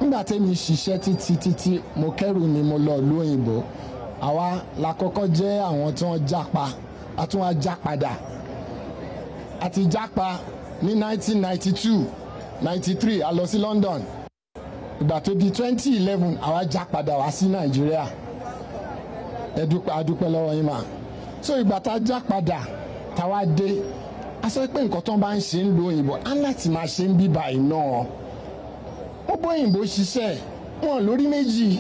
nígbà tẹ́mi ṣiṣẹ́ títí títí mo kẹ́rù ni mo lọ ìlú òyìnbó àwa la kọ́kọ́ jẹ́ àwọn tí wọ́n jápa a tún wá já padà. A ti jápa ní 1992 93 a lọ sí London. Ìgbà tó di 2011 àwa já padà wá sí nàìjíríà adúpẹ́ lọ́wọ́ yín mà. So ìgbà tá a já padà táwa dé a sọ pé nǹkan tó ń bá ń ṣe ń lo òyìnbó á láti máa ṣe ń bí báyìí náà. Ó bó òyìnbó ṣiṣẹ́ wọn lórí méjì.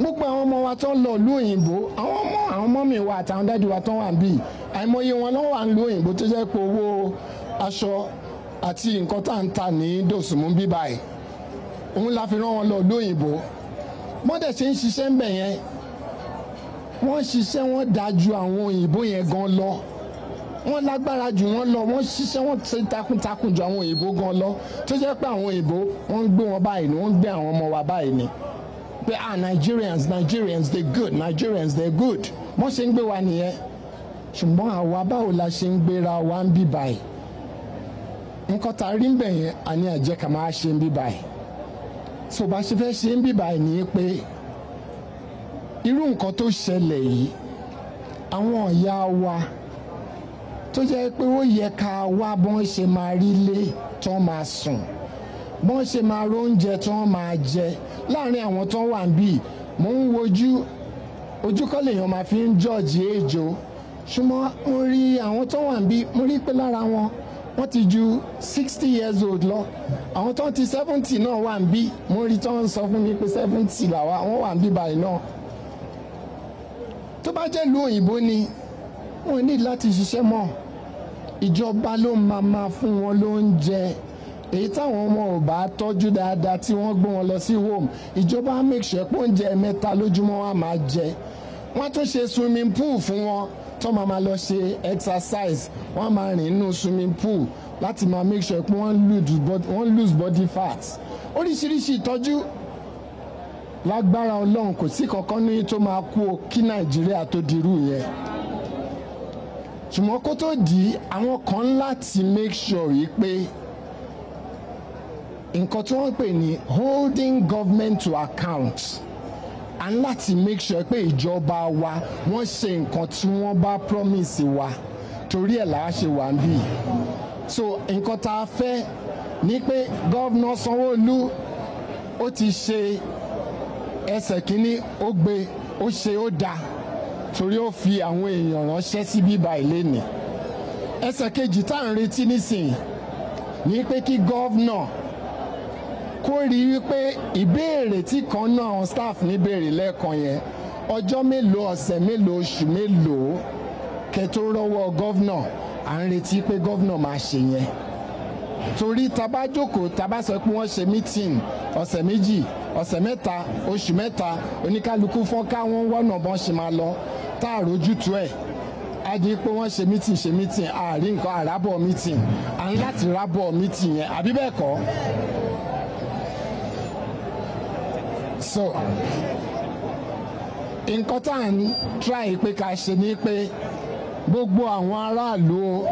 Gbogbo àwọn ọmọ wa tó ń lọ ìlú òyìnbó àwọn ọmọ àwọn ọmọ mi wa àtàwọn dáàdi wa tó wà ń bì àìmọye wọn náà wà ń lu òyìnbó tó jẹ́ pé owó aṣọ àti nǹkan tá à ń tà ní dòsùnmú bí báyìí. Òun la fi rán wọn lọ ìlú òyìnbó. Ṣe ń ṣiṣẹ́ ń bẹ̀ yẹn wọ́n ṣiṣẹ́ wọ́n dáa ju àwọn òyìnbó yẹn gan lọ. Wọ́n lágbára jù wọ́n lọ. Wọ́n ṣiṣẹ́ wọ́n ṣe takuntakun ju àwọn òyìnbó gan lọ. Tó jẹ́ pé àwọn òyìnbó wọ́n ń gbé wọn báyìí ni wọ́n ń gbé àwọn ọmọ wa báyìí ni. Pé ah Nigerians Nigerians they good. Nigerians they good. Wọ́n ṣe ń gbé wa nìyẹn. Ṣùgbọ́n àwa báwo la ṣe ń gbéra wa ń bí báyìí? Nǹkan tá a rí ń bẹ̀ yẹn àní àjẹkà máa ṣe ń bí báyìí. So bá ṣe fẹ́ ṣe ń bí báyìí ni pé irú nǹkan tó ṣẹlẹ̀ yìí àwọn ìyá wa tó jẹ́ pé ó yẹ ká wá bọ́n ṣe máa rí lé tán máa sùn bọ́n ṣe máa róúnjẹ tán máa jẹ láàárín àwọn tó wà níbí. Mò ń wojú ojú lèèyàn máa fi ń jọ́ọ̀jì èèjò ṣùgbọ́n mo rí àwọn tó wà níbí mo rí pé lára wọn wọ́n ti ju sixty years old lọ. Àwọn tó ti seventy náà wà níbí mo rí ń sọ fún mi pé seventy làwa wọ́n wà níbí báyìí náà tó bá jẹ́ ìlú òyìnbó ni wọ́n ní láti ṣiṣẹ́ mọ́. Ìjọba ló máa máa fún wọn lóúnjẹ. Èyí táwọn ọmọ ò bá tọ́jú dáadáa tí wọ́n gbé wọn lọ sí home ìjọba á make sure pé oúnjẹ mẹ́ta lójúmọ́ á máa jẹ. Wọ́n tún ṣe swimming pool fún wọn. Tó máa máa lọ ṣe exercise wọ́n máa rìn nínú swimming pool láti máa make sure pé wọ́n lose body fat. Oríṣiríṣi ìtọ́jú lágbára ọlọ́run kò sí kankan ní tó máa kú o kí nàìjíríà tó dirú yẹn. Ṣùgbọ́n kó tó di àwọn kan láti make sure yìí pé nǹkan tí wọ́n pè ní holding government to account à ń láti make sure pé ìjọba wa wọ́n ṣe nǹkan tí wọ́n bá promise wa torí ẹ̀ làá ṣe wà ń bì so nǹkan tá a fẹ́ ni pé gọ́vnà sanwó-olu ó ti ṣe ẹsẹ̀ kínní ó gbé ó ṣe ó dáa torí ó fi àwọn èèyàn ránṣẹ́ sí bíbá ilé ni. Ẹsẹ̀ kejì tá à ń retí nísìnyí ní pé kí gọ́vnà kó rí wípé ìbéèrè tí kan náà staff ní béèrè lẹ́ẹ̀kan yẹn ọjọ́ mélòó ọ̀sẹ̀ mélòó oṣù mélòó kẹ́ tó rọ́wọ́ gọ́vnà à ń retí pé gọ́vnà máa ṣe yẹn torí taba jókòó taba sọ pé wọ́n ṣe meeting ọ̀sẹ̀ méjì ọ̀sẹ̀ mẹ́ta oṣù mẹ́ta oníkálukú fọ́nká wọn wọ́nà bọ́n ṣe máa lọ tá a rójútu ẹ̀ á di pé wọ́n ṣe meeting ṣe meeting àárí nǹkan àrábọ̀ meeting à ń láti rábọ̀ meeting yẹn àbí bẹ́ẹ̀ kọ́. so nǹkan tá à ń try pé ká ṣe ni pé gbogbo àwọn aráàlú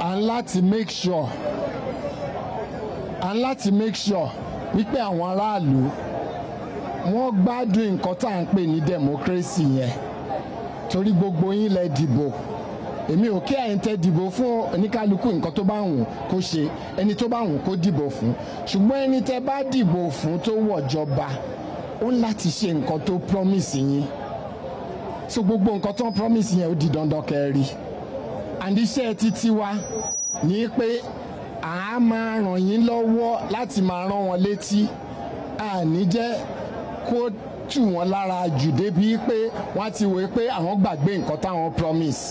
à ń láti make sure ń láti make sure wípé àwọn aráàlú wọ́n gbádùn nǹkan tá à ń pè ní democracy yẹn. Torí gbogbo yín lẹ dìbò. Èmi ò kí ẹ̀yin tẹ́ dìbò fún oníkálukú nǹkan tó bá wù kó ṣe ẹni tó bá wù kó dìbò fún. Ṣùgbọ́n ẹni tẹ́ bá dìbò fún tó wọ̀jọba ó ń láti ṣe nǹkan tó promise yín. So gbogbo nǹkan tó ń promise yẹn ó di dandan kẹrí and iṣẹ́ títí wa ní pé à á máa ràn yín lọ́wọ́ láti máa rán wọn létí. Àní jẹ́ kó tù wọ́n lára jù débi pé wọ́n ti wòye pé àwọn gbàgbé nǹkan táwọn promise.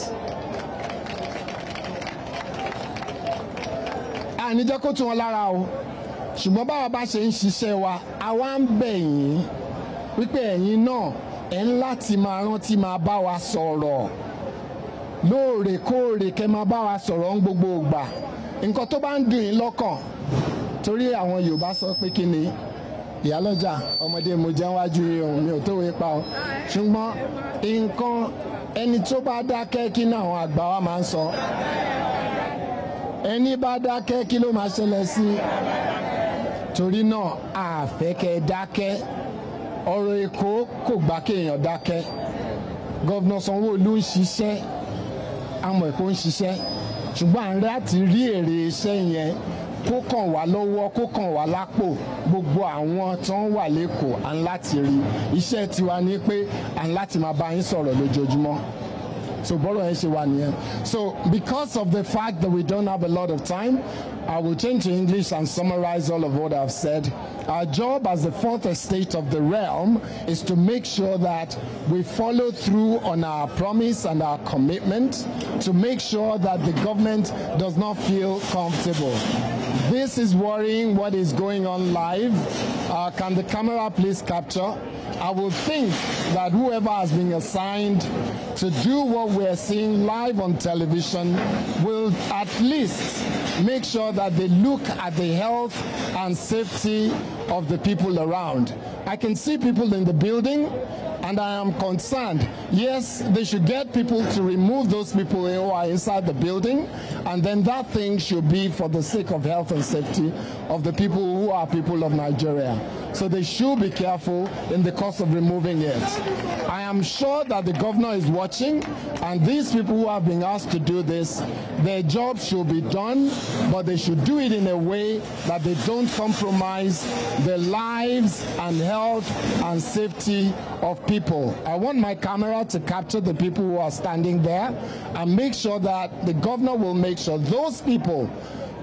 àní jẹ́ kó tù wọ́n lára o. Ṣùgbọ́n báwa bá ṣe ń ṣiṣẹ́ wa àwa ń bẹ̀ yín wípé ẹ̀yin náà ẹ̀ ń láti máa rántí máa bá wa sọ̀rọ̀. Lóòrèkóòrè kẹ́ máa bá wa sọ̀rọ̀ ń gbogbo ìgbà nǹkan tó bá ń dùn yín lọ́kàn torí àwọn Yorùbá sọ pé kí ni ìyálọ́jà ọmọdé mo jẹ́ wájú ohun mi ò tó wé pa ṣùgbọ́n nǹkan ẹni tó bá dákẹ́ kí ni àwọn àgbà wa máa ń sọ? Ẹni bá dákẹ́ kí ló máa ṣẹlẹ̀ sí torí náà àfẹ́kẹ́ dákẹ́. Ọ̀rọ̀ Èkó kò gbà kéèyàn dákẹ́. Gọ́vnà Sanwó-Olú ń ṣiṣẹ́. Àmọ́ Èkó ń ṣiṣẹ́ ṣùgbọ́n à ń láti rí èrè iṣẹ́ yẹn kó kàn wá lọ́wọ́ kó kàn wá lápò. Gbogbo àwọn tó ń wà lẹ́kọ̀ọ́ à ń láti rí. Iṣẹ́ tiwa ní pé à ń láti máa bá yín sọ̀rọ̀ lójoojúmọ́. So so because of the fact that we don't have a lot of time I will change to English and summarize all of what I've said. Our job as the fourth estate of the realm is to make sure that we follow through on our promise and our commitment to make sure that the government does not feel comfortable. This is worrying what is going on live. Uh, can the camera please capture? I will think that whoever has been assigned to do what we're seeing live on television will at least make sure that they look at the health and safety of the people around. I can see people in the building and I am concerned. Yes, they should get people to remove those people who are inside the building, and then that thing should be for the sake of health and safety of the people who are people of Nigeria. So they should be careful in the of removing it. I am sure that the governor is watching, and these people who have been asked to do this, their job should be done, but they should do it in a way that they don't compromise the lives and health and safety of people. I want my camera to capture the people who are standing there and make sure that the governor will make sure those people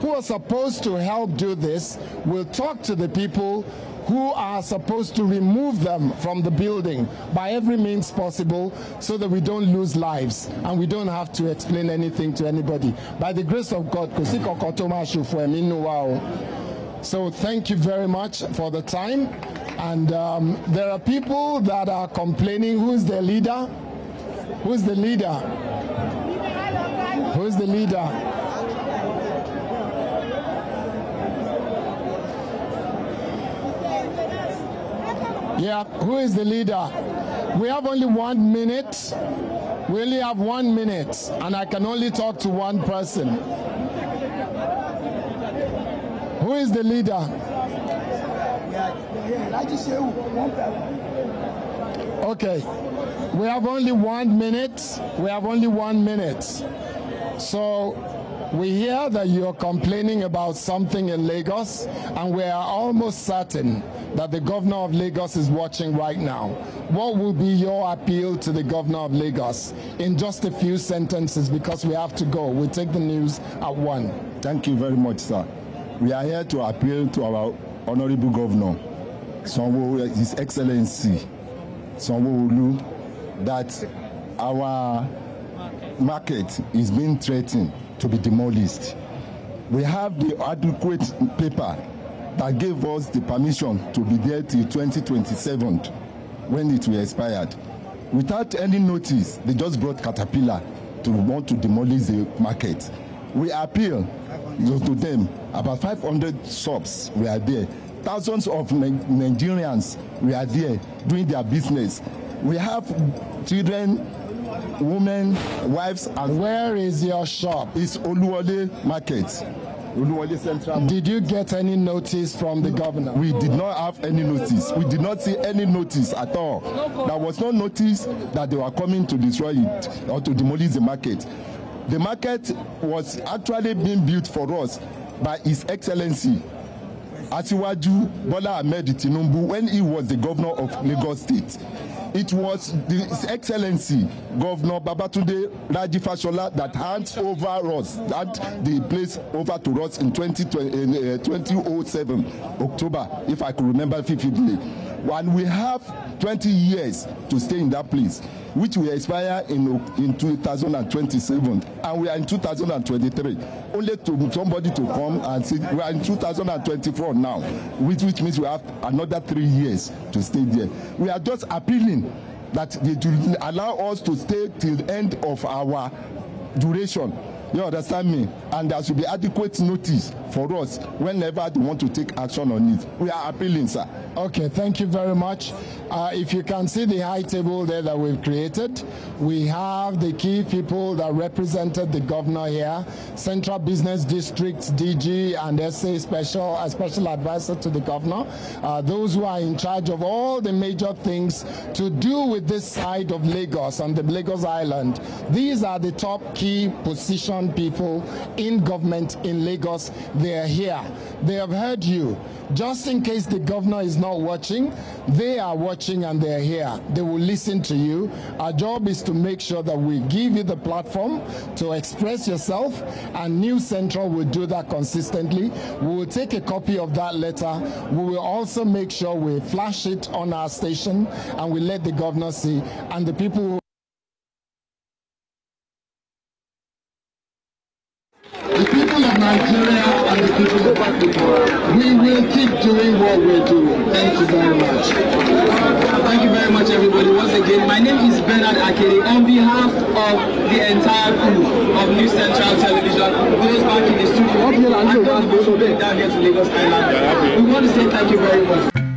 who are supposed to help do this will talk to the people who are supposed to remove them from the building by every means possible so that we don't lose lives and we don't have to explain anything to anybody. By the grace of God. So thank you very much for the time. And um, there are people that are complaining. Who's the leader? Who's the leader? Who's the leader? Yeah, who is the leader? We have only one minute. We only have one minute, and I can only talk to one person. Who is the leader? Okay, we have only one minute. We have only one minute. So we hear that you're complaining about something in Lagos, and we are almost certain that the governor of Lagos is watching right now. What will be your appeal to the governor of Lagos in just a few sentences because we have to go? We'll take the news at one. Thank you very much, sir. We are here to appeal to our honorable governor, His Excellency Sanwo-Olu, that our market is being threatened to be demolished. We have the adequate paper that gave us the permission to be there till 2027 when it will expired. Without any notice, they just brought Caterpillar to want to demolish the market. We appeal to, them. About 500 shops were there. Thousands of Ni- Nigerians were there doing their business. We have children, women, wives, and where is your shop? It's Oluwole Market. Oluwole Central. Did you get any notice from the governor? We did not have any notice. We did not see any notice at all. There was no notice that they were coming to destroy it or to demolish the market. The market was actually being built for us by His Excellency Asiwaju Bola Ahmed Tinubu when he was the governor of Lagos State. It was His Excellency Governor Babatunde Raji Fashola that hands over us, hand the place over to us in 2020, in, uh, 2007 October, if I could remember vividly. And we have 20 years to stay in that place, which will expire in in 2027, and we are in 2023. Only to somebody to come and say we are in 2024 now, which which means we have another three years to stay there. We are just appealing that they should allow us to stay till end of our duration. You understand me? And there should be adequate notice for us whenever they want to take action on it. We are appealing, sir. Okay, thank you very much. Uh, if you can see the high table there that we've created, we have the key people that represented the governor here, Central Business District DG and SA Special, a special advisor to the governor, uh, those who are in charge of all the major things to do with this side of Lagos and the Lagos Island. These are the top key positions people in government in Lagos. They are here. They have heard you. Just in case the governor is not watching, they are watching and they are here. They will listen to you. Our job is to make sure that we give you the platform to express yourself, and New Central will do that consistently. We will take a copy of that letter. We will also make sure we flash it on our station and we let the governor see and the people what we're doing. Thank you very much. Thank you very much, everybody. Once again, my name is Bernard Akere. On behalf of the entire crew of New Central Television, those back in the studio, those who down here to Lagos Island, we want to say thank you very much.